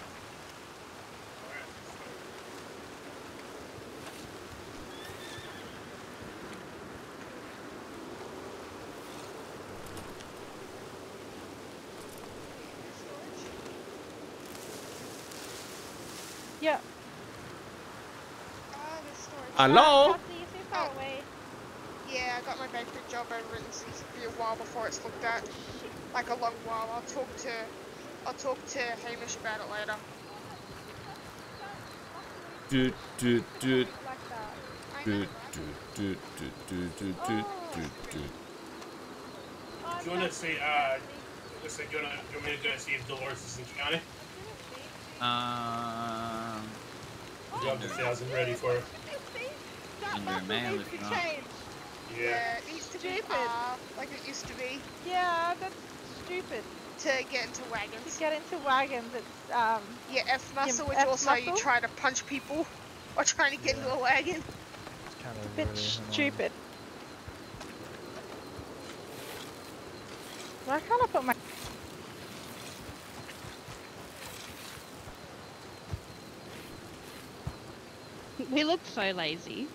Yeah. Oh, the storage. Hello? Chelsea, you're too far away. Yeah, I got my bakery job over in seems to be a while before it's looked at. Like a long while. I'll talk to I'll talk to Hamish about it later. Do do do Like that. Do do do do do do do do do. do you want to see, uh, listen, do you want, to, do you want me to go see if Dolores is in county? Um, Do you have the thousand ready for her? In your mail if you want. Yeah. Yeah, it needs to be Stupid. like it used to be Yeah, that's stupid. to get into wagons. To get into wagons, it's um. Yeah, F muscle, which F also you try to punch people *laughs* or trying to get into a wagon. It's kind of bit really stupid. Why can't I put my We look so lazy.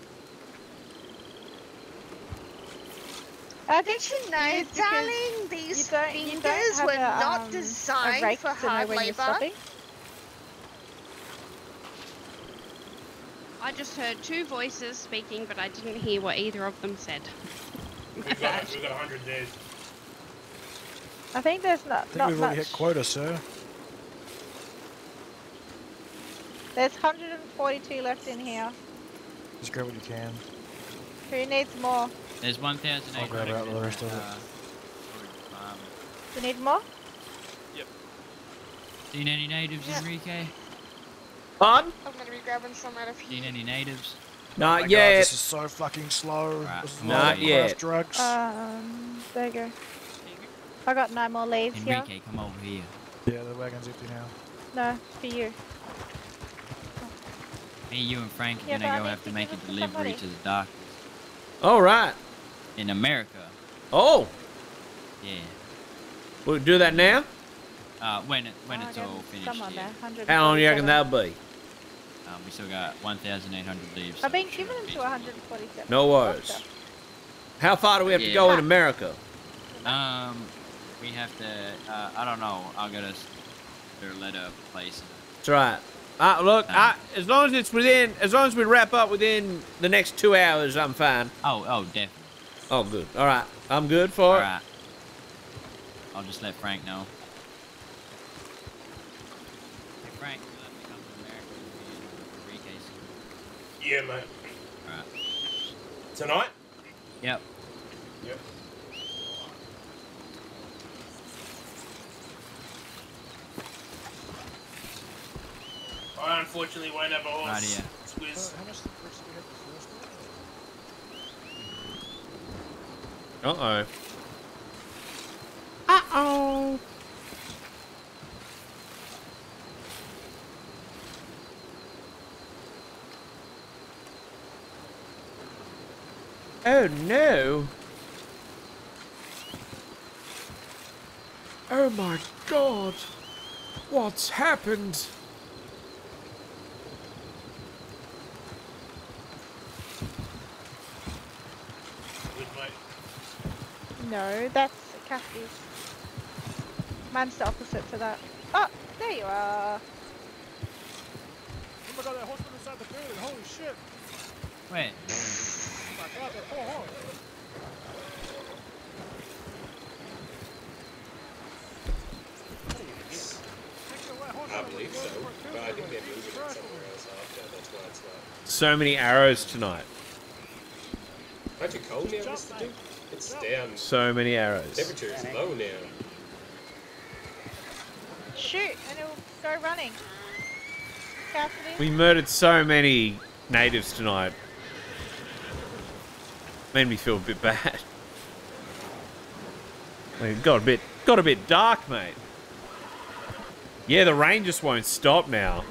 I Did think you *laughs* know, because darling, these you don't, you fingers don't have were a, not um, designed a for to hard when you're labor? stopping. I just heard two voices speaking, but I didn't hear what either of them said. We've got, we've got 100 days. I think there's I not think not we've already hit quota, sir. There's 142 left in here. Just grab what you can. Who needs more? There's 1,800. I'll grab out the rest of it. uh, storage farm. You need more? Yep. Seen any natives, Yeah. Enrique? Pardon? I'm gonna be grabbing some out of here. Seen any natives? Oh my Not God, yet. this is so fucking slow. Right. This is Not yet. drugs. Um, there you go. I got no more leaves here. Enrique, come over here. yeah, the wagon's empty now. No, for you. Me, you, and Frank are Yeah, gonna go have to to make a give it to delivery somebody. to the doctors All right. In America. Oh, Yeah. we'll do that now. Uh, when it, when Oh, it's all finished. Yeah. How long do you reckon that'll be? Um, we still got 1,800 leaves. I've so been it given shouldn't them to 147. No worries. How far do we have to go in America? Um, we have to. Uh, I don't know. I'll get us their letter place. That's right. Uh, look, I, as long as it's within, as long as we wrap up within the next two hours, I'm fine. Oh, oh, definitely. Oh, good. All right, I'm good for All it. right. I'll just let Frank know. Hey, Frank, you let me come to America and Enrique soon. Yeah, mate. Alright. Tonight? Yep. Yep. I unfortunately won't have a horse. Rightio. Squiz. How much did Chris get the first one? Uh-oh. Uh-oh. Oh no. Oh my god. What's happened? No, that's Kathy's. Mine's the opposite to that. Oh, there you are. Oh my god, that horse went inside the building. Holy shit. Wait. Oh my god, that poor horse. I believe so, but I think they're moving it somewhere else after. That's why it's not. So many arrows tonight. Aren't you cold now, Mr. Duke? It's down. So many arrows. Temperature is low now. Shoot, and it'll go running. Cassidy. We murdered so many natives tonight. Made me feel a bit bad. *laughs* It got a bit got a bit dark, mate. Yeah, the rain just won't stop now.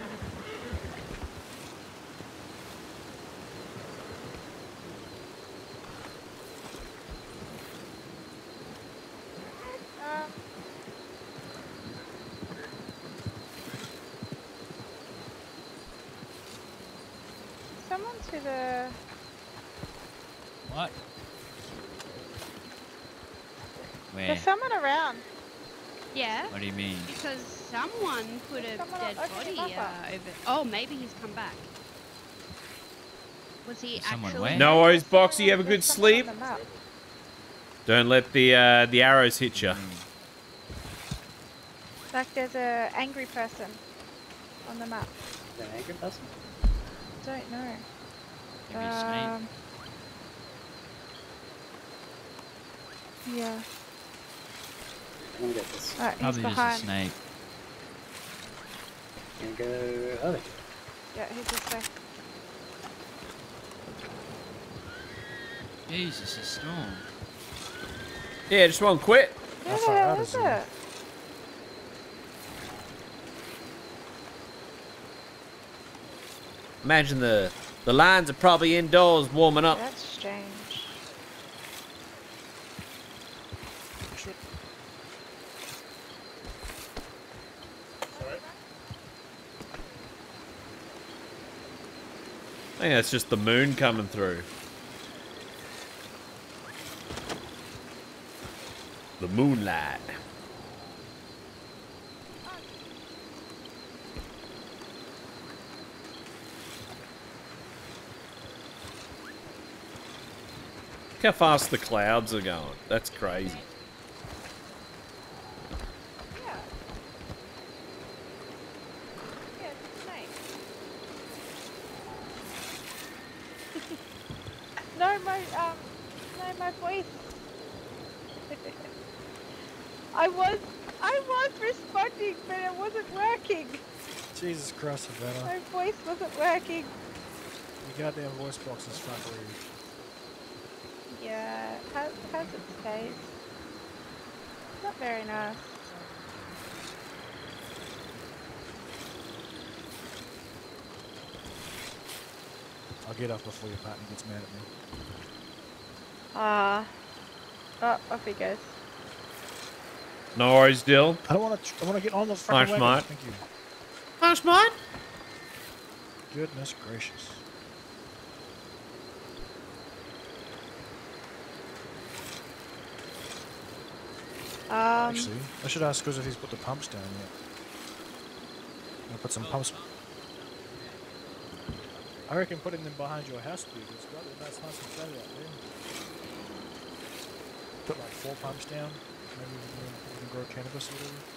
Um, someone to the. What? Where? There's someone around. Yeah. What do you mean? Because someone put a Someone dead opened body uh, over. Oh, maybe he's come back. Was he Someone actually? where? No worries, Boxy. You have a good sleep. on the map. Don't let the uh, the arrows hit you. Like there's a angry person on the map. An angry person? Don't know. Maybe? Um, yeah. I'm gonna get this. Alright, he's Probably just a snake. Gonna go over. Yeah, he's this way. Jesus, a storm. Yeah, just won't quit. Where How the far is is it? Imagine the the lines are probably indoors warming up. That's strange. I think that's just the moon coming through. The moonlight. Look how fast the clouds are going. That's crazy. Yeah. Yeah, it's a snake. No, my um, no, my voice. *laughs* I was, I was responding, but it wasn't working. Jesus Christ, Havana. My voice wasn't working. You goddamn voice box is fuckery. Yeah, it has, it days. Not very nice. I'll get off before your partner gets mad at me. Ah. oh, off he goes. No worries, Dill. I don't want to. I want to get on the fucking Nice, wagon. mate. Thank you. Thanks, mate. Goodness gracious. Um, Actually, I should ask Chris if he's put the pumps down yet. I'll put some pumps. I reckon putting them behind your house, dude. It's got a nice nice and out there. Put like four pumps down. Maybe we can, we can grow cannabis or whatever.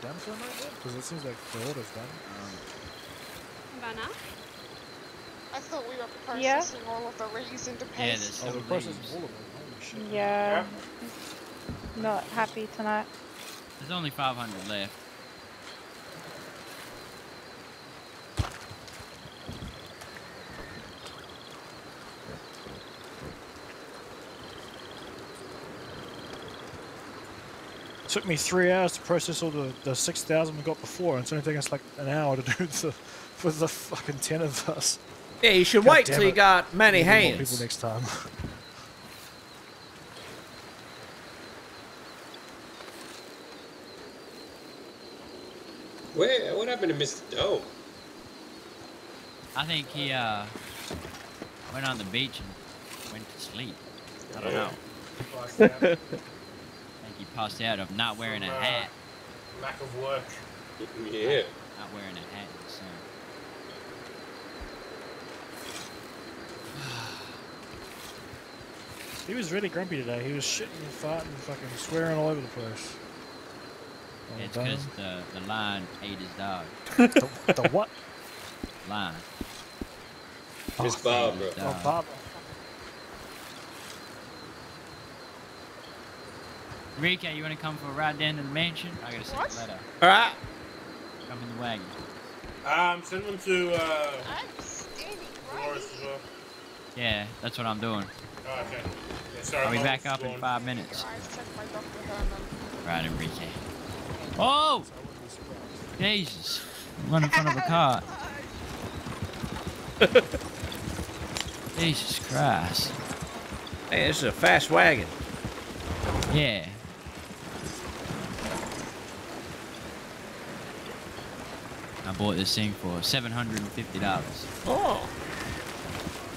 done for the night yet? Because it seems like the order's done. Um. About now? I thought we were Yeah. processing all of the rees into Yeah, paste. there's Oh, still the process leaves. all of them. Holy shit. Yeah. Not happy tonight. There's only 500 left. Took me three hours to process all the, the 6,000 we got before, and it's only taking us like an hour to *laughs* do the, for the fucking 10 of us. Yeah, you should God wait damn till you got many We need more hands. people next time. Where? What happened to Mr. Doe? I think he uh went on the beach and went to sleep. I don't know. *laughs* Passed out. I think he passed out of not wearing a From, uh, hat. Lack of work. Yeah. Not wearing a hat. So. He was really grumpy today. He was shitting and farting and fucking swearing all over the place. Oh, It's because the, the lion ate his dog. *laughs* the, the what? Lion. Miss Barbara. Oh, Barbara. Rika, you want to come for a ride down to the mansion? I gotta send What? a letter. All right. Come in the wagon. Um, send them to uh, I'm standing Dolores as well. Yeah, that's what I'm doing. Oh, okay. Yeah, sorry, I'll be back up is in five minutes. Guys, check my Dr. Herman. Right, Enrique. Oh! Jesus. Run in front of a car. *laughs* Jesus Christ. Man, this is a fast wagon. Yeah. I bought this thing for $750. Oh.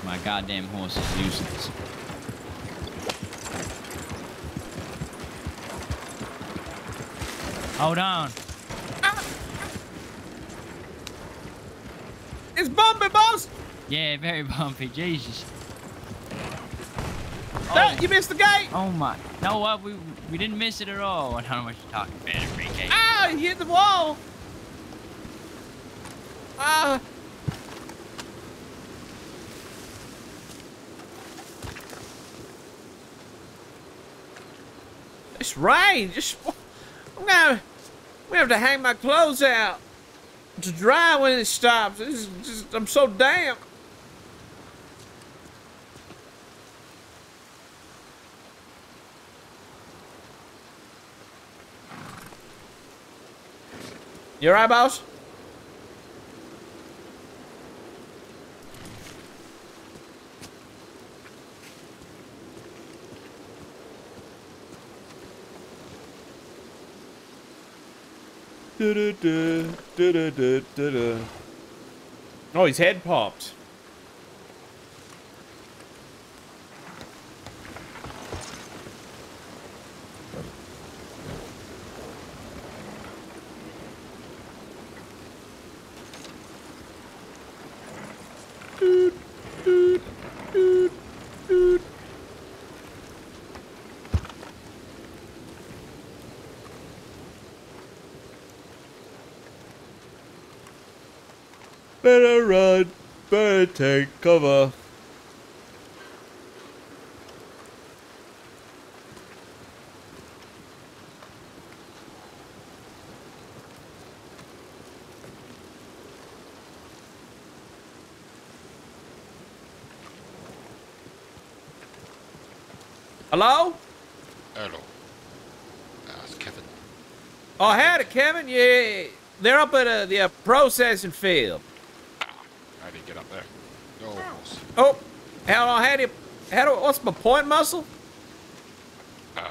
My goddamn horse is useless. Hold on. It's bumpy, boss. Yeah, very *laughs* bumpy. Jesus. No, you missed the gate. Oh my. No, what? We, we didn't miss it at all. I don't know what you're talking about. Ah, you hit the wall. Ah. It's rain. Just I'm gonna we have to hang my clothes out to dry when it stops. Is just, I'm so damp. You alright, boss? Oh, his head popped. Better run. Better take cover. Hello? Hello. Uh, Kevin. Oh, howdy, Kevin. Yeah, they're up at uh, the uh, processing field. How do you get up there? No, boss. Oh, how do how do you, how do what's my point muscle? Um.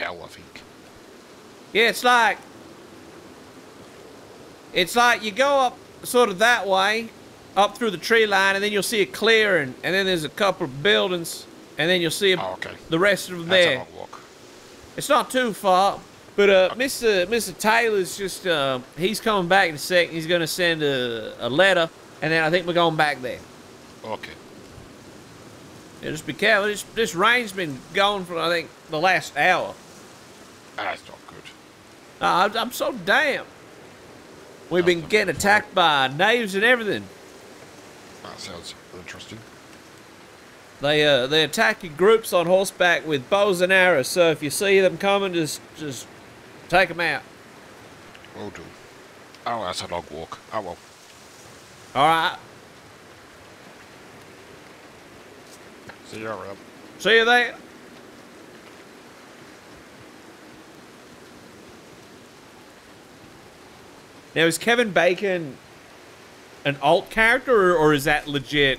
L, I think. Yeah, it's like it's like you go up sort of that way, up through the tree line, and then you'll see a clearing, and then there's a couple of buildings, and then you'll see Oh, okay. the rest of them That's a there. It's not too far, but uh, Mr. Mr. Taylor's just uh, he's coming back in a second. He's gonna send a, a letter, and then I think we're going back there. Okay. Yeah, just be careful. This, this rain's been going for, I think, the last hour. That's not good. Uh, I'm, I'm so damn. We've been getting attacked by knaves and everything. That sounds interesting. They uh they attack in groups on horseback with bows and arrows. So if you see them coming, just just take them out. Will do. Oh, that's a long walk. Oh well. All right. See you around. See you there. Now is Kevin Bacon an alt character, or, or is that legit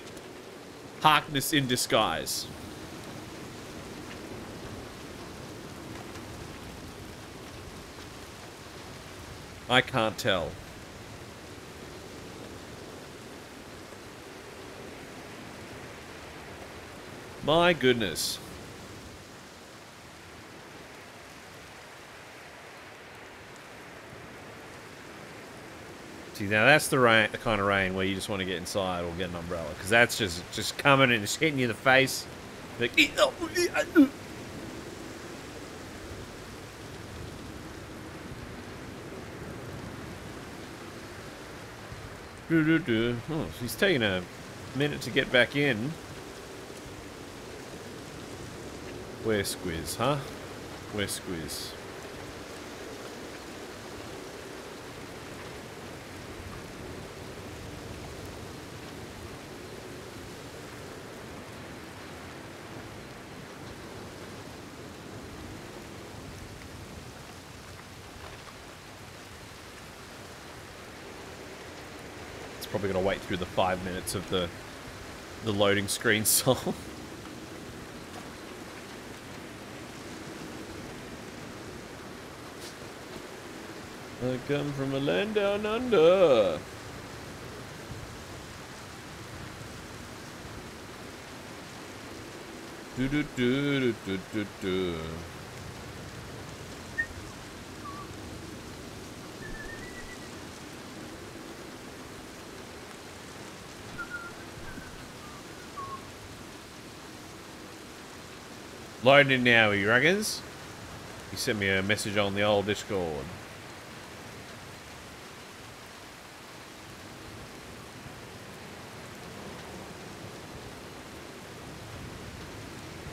Harkness in disguise? I can't tell. My goodness. See, now that's the rain, the kind of rain where you just want to get inside or get an umbrella, because that's just just coming and just hitting you in the face. Like, oh, oh, oh, eh, ah, uh." Do, do, do. Oh, he's taking a minute to get back in. Where squiz, huh? Where squiz? Probably gonna wait through the five minutes of the the loading screen *laughs* song. I come from a land down under. Do do do do do do do. Loading now, reckons. He sent me a message on the old Discord.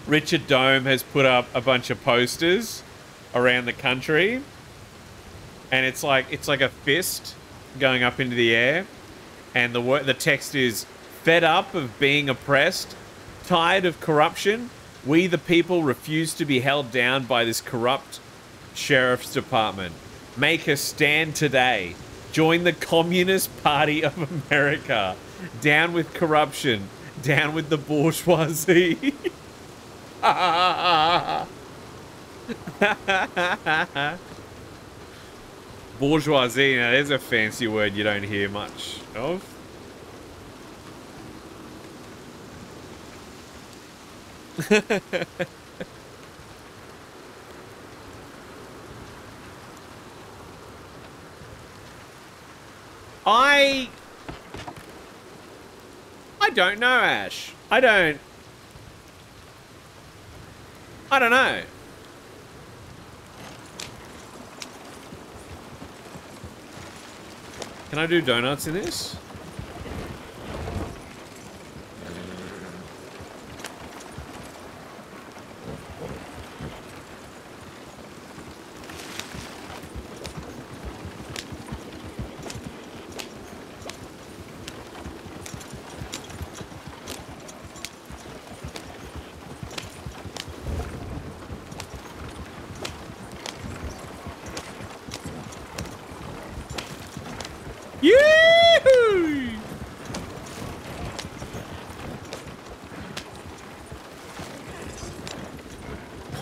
Richard Dome has put up a bunch of posters around the country, and it's like it's like a fist going up into the air, and the the text is fed up of being oppressed, tired of corruption. We the people refuse to be held down by this corrupt sheriff's department. Make a stand today. Join the Communist Party of America. Down with corruption. Down with the bourgeoisie. *laughs* Bourgeoisie, now there's a fancy word you don't hear much of. *laughs* I... I don't know, Ash. I don't... I don't know. Can I do donuts in this?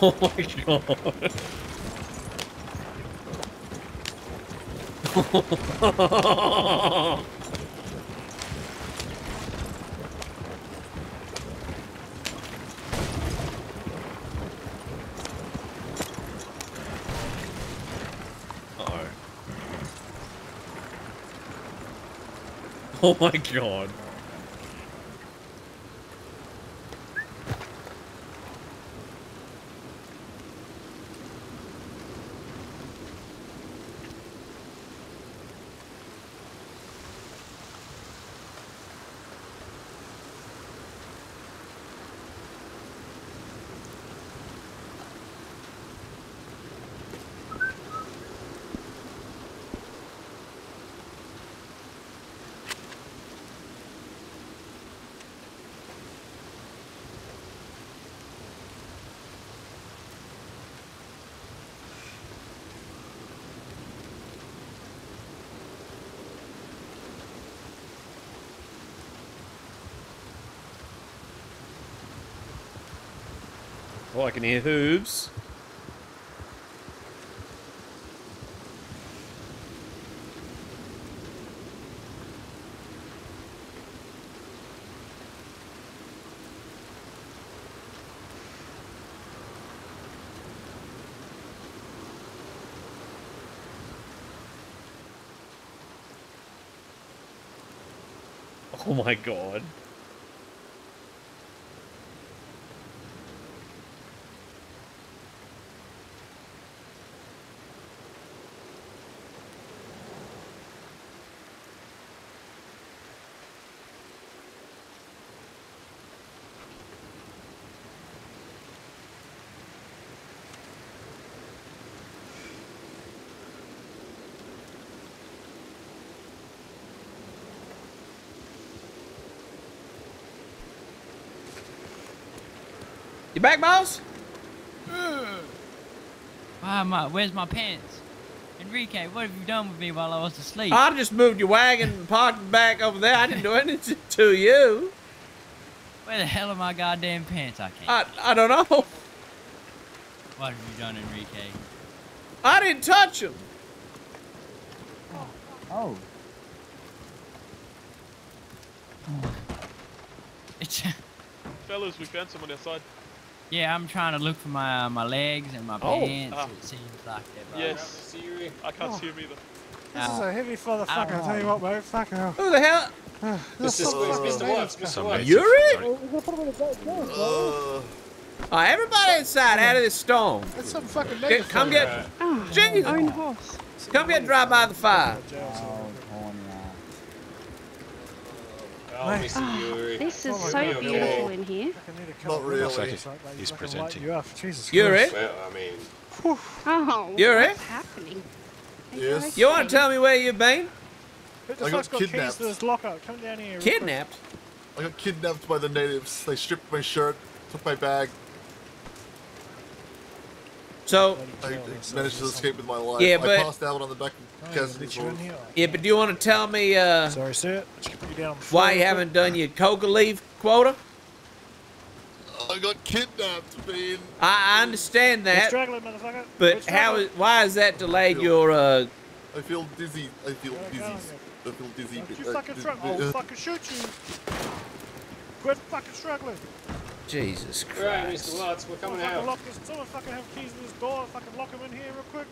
Oh my god. Uh-oh. My god. Can hear hooves. Oh my god. You back, boss? Hmm. Why am I, where's my pants? Enrique, what have you done with me while I was asleep? I just moved your wagon and parked it back over there. I didn't do anything to you. Where the hell are my goddamn pants? I can't. I, I don't know. What have you done, Enrique? I didn't touch them. Oh. oh. Hmm. *laughs* It's, Fellas, we found someone outside. Yeah, I'm trying to look for my uh, my legs and my Oh. pants. Ah. It seems like they're Yes. I can't see him either. This is a heavy motherfucker, I tell you what, mate. Fuck hell. Who the hell? *sighs* This Mr. Squiz, Mr. Watts, Mr. Watts. Yuri? Uh, Oh, everybody inside, out of this storm. That's some fucking Get, come fella. get, Oh, Jesus. own horse. come get dry by the fire. Oh, Mate. Mr. Oh, Yuri. This is so God. beautiful in here. Not really. Looks like It's he- like, mate, he's presenting. You're Jesus Yuri? Christ. Well, I mean, Oh, Yuri? what's happening? Yes? You want to tell me where you've been? I got fuck's keys kidnapped. to this lockup? Come down here. Kidnapped? I got kidnapped by the natives. They stripped my shirt, took my bag. So, I managed to escape with my life. Yeah, I but- passed out on the back Oh, of yeah, Cassidy's let you horse. yeah, but do you want to tell me uh, Sorry, sir. You down on floor why you haven't done your coca leaf quota? I got kidnapped, man. I, I understand quick. You're that, struggling, motherfucker. You're but how? struggling. Is, that delayed your? Uh, I feel dizzy. I feel Yeah, dizzy. I feel dizzy. Don't you Uh, fucking di- struggle. I'll uh, fucking shoot you. Quit fucking struggling. Jesus Christ. right, Christ! Mr. Watts, we're coming out. lock this. Someone fucking have keys to this door. Fucking lock him in here real quick.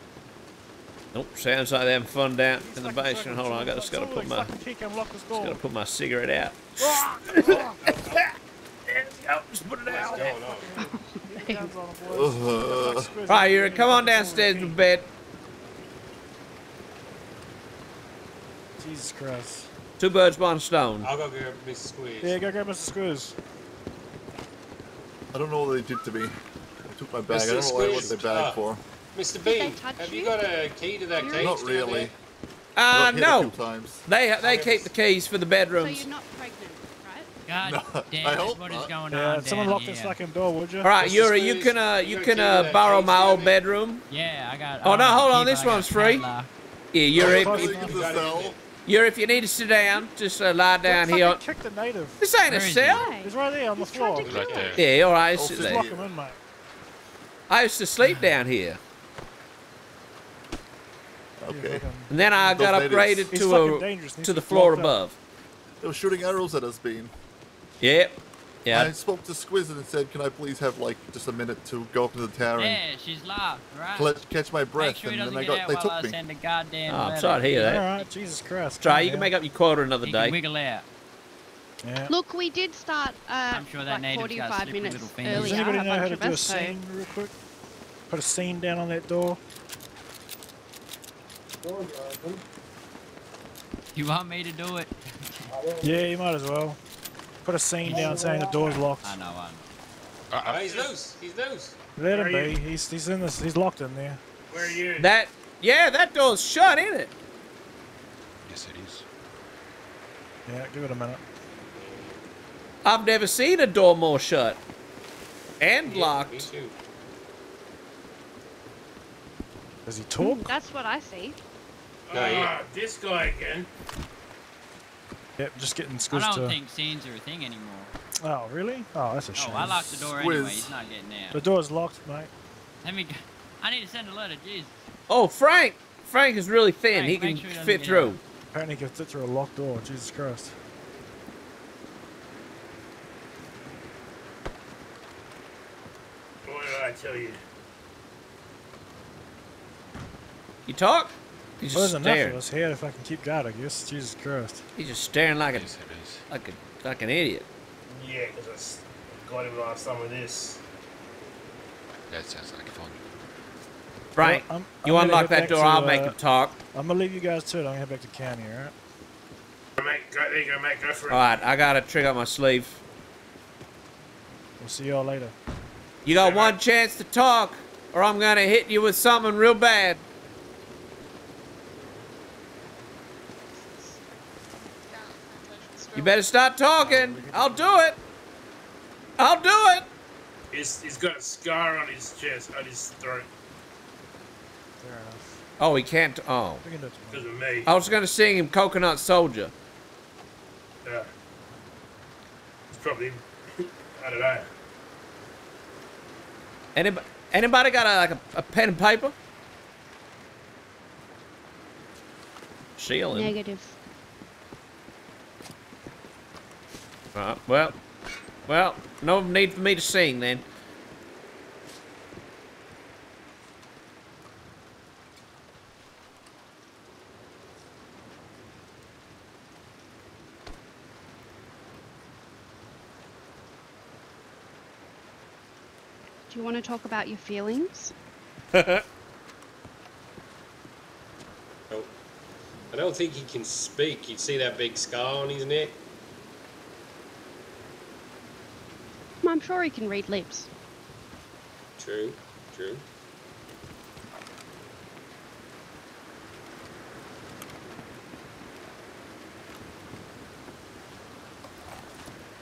Nope, sounds like they're having fun down He's in the basement. Hold on, I got, just gotta put my, like fucking key can lock this just gotta put my cigarette out. *laughs* Just put it out. What's going on? Hands on him, boys. Uh, Right, Yuri, come on downstairs to bed. Jesus Christ. Two birds, one stone. I'll go grab Mr. Squiz. Yeah, go grab Mr. Squiz. I don't know what they did to me. I took my bag. I don't know what I wanted Squiz, bag uh, for. Mr. they Bean, have you you? got a key to that You're- cage Not really. there? Uh, Got hit a no. They they keep the keys for the bedrooms. So you're not pregnant, right? *laughs* God No, damn I it, hope what is not. going Yeah, on someone down lock here? this fucking door, would you? All right, Mr. Yuri, you can uh you you can uh borrow my old bedroom. Yeah, I got. Oh, no, hold on, this but I got one's free. Yeah, Yuri, How if, do I get to the cell? Yuri, if you need to sit down, just uh, lie down Don't here. fucking kick the native. This ain't a Where is he? cell. Why? He's right there on the He's trying floor. to Right there. Yeah, all right, I'll sit sit Just there. lock him in, mate. I used to sleep down here, Okay. and then I Those got natives. upgraded He's to a to to the floor locked up. above. They were shooting arrows at us, Bean. Yep. I spoke to Squiz and said, "Can I please have like just a minute to go up to the tower and Yeah, she's locked, right? catch my breath?" sure and then I got they while I took me. send a goddamn Oh, I'm sorry to hear that. right, Jesus Christ. Try, you can make up your quota another He can day. wiggle out. Yeah. Look, we did start uh, I'm sure that like native's 45 minutes little fingers. Does anybody a know how to do a us, so- scene real quick? Put a scene down on that door. You want me to do it? Yeah, you might as well. Put a scene down saying the door's locked. I know, I know. Oh, he's loose. He's loose. Let him Where are be. He's he's in this. He's locked in there. Where are you? That yeah, that door's shut, isn't it? Yes, it is. Yeah, give it a minute. I've never seen a door more shut and Yeah, me locked. too. Does he talk? That's what I see. No, yeah. Ah, this guy again. Yep, just getting I don't to. think scenes are a thing anymore. Oh, really? Oh, that's a shame. Oh, I locked the door anyway. He's not getting out. The out. door's locked, mate. Let me. Go. I need to send a letter. Jesus. Oh, Frank! Frank is really thin. Frank, he can sure he fit get through. Apparently, he can fit through a locked door. Jesus Christ. What did I tell you? You talk? He's Well, just there's enough of us here if I can keep God, I guess. Jesus Christ. He's just staring like a like a like an idiot. Yeah, because I s- got him last some of this. That sounds like fun. Frank, Well, I'm- you I'm gonna unlock that door. to, I'll make uh, him talk. I'm gonna leave you guys to it. I'm gonna head back to county, alright? Go, there you go, mate. Go for it. All right, I got a trick up my sleeve. We'll see y'all later. You got one chance to talk, or I'm gonna hit you with something real bad. You better start talking. I'll do it. I'll do it. He's, he's got a scar on his chest, on his throat. Oh, he can't. Oh, We can do it Because of me. I was gonna sing him "Coconut Soldier." Yeah. It's probably, I don't know. Anybody, anybody got a, like a, a pen and paper? Ceiling. Negative. Right. Well, well, no need for me to sing then. Do you want to talk about your feelings? *laughs* Oh. I don't think he can speak. You see that big scar on his neck? I'm sure he can read lips. True, true.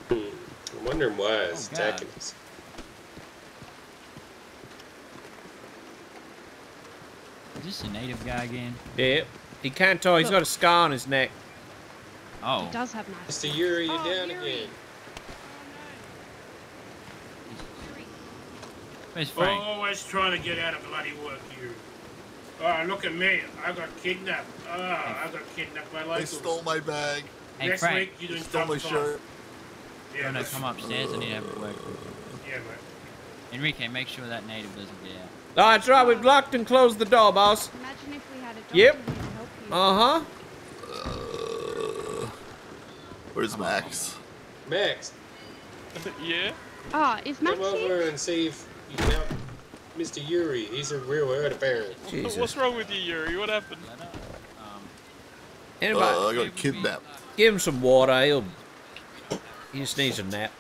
Hmm. I'm wondering why he's Oh, God. attacking us. Is this a native guy again? Yeah, he can't talk. He's got a scar on his neck. Oh. He does have nice. Mr. Yuri, you're down again. Where's Frank? Always trying to get out of bloody work you. Oh, look at me. I got kidnapped. Oh, I got kidnapped by locals. They locals. stole my bag. Hey, Next Frank. week, you're They doing stole my shirt. Yeah, no, no, but- come upstairs. I need to have a word. Yeah, mate. Enrique, make sure that native doesn't get out. Oh, that's right. We've locked and closed the door, boss. Imagine if we had a doctor Yep. here to help you. Uh huh. Uh, where's Max? Max, *laughs* yeah? Ah, is Max come here? over and see if you can Mr. Yuri. He's a real hurt, apparently. *laughs* Jesus. What's wrong with you, Yuri? What happened? Anybody? Uh, I got kidnapped. Give him some water. He'll. He just needs a nap.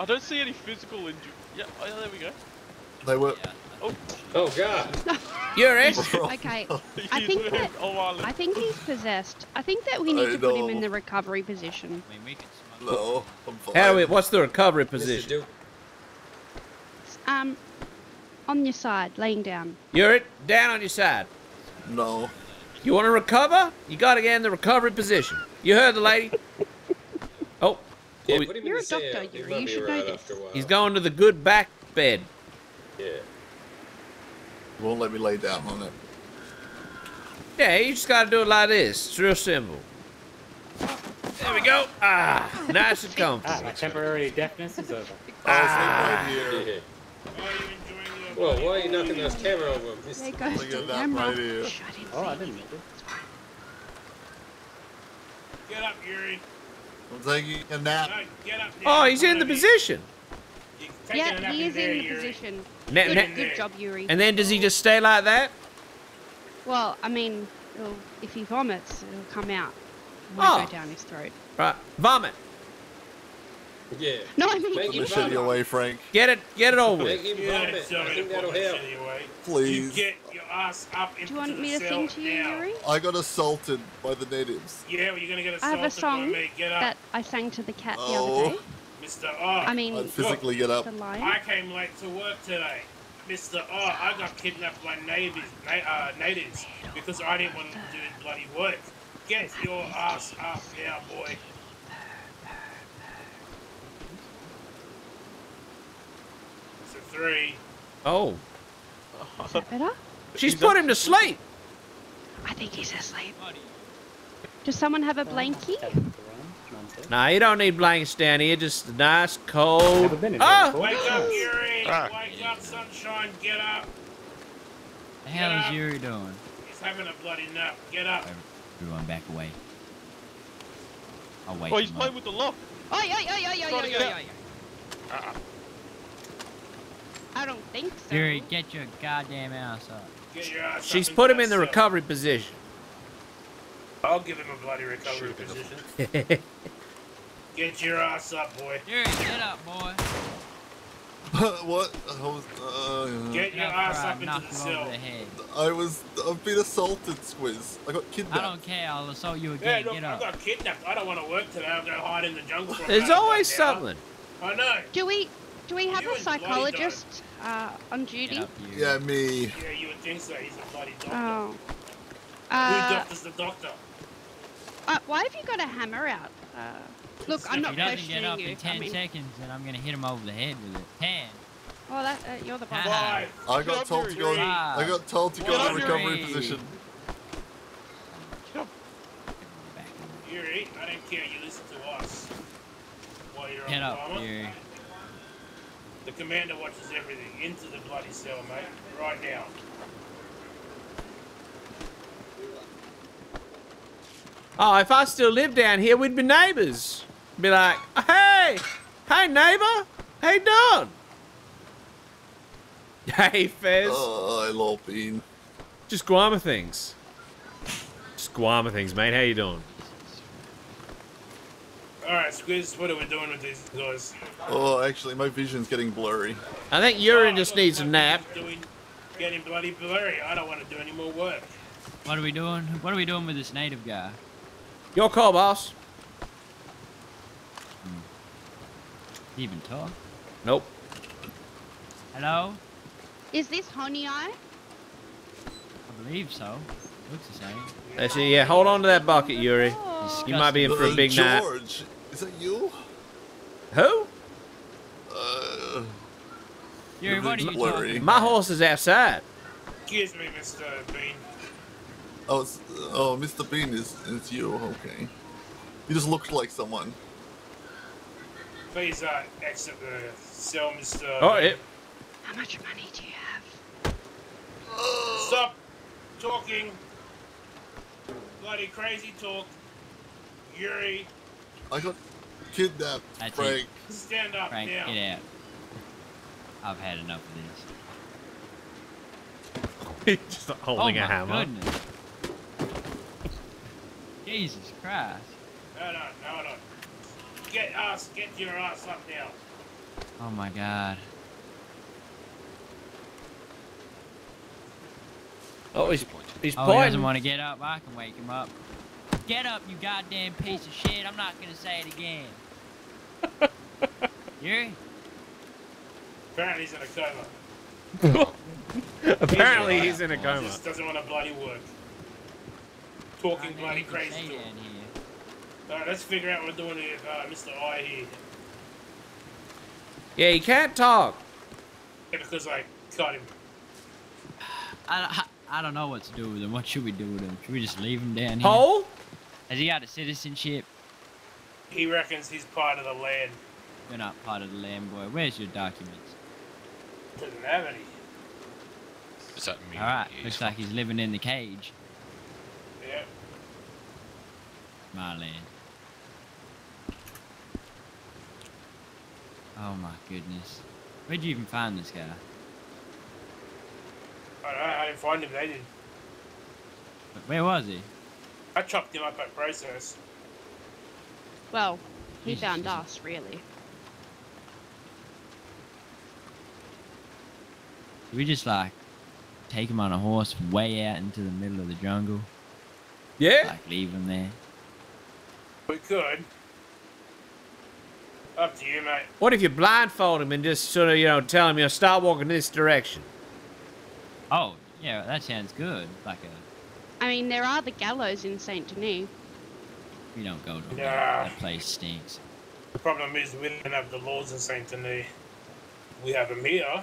I don't see any physical injury. Yeah, oh, yeah, there we go. They were. Oh, Oh, God. *laughs* You're it. *laughs* Okay, I think that I think he's possessed. I think that we need I to put him in the recovery position. I mean, we could No, I'm fine. How do we? What's the recovery Mr. position? Duke. Um, on your side, laying down. You're it. Down on your side. No. You want to recover? You got to get in the recovery position. You heard the lady. *laughs* Oh, Yeah, oh, put him You're a doctor, cell. Yuri, you be should know this. after a while. he's going to the good back bed. Yeah. Won't let me lay down on it. Yeah, you just got to do it like this. It's real simple. There we go. Ah, nice and *laughs* Ah, comfortable. my temporary deafness is over. Ah. Right here. Yeah. You enjoying the Whoa, why are you knocking those camera over? There Mr. goes Look at that camera. right here. Shh, I didn't Oh, I didn't anything. mean to. Get up, Yuri. I'm oh, taking a nap. No, get up Oh, he's in the position. You're taking a Yeah, he is there, in the Yuri. position. Na- Good, good job, Yuri. and then does he just stay like that? Well, I mean, if he vomits, it'll come out. It won't Oh. go down his throat. Right. Vomit. Yeah. No, I mean, Make Put him the shitty away, Frank. Get it. Get it over Make with. him Yeah, vomit. sorry I to think put that'll help. away. Please. You get your ass up into do you want the me to sing to you, now. Yuri? I got assaulted by the natives. Yeah, well, you're gonna get assaulted I assaulted have a by song me. Get up, that I sang to the cat the Oh. other day. Mr. Oh. I mean, I'd physically get up. I came late to work today. Mr. Oh, I got kidnapped by natives, na- uh, natives because I didn't want to do bloody work. Get your ass up now, boy. Three. Oh. Is that better? She's put him to sleep. I think he's asleep. Does someone have a blankie? Nah, you don't need blankets down here. Just a nice cold. Ah! Wake up, Yuri! Wake up, sunshine! Get up! The hell is Yuri doing? He's having a bloody nap. Get up! Everyone back away. I'll wait. Oh, he's playing up. with the lock. Oi, oi, oi, oi, oi, Trying to oi, get oi, out. oi. I don't think so. Yuri, get your goddamn ass up. Get your ass She's up put him in the that cell. recovery position. I'll give him a bloody recovery position. *laughs* Get your ass up, boy. Yuri, get up, boy. *laughs* what? I was, uh, Get your Get ass before up into the cell. the head. I was. I've been assaulted, Squiz. I got kidnapped. I don't care. I'll assault you again. Yeah, look, get I got kidnapped. I don't want to work today. I'll go hide in the jungle for There's always something. I know. Do we do we have You a psychologist uh, on duty? Get. Yeah, me. Yeah, you would think so. He's a bloody doctor. Oh. Who Uh, doctor's the doctor? uh, why have you got a hammer out? Uh, look, I'm not If not he doesn't questioning get up you. in 10 I mean, seconds, then I'm gonna hit him over the head with it. 10. well, that, uh, you're the boss. Five. I got told to go. In, I got told to go Get in the recovery Yuri. position. Yuri, I don't care. You listen to us. While you're Get up. Yuri. The commander watches everything. Into the bloody cell, mate. Right now. Oh, if I still lived down here, we'd be neighbours. Be like, hey, hey neighbour, how you doing? *laughs* Hey Fez. Oh, I love being. Just Guarma things. Just Guarma things, mate. How you doing? Alright, Squiz, what are we doing with these guys? Oh, actually, my vision's getting blurry. I think Yuri just needs a nap. Doing, getting bloody blurry. I don't want to do any more work. What are we doing? What are we doing with this native guy? Your call, boss. Hmm. He even talk? Nope. Hello? Is this Honey Eye? I believe so. Looks the same. Actually, yeah, hold on to that bucket, Yuri. You might be in for a big night. George, is that you? Who? Uh, Yuri, what are you blurry. talking My horse is outside. Excuse me, Mr. Bean. Oh, oh, Mr. Bean is it's you. Okay. You just looked like someone. Please uh, exit the cell, Mr. Oh, Bean. it. How much money do you have? Stop talking. Bloody crazy talk. Yuri, I got kidnapped, That's Frank. it. stand up Frank, now. get out. I've had enough of this. *laughs* just holding oh a my hammer. Goodness. Jesus Christ. Hold on, hold on. Get us, get your ass up now. Oh my God. Oh, he's, he's Oh, he doesn't want to get up. I can wake him up. Get up, you goddamn piece of shit. I'm not gonna say it again. *laughs* Yuri? Apparently he's in a coma. *laughs* Apparently he's in a coma. He coma. just doesn't want to bloody work. Talking bloody crazy Say talk. Alright, let's figure out what we're doing with uh, Mr. I here. Yeah, he can't talk. Yeah, because I cut him. I, I, I don't know what to do with him. What should we do with him? Should we just leave him down here? Hole? Has he got a citizenship? He reckons he's part of the land. You're not part of the land, boy. Where's your documents? Doesn't have any. Does that mean Alright, he's looks like he's living in the cage. Yeah. My land. Oh my goodness. Where'd you even find this guy? I don't know, I didn't find him, they did. Where was he? I chopped him up at process. Well, he found us, really. We just like take him on a horse way out into the middle of the jungle? Yeah. Like leave him there? We could. Up to you, mate. What if you blindfold him and just sort of, you know, tell him, you know, start walking this direction? Oh, yeah, that sounds good. Like a I mean, there are the gallows in Saint Denis. we don't go to Nah. that. That place stinks. The problem is we don't have the laws in Saint Denis. We have them here.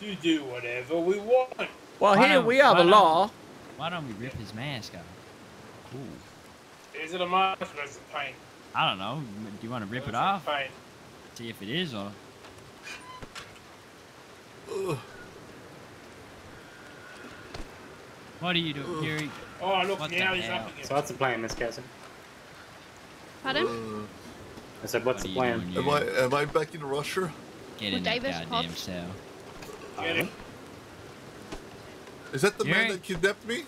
to do whatever we want. Well, Why here we are, why the law. Why don't we rip his mask off? Cool. Is it a mask or is it paint? I don't know. Do you want to rip it It's off? Paint. See if it is or. What are you doing, Fury? Oh, look, What now he's hell? up again. So what's the plan, Miss Cassie? Pardon? I said, what's What the plan? doing, Am I am I back in Russia? Get Well, in that goddamn popped. cell. Get him. Is that the man that kidnapped me?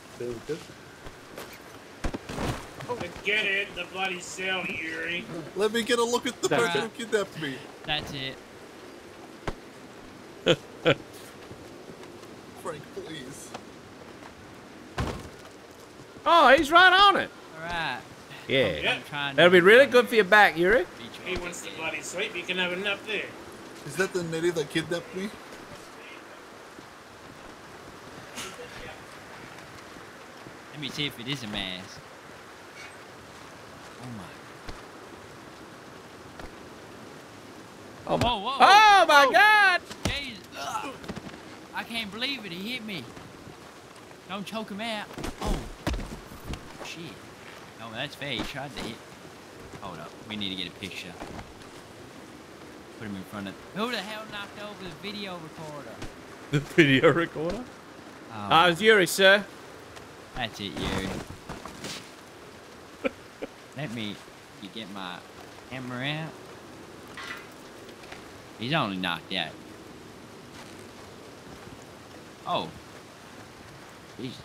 Oh, get in the bloody cell, Yuri. Let me get a look at the That's person it. who kidnapped me. That's it. *laughs* Frank, please. Oh, he's right on it. Alright. Yeah. I'm That'll be really good for your back, Yuri. He wants to bloody sleep. You can have a nap there. Is that the native that kidnapped me? Let me see if it is a mask. Oh my. Oh, Whoa, whoa. Oh, my God. Jesus. Ugh. I can't believe it. He hit me. Don't choke him out. Oh. Shit. No, that's fair. He tried to hit. Hold up. We need to get a picture. Put him in front of. Who the hell knocked over the video recorder? *laughs* The video recorder? Oh, Ah, it's Yuri, sir. that's it, Yuri. *laughs* Let me you get my camera out. He's only knocked out. Oh. Jesus.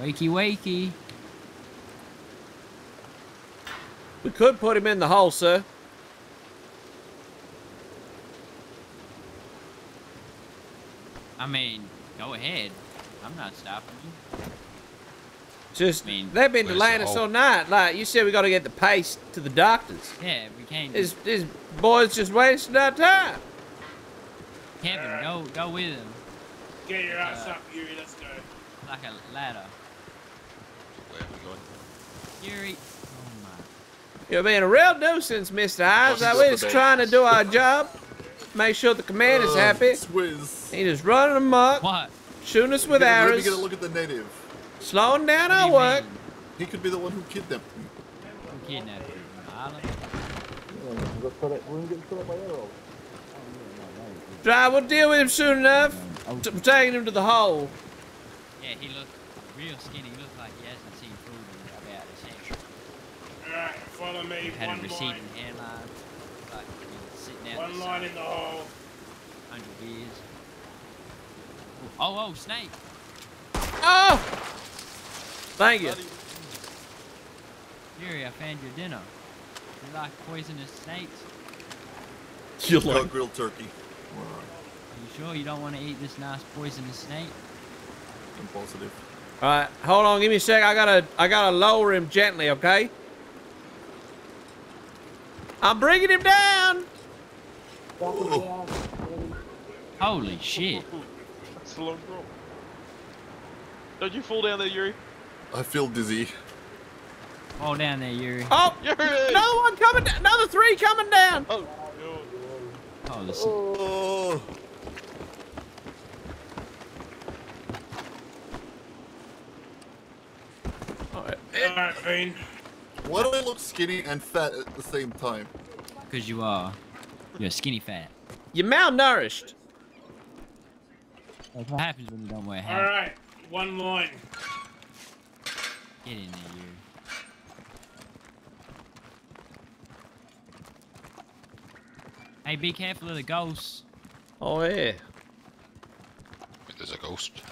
Wakey wakey. We could put him in the hole, sir. I mean, go ahead. I'm not stopping you. Just, mean, they've been delaying us all night. Like, you said we got to get the paste to the doctors. Yeah, we can't. This, this boy's just wasting our time. Kevin, go go with him Get your ass Uh, up, Yuri. Let's go. like a ladder. Where are we going? Yuri. Oh. You're being a real nuisance, Mr. Eyes. What's Like, we're just trying to do our job. Make sure the commander's Uh, happy. Squiz. He just running amok, What? shooting us with arrows. Let me get a look at the native. slowing down our work. mean? He could be the one who kidnapped me. Who kidnapped you? Island? Try, we'll deal with him soon enough. T- We're taking him to the hole. Yeah, he looked real skinny. He looked like he hasn't seen food in about a century. Alright, follow me. He had a One line. receding hairline. Like he sitting down One line in the hole. hundred years. Oh, oh, snake! Oh! Thank you. Fury, I found your dinner. You like poisonous snakes? You Uh, grilled turkey. Are you sure you don't want to eat this nice poisonous snake? I'm positive. All right, hold on. Give me a sec. I gotta, I gotta lower him gently, okay? I'm bringing him down. Holy shit! That's a long drop. Don't you fall down there, Yuri? I feel dizzy. Fall down there, Yuri. Oh, Yuri! another one coming. down. Another three coming down. Oh, God. Oh, this. Oh. Alright, Bean. Why do I look skinny and fat at the same time? Because you are. You're skinny fat. You're malnourished. That's what happens when you don't wear hat. Alright, one line. Get in there, Yuri. Hey, be careful of the ghosts. Oh yeah. There's a ghost.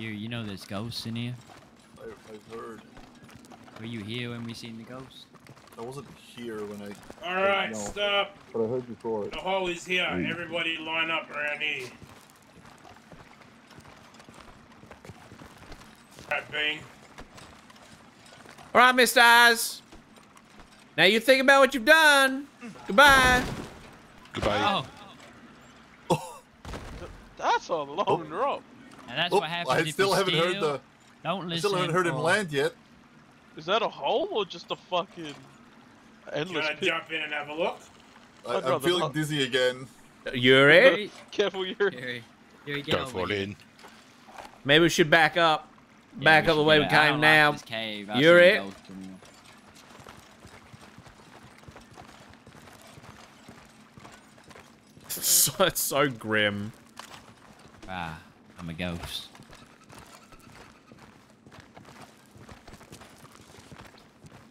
Yuri, you know there's ghosts in here? I, I've heard. Were you here when we seen the ghost? I wasn't here when I. Alright, No. stop. But I heard you saw it. The hole is here. Mm. Everybody line up around here. Alright, Bean. All right, Mr. Eyes. Now you think about what you've done. Goodbye. Goodbye. Oh, *laughs* That's a long drop. And that's Oh, what happens I if still you haven't heard the. Don't listen. I listen. still haven't heard him land yet. Is that a hole or just a fucking endless wanna pit? jump in and have a look? I, I'd I'm feeling not. dizzy again. Yuri, *laughs* Careful, Yuri. Yuri, Yuri, get Don't over fall here. in. maybe we should back up. Yeah, back we up the way we that. I came don't now. Like cave. Yuri. seen ghosts in here. So, it's so grim. Ah, I'm a ghost.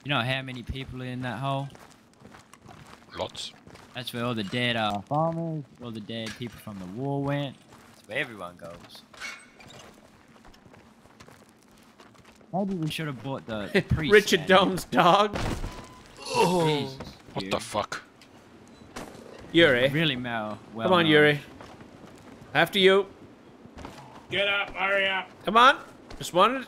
You know how many people are in that hole? Lots. That's where all the dead uh, farmers, all the dead people from the war went. That's where everyone goes. Maybe we should have bought the *laughs* priest. Richard. Dome's dog. Jesus, What Yuri. the fuck? Yuri. Really, Mel. Well Come on, known. Yuri. After you. Get up, hurry up. Come on. Just one.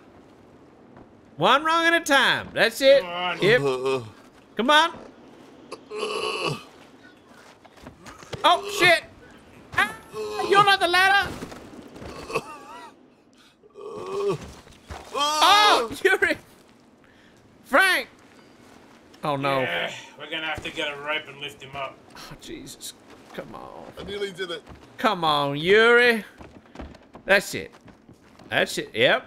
One wrong at a time. That's it. Come on. Yep. Uh, Come on. Oh shit! Ah, you're not the ladder. Oh, Yuri. Frank. Oh no. Yeah, we're gonna have to get a rope and lift him up. Oh, Jesus. Come on. I nearly did it. Come on, Yuri. That's it. That's it. Yep.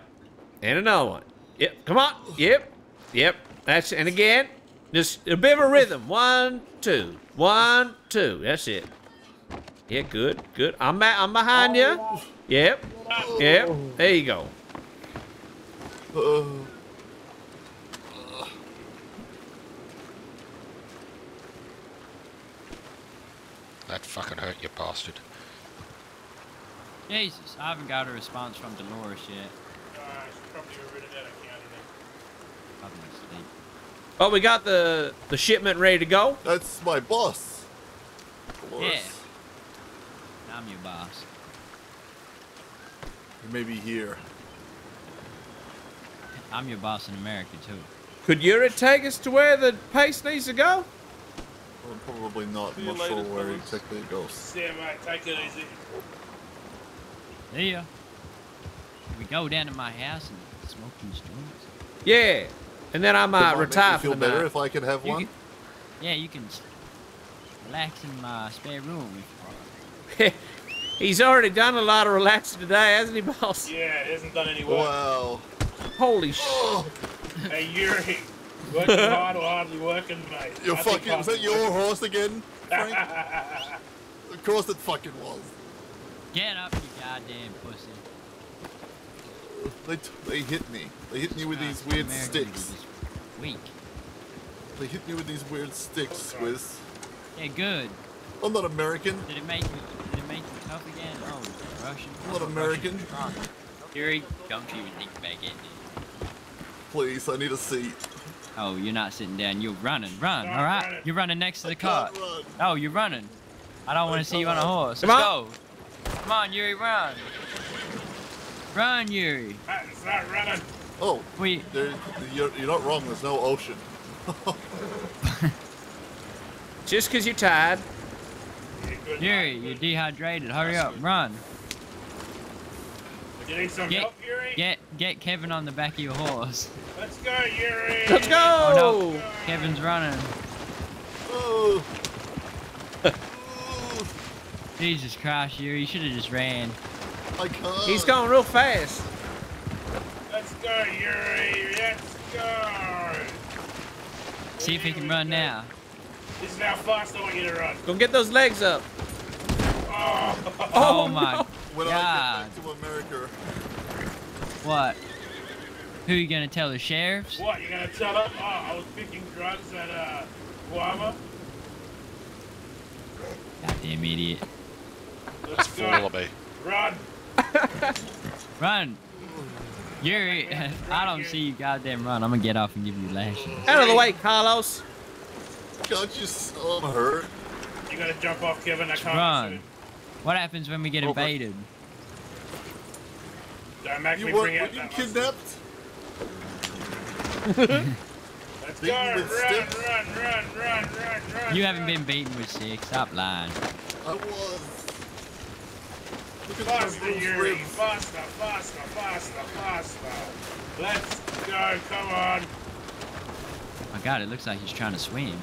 And another one. Yep. Come on. Yep. Yep. That's and again. Just a bit of a rhythm. One, two. One, two. That's it. Yeah, good. Good. I'm back. I'm behind you. Yep. Yep. There you go. That fucking hurt, you bastard. Jesus, I haven't got a response from Dolores yet. Uh, I probably rid of that account Probably asleep. Oh, we got the the shipment ready to go. that's my boss. Dolores. Yeah. I'm your boss. You may be here. I'm your boss in America too. Could Yuri take us to where the paste needs to go? Well, probably not. See I'm you not sure where fellas. exactly it goes. See ya, mate. Take it easy. See ya. We go down to my house and smoke these joints. Yeah. And then I uh, might Come on, make me retire feel for the better night. if I could have You one. can- yeah, you can relax in my spare room if you want. *laughs* He's already done a lot of relaxing today, hasn't he, boss? Yeah, it hasn't done any work. Wow. Holy sh! Hey, Yuri. Working hard or hardly working, mate? You're I fucking. Is that your horse again? Frank? *laughs* of course it fucking was. Get up, you goddamn pussy. They, t- they hit me. They hit me with these weird Americans sticks. are Weak. They hit me with these weird sticks, Squiz. Yeah, good. I'm not American. Did it make you? Did it make you tough again? Oh, Russian. I'm not American. Russian strong. Yuri, don't you think back in there. Please, I need a seat. Oh, you're not sitting down. You're running. Run. All right. running. You're running next to the I car. run. Oh, you're running. I don't want to see you on a horse. Come Let's on. go. Come on, Yuri, run. Run, Yuri. Mate, not running. Oh, oh We. there, you're, you're not wrong. There's no ocean. *laughs* Just because you're tired. Yuri, you're dehydrated. Hurry up. Run. Do you need some Get- help, Yuri? Get get Kevin on the back of your horse. Let's go, Yuri. Let's go! Oh no, Kevin's running. Oh. Jesus Christ, Yuri, you should have just ran. I can't. He's going real fast. Let's go, Yuri. Let's go. See if he can run now. This is how fast I want you to run. Go get those legs up. Oh, Oh, my When I God. get back to America, What? Who are you gonna tell the sheriffs? what? You gonna tell them? Oh, I was picking drugs at uh, Guarma. Goddamn idiot. Let's Full of me. Run. *laughs* Run! Yuri, I don't see you goddamn run. I'm gonna get off and give you lashes. Out of the way, Carlos. can't you? s- Oh, I'm hurt. You gotta jump off, Kevin. I can't. Run. What happens when we get Over. invaded? Don't make You me were, bring out you kidnapped? Let's go. Run, run, run, run, run, run. You haven't been beaten with six. Stop lying. I was. Faster, Yuri. Faster, faster, faster, faster. Let's go. Come on. My God, it looks like he's trying to swim.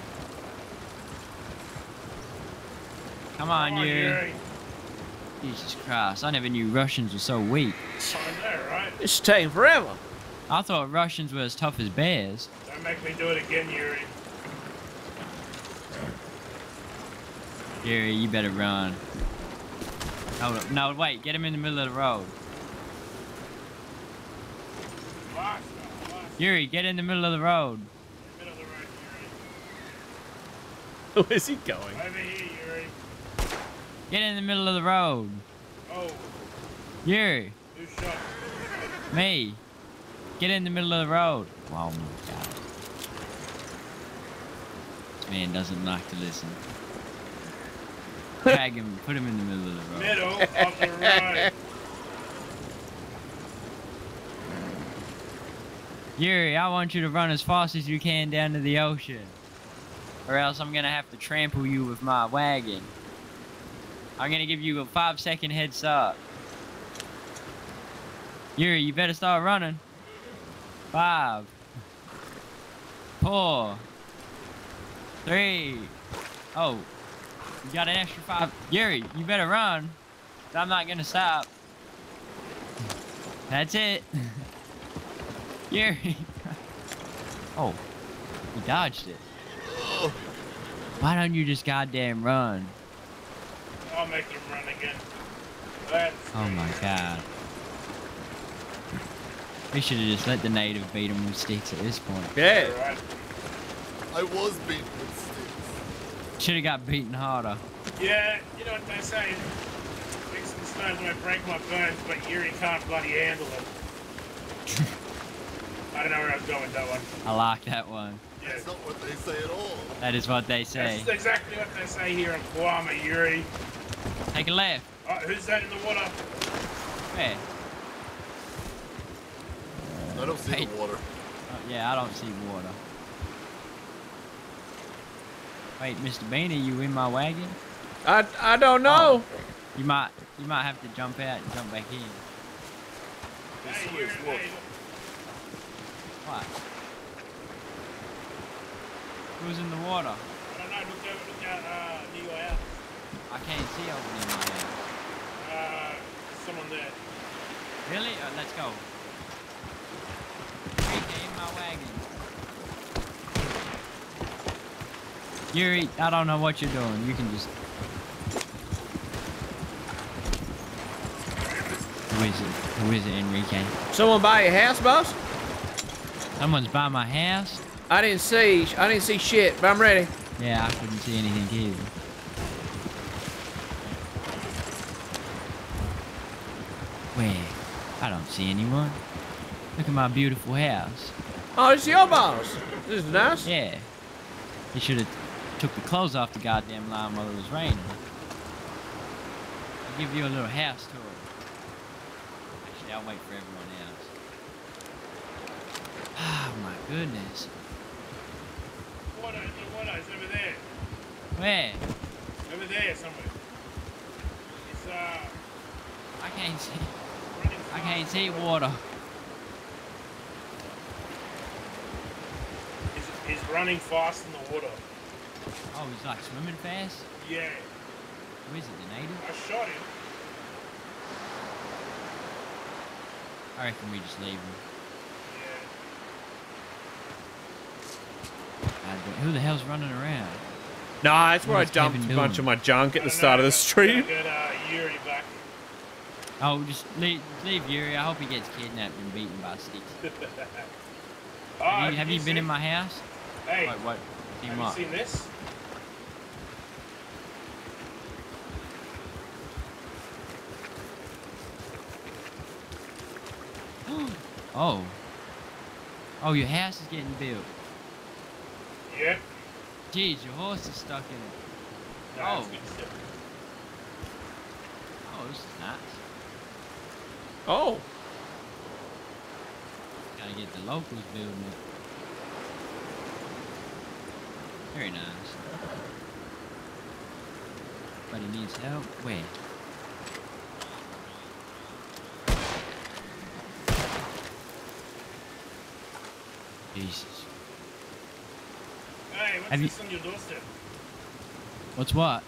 Come on, Come on, Yuri. Yuri. Jesus Christ, I never knew Russians were so weak. I know, right? It's taking forever. I thought Russians were as tough as bears. Don't make me do it again, Yuri. Yuri, you better run. Hold up. No, wait, get him in the middle of the road. Faster, Yuri, get in the middle of the road. *laughs* middle of the road, Where's he going? Over here, Yuri. Get in the middle of the road. Oh, Yuri, who shot? me. Get in the middle of the road. Oh my God. This man doesn't like to listen. Drag him, put him in the middle of the road. Middle of the road. Yuri, I want you to run as fast as you can down to the ocean. Or else I'm gonna have to trample you with my wagon. I'm gonna give you a five second head start. Yuri, you better start running. Five. Four. Three. Oh. You got an extra five. Gary, you better run. I'm not gonna stop. That's it. *laughs* Gary. *laughs* oh. You dodged it. Why don't you just goddamn run? I'll make him run again. Let's Oh my god. We should have just let the native beat him with sticks at this point. Yeah. Right. I was beaten with sticks. Should have got beaten harder. Yeah, you know what they say. Sticks and stones might break my bones, but Yuri can't bloody handle it. *laughs* I don't know where I was going with that one. I like that one. Yeah. That's not what they say at all. That is what they say. That's exactly what they say here in Guarma, Yuri. Take a left. Oh, who's that in the water? Where? I don't see Hey. the water. Oh, yeah, I don't see water. Wait, Mr. Beanie, you in my wagon? I, I don't know. You might you might have to jump out and jump back in. Hey, Yuri, hey, What? Who's in the water? I don't know, look out, look out, uh, near your house. I can't see over there, my house. Uh, someone there. Really? Uh, let's go. Hey, get in my wagon. Yuri, I don't know what you're doing. You can just. Who is it? Who is it, Enrique? Someone buy your house, boss? Someone's by my house? I didn't see. I didn't see shit, but I'm ready. Yeah, I couldn't see anything either. Where? I don't see anyone. Look at my beautiful house. Oh, it's your boss. This is nice. Yeah. You should have took the clothes off the goddamn line while it was raining. I'll give you a little house tour. Actually, I'll wait for everyone else. *sighs* Oh my goodness. Water, the water is over there. Where? Over there somewhere. It's, uh, I can't see. I can't see water. He's, he's running fast in the water. Oh, he's like swimming fast? Yeah. Who is it, the native? I shot him. I reckon we just leave him. God damn- Who the hell's running around? Nah, that's where I dumped Kevin a bunch doing? of my junk at the start of the stream. Get, uh, Yuri back. Oh, just leave, leave Yuri. I hope he gets kidnapped and beaten by sticks. Oh, *laughs* have you, have did you been in my house? Hey, What? What? Team have you seen this? *gasps* Oh. Oh, your house is getting built. Yep. Geez, your horse is stuck in it. No, oh. it's good. Oh, this is nice. Oh. Gotta get the locals building it. Very nice. But he needs help. Where? Jesus. Hey, what's Have you- this on your doorstep? What's what?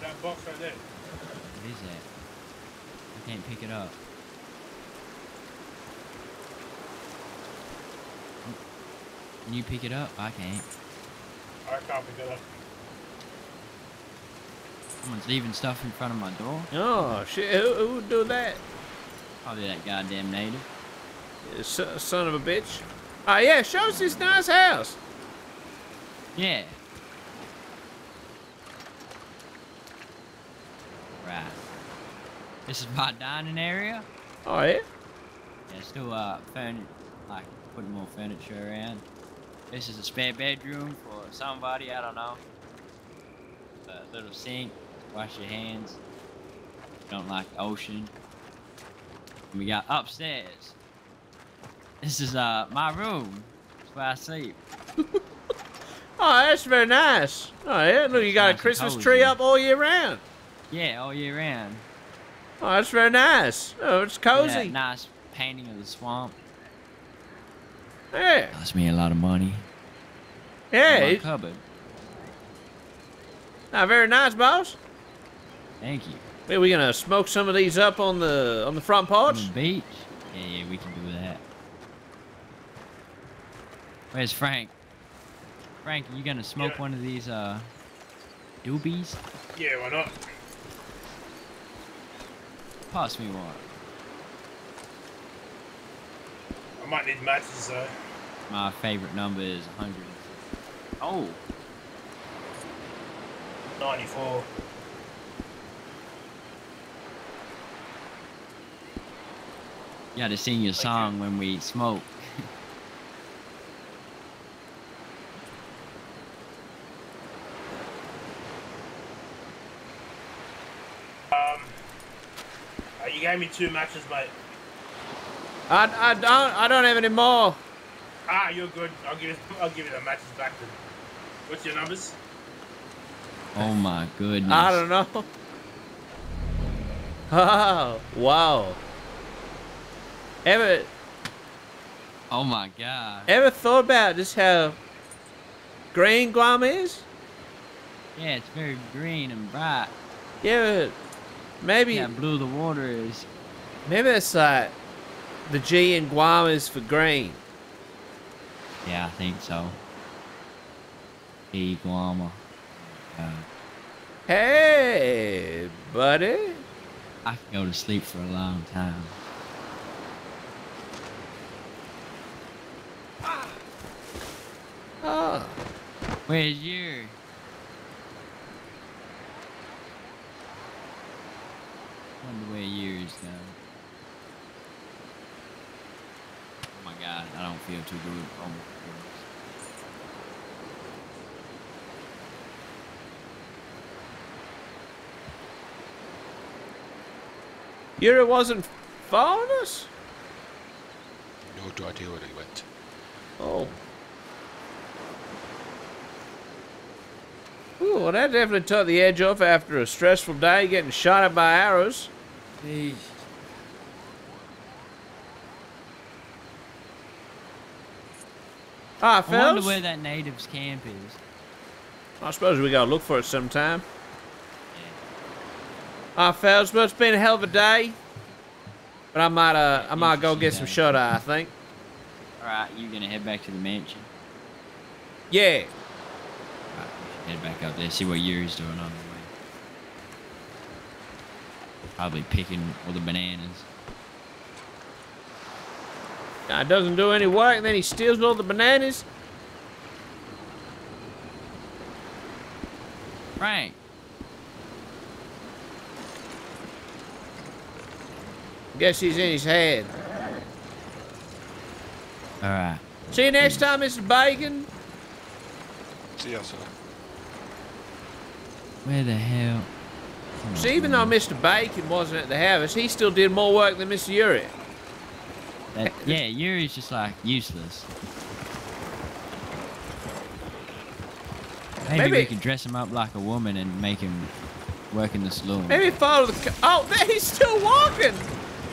That box right there. What is that? I can't pick it up. Can you pick it up? I can't. I can't pick it up. Someone's leaving stuff in front of my door. Oh, shit. Who, who would do that? Probably that goddamn native. Yeah, son, son of a bitch. Oh, yeah, show us this nice house. Yeah. Right. This is my dining area. Oh, yeah? Yeah, still uh, like putting more furniture around. This is a spare bedroom for somebody, I don't know. A little sink, wash your hands. Don't like the ocean. And we got upstairs. This is uh my room. That's where I sleep. *laughs* Oh, that's very nice. Oh, yeah. Look, you got Nice a Christmas cozy. tree up all year round. Yeah, all year round. Oh, that's very nice. Oh, it's Yeah, cozy. nice painting of the swamp. Yeah. Cost me a lot of money. Yeah. Cupboard. Ah, very nice, boss. Thank you. Are we gonna smoke some of these up on the on the front porch? On the beach? Yeah, yeah, we can do that. Where's Frank? Frank, you gonna smoke Yeah. one of these uh doobies? Yeah, why not? Pass me one. I might need matches though. My favorite number is 100. Oh, 94. you gotta sing your song when we smoke. Um, uh, you gave me two matches, mate. I, I don't I don't have any more. Ah, you're good. I'll give you. I'll give you the matches back then. What's your numbers? Oh my goodness. I don't know. *laughs* Oh, wow. Ever Oh my god. ever thought about just how green Guarma is? Yeah, it's very green and bright. Yeah, maybe Yeah, blue the water is. maybe it's like the G in Guarma is for green. Yeah, I think so. Iguama. Uh, Hey, buddy. I could go to sleep for a long time. Oh, Where's your? Wonder where yours go. Oh my god, I don't feel too good. Oh my goodness. Yuri wasn't following us? No idea where he went. Oh. Ooh, well, that definitely took the edge off after a stressful day getting shot at by arrows. Jeez. Ah, I wonder where that native's camp is. I suppose we gotta look for it sometime. Ah, fellas, well, it's been a hell of a day. But I might, uh, I might go get some shut eye, I think. Alright, you gonna head back to the mansion? Yeah. Head back up there, see what Yuri's doing on the way. Probably picking all the bananas. Guy doesn't do any work, and then he steals all the bananas. Frank! Guess he's in his head. Alright. See you next time, Mr. Bacon. See ya, sir. Where the hell? See, even though Mr. Bacon wasn't at the harvest, he still did more work than Mr. Yuri. That, yeah, Yuri's just like useless. Maybe, Maybe- we could dress him up like a woman and make him work in the saloon. Maybe follow the. Oh, there *laughs* he's still walking.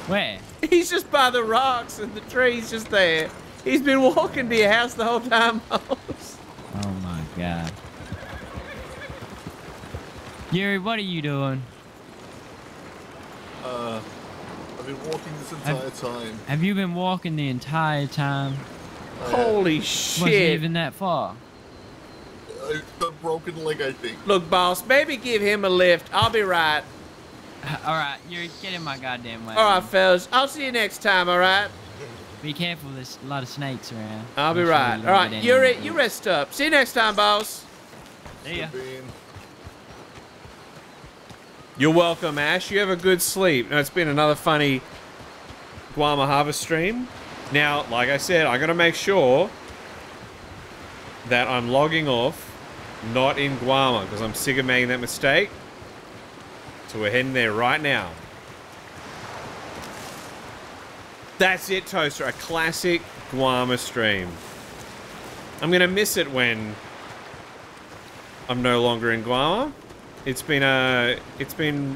Where? He's just by the rocks and the tree's just there. He's been walking to your house the whole time, *laughs* Oh my god. Yuri, what are you doing? Uh, I've been walking this entire time. Have you been walking the entire time? Holy shit! Wasn't shit. even that far. I've a broken leg, I think. Look, boss, maybe give him a lift. I'll be right. *laughs* All right, Yuri, get in my goddamn way. All right, fellas. I'll see you next time, all right? *laughs* Be careful, there's a lot of snakes around. I'll be Make sure right. you don't All right, get any- Yuri, you rest up. See you next time, boss. See ya. You're welcome, Ash. You have a good sleep. Now, it's been another funny Guarma Harvest stream. Now, like I said, I'm going to make sure that I'm logging off, not in Guarma, because I'm sick of making that mistake. So we're heading there right now. That's it, Toaster. A classic Guarma stream. I'm going to miss it when I'm no longer in Guarma. It's been a, it's been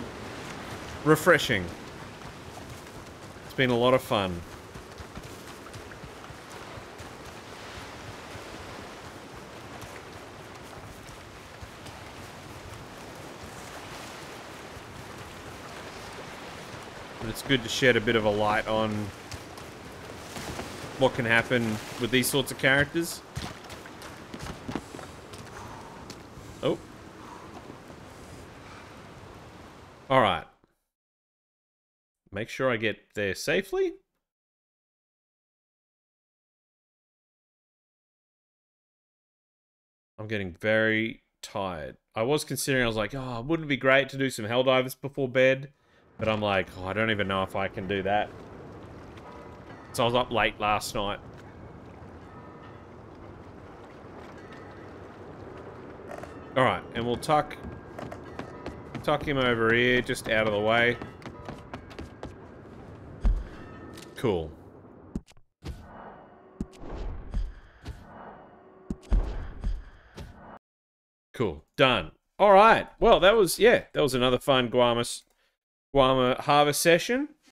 refreshing. It's been a lot of fun. But it's good to shed a bit of a light on what can happen with these sorts of characters. Oh. All right. Make sure I get there safely. I'm getting very tired. I was considering, I was like, oh, wouldn't it be great to do some Helldivers before bed? But I'm like, oh, I don't even know if I can do that. So I was up late last night. Alright, and we'll tuck tuck him over here, just out of the way. Cool. Cool. Done. All right. Well, that was yeah, that was another fun Guarmas Guarma harvest session.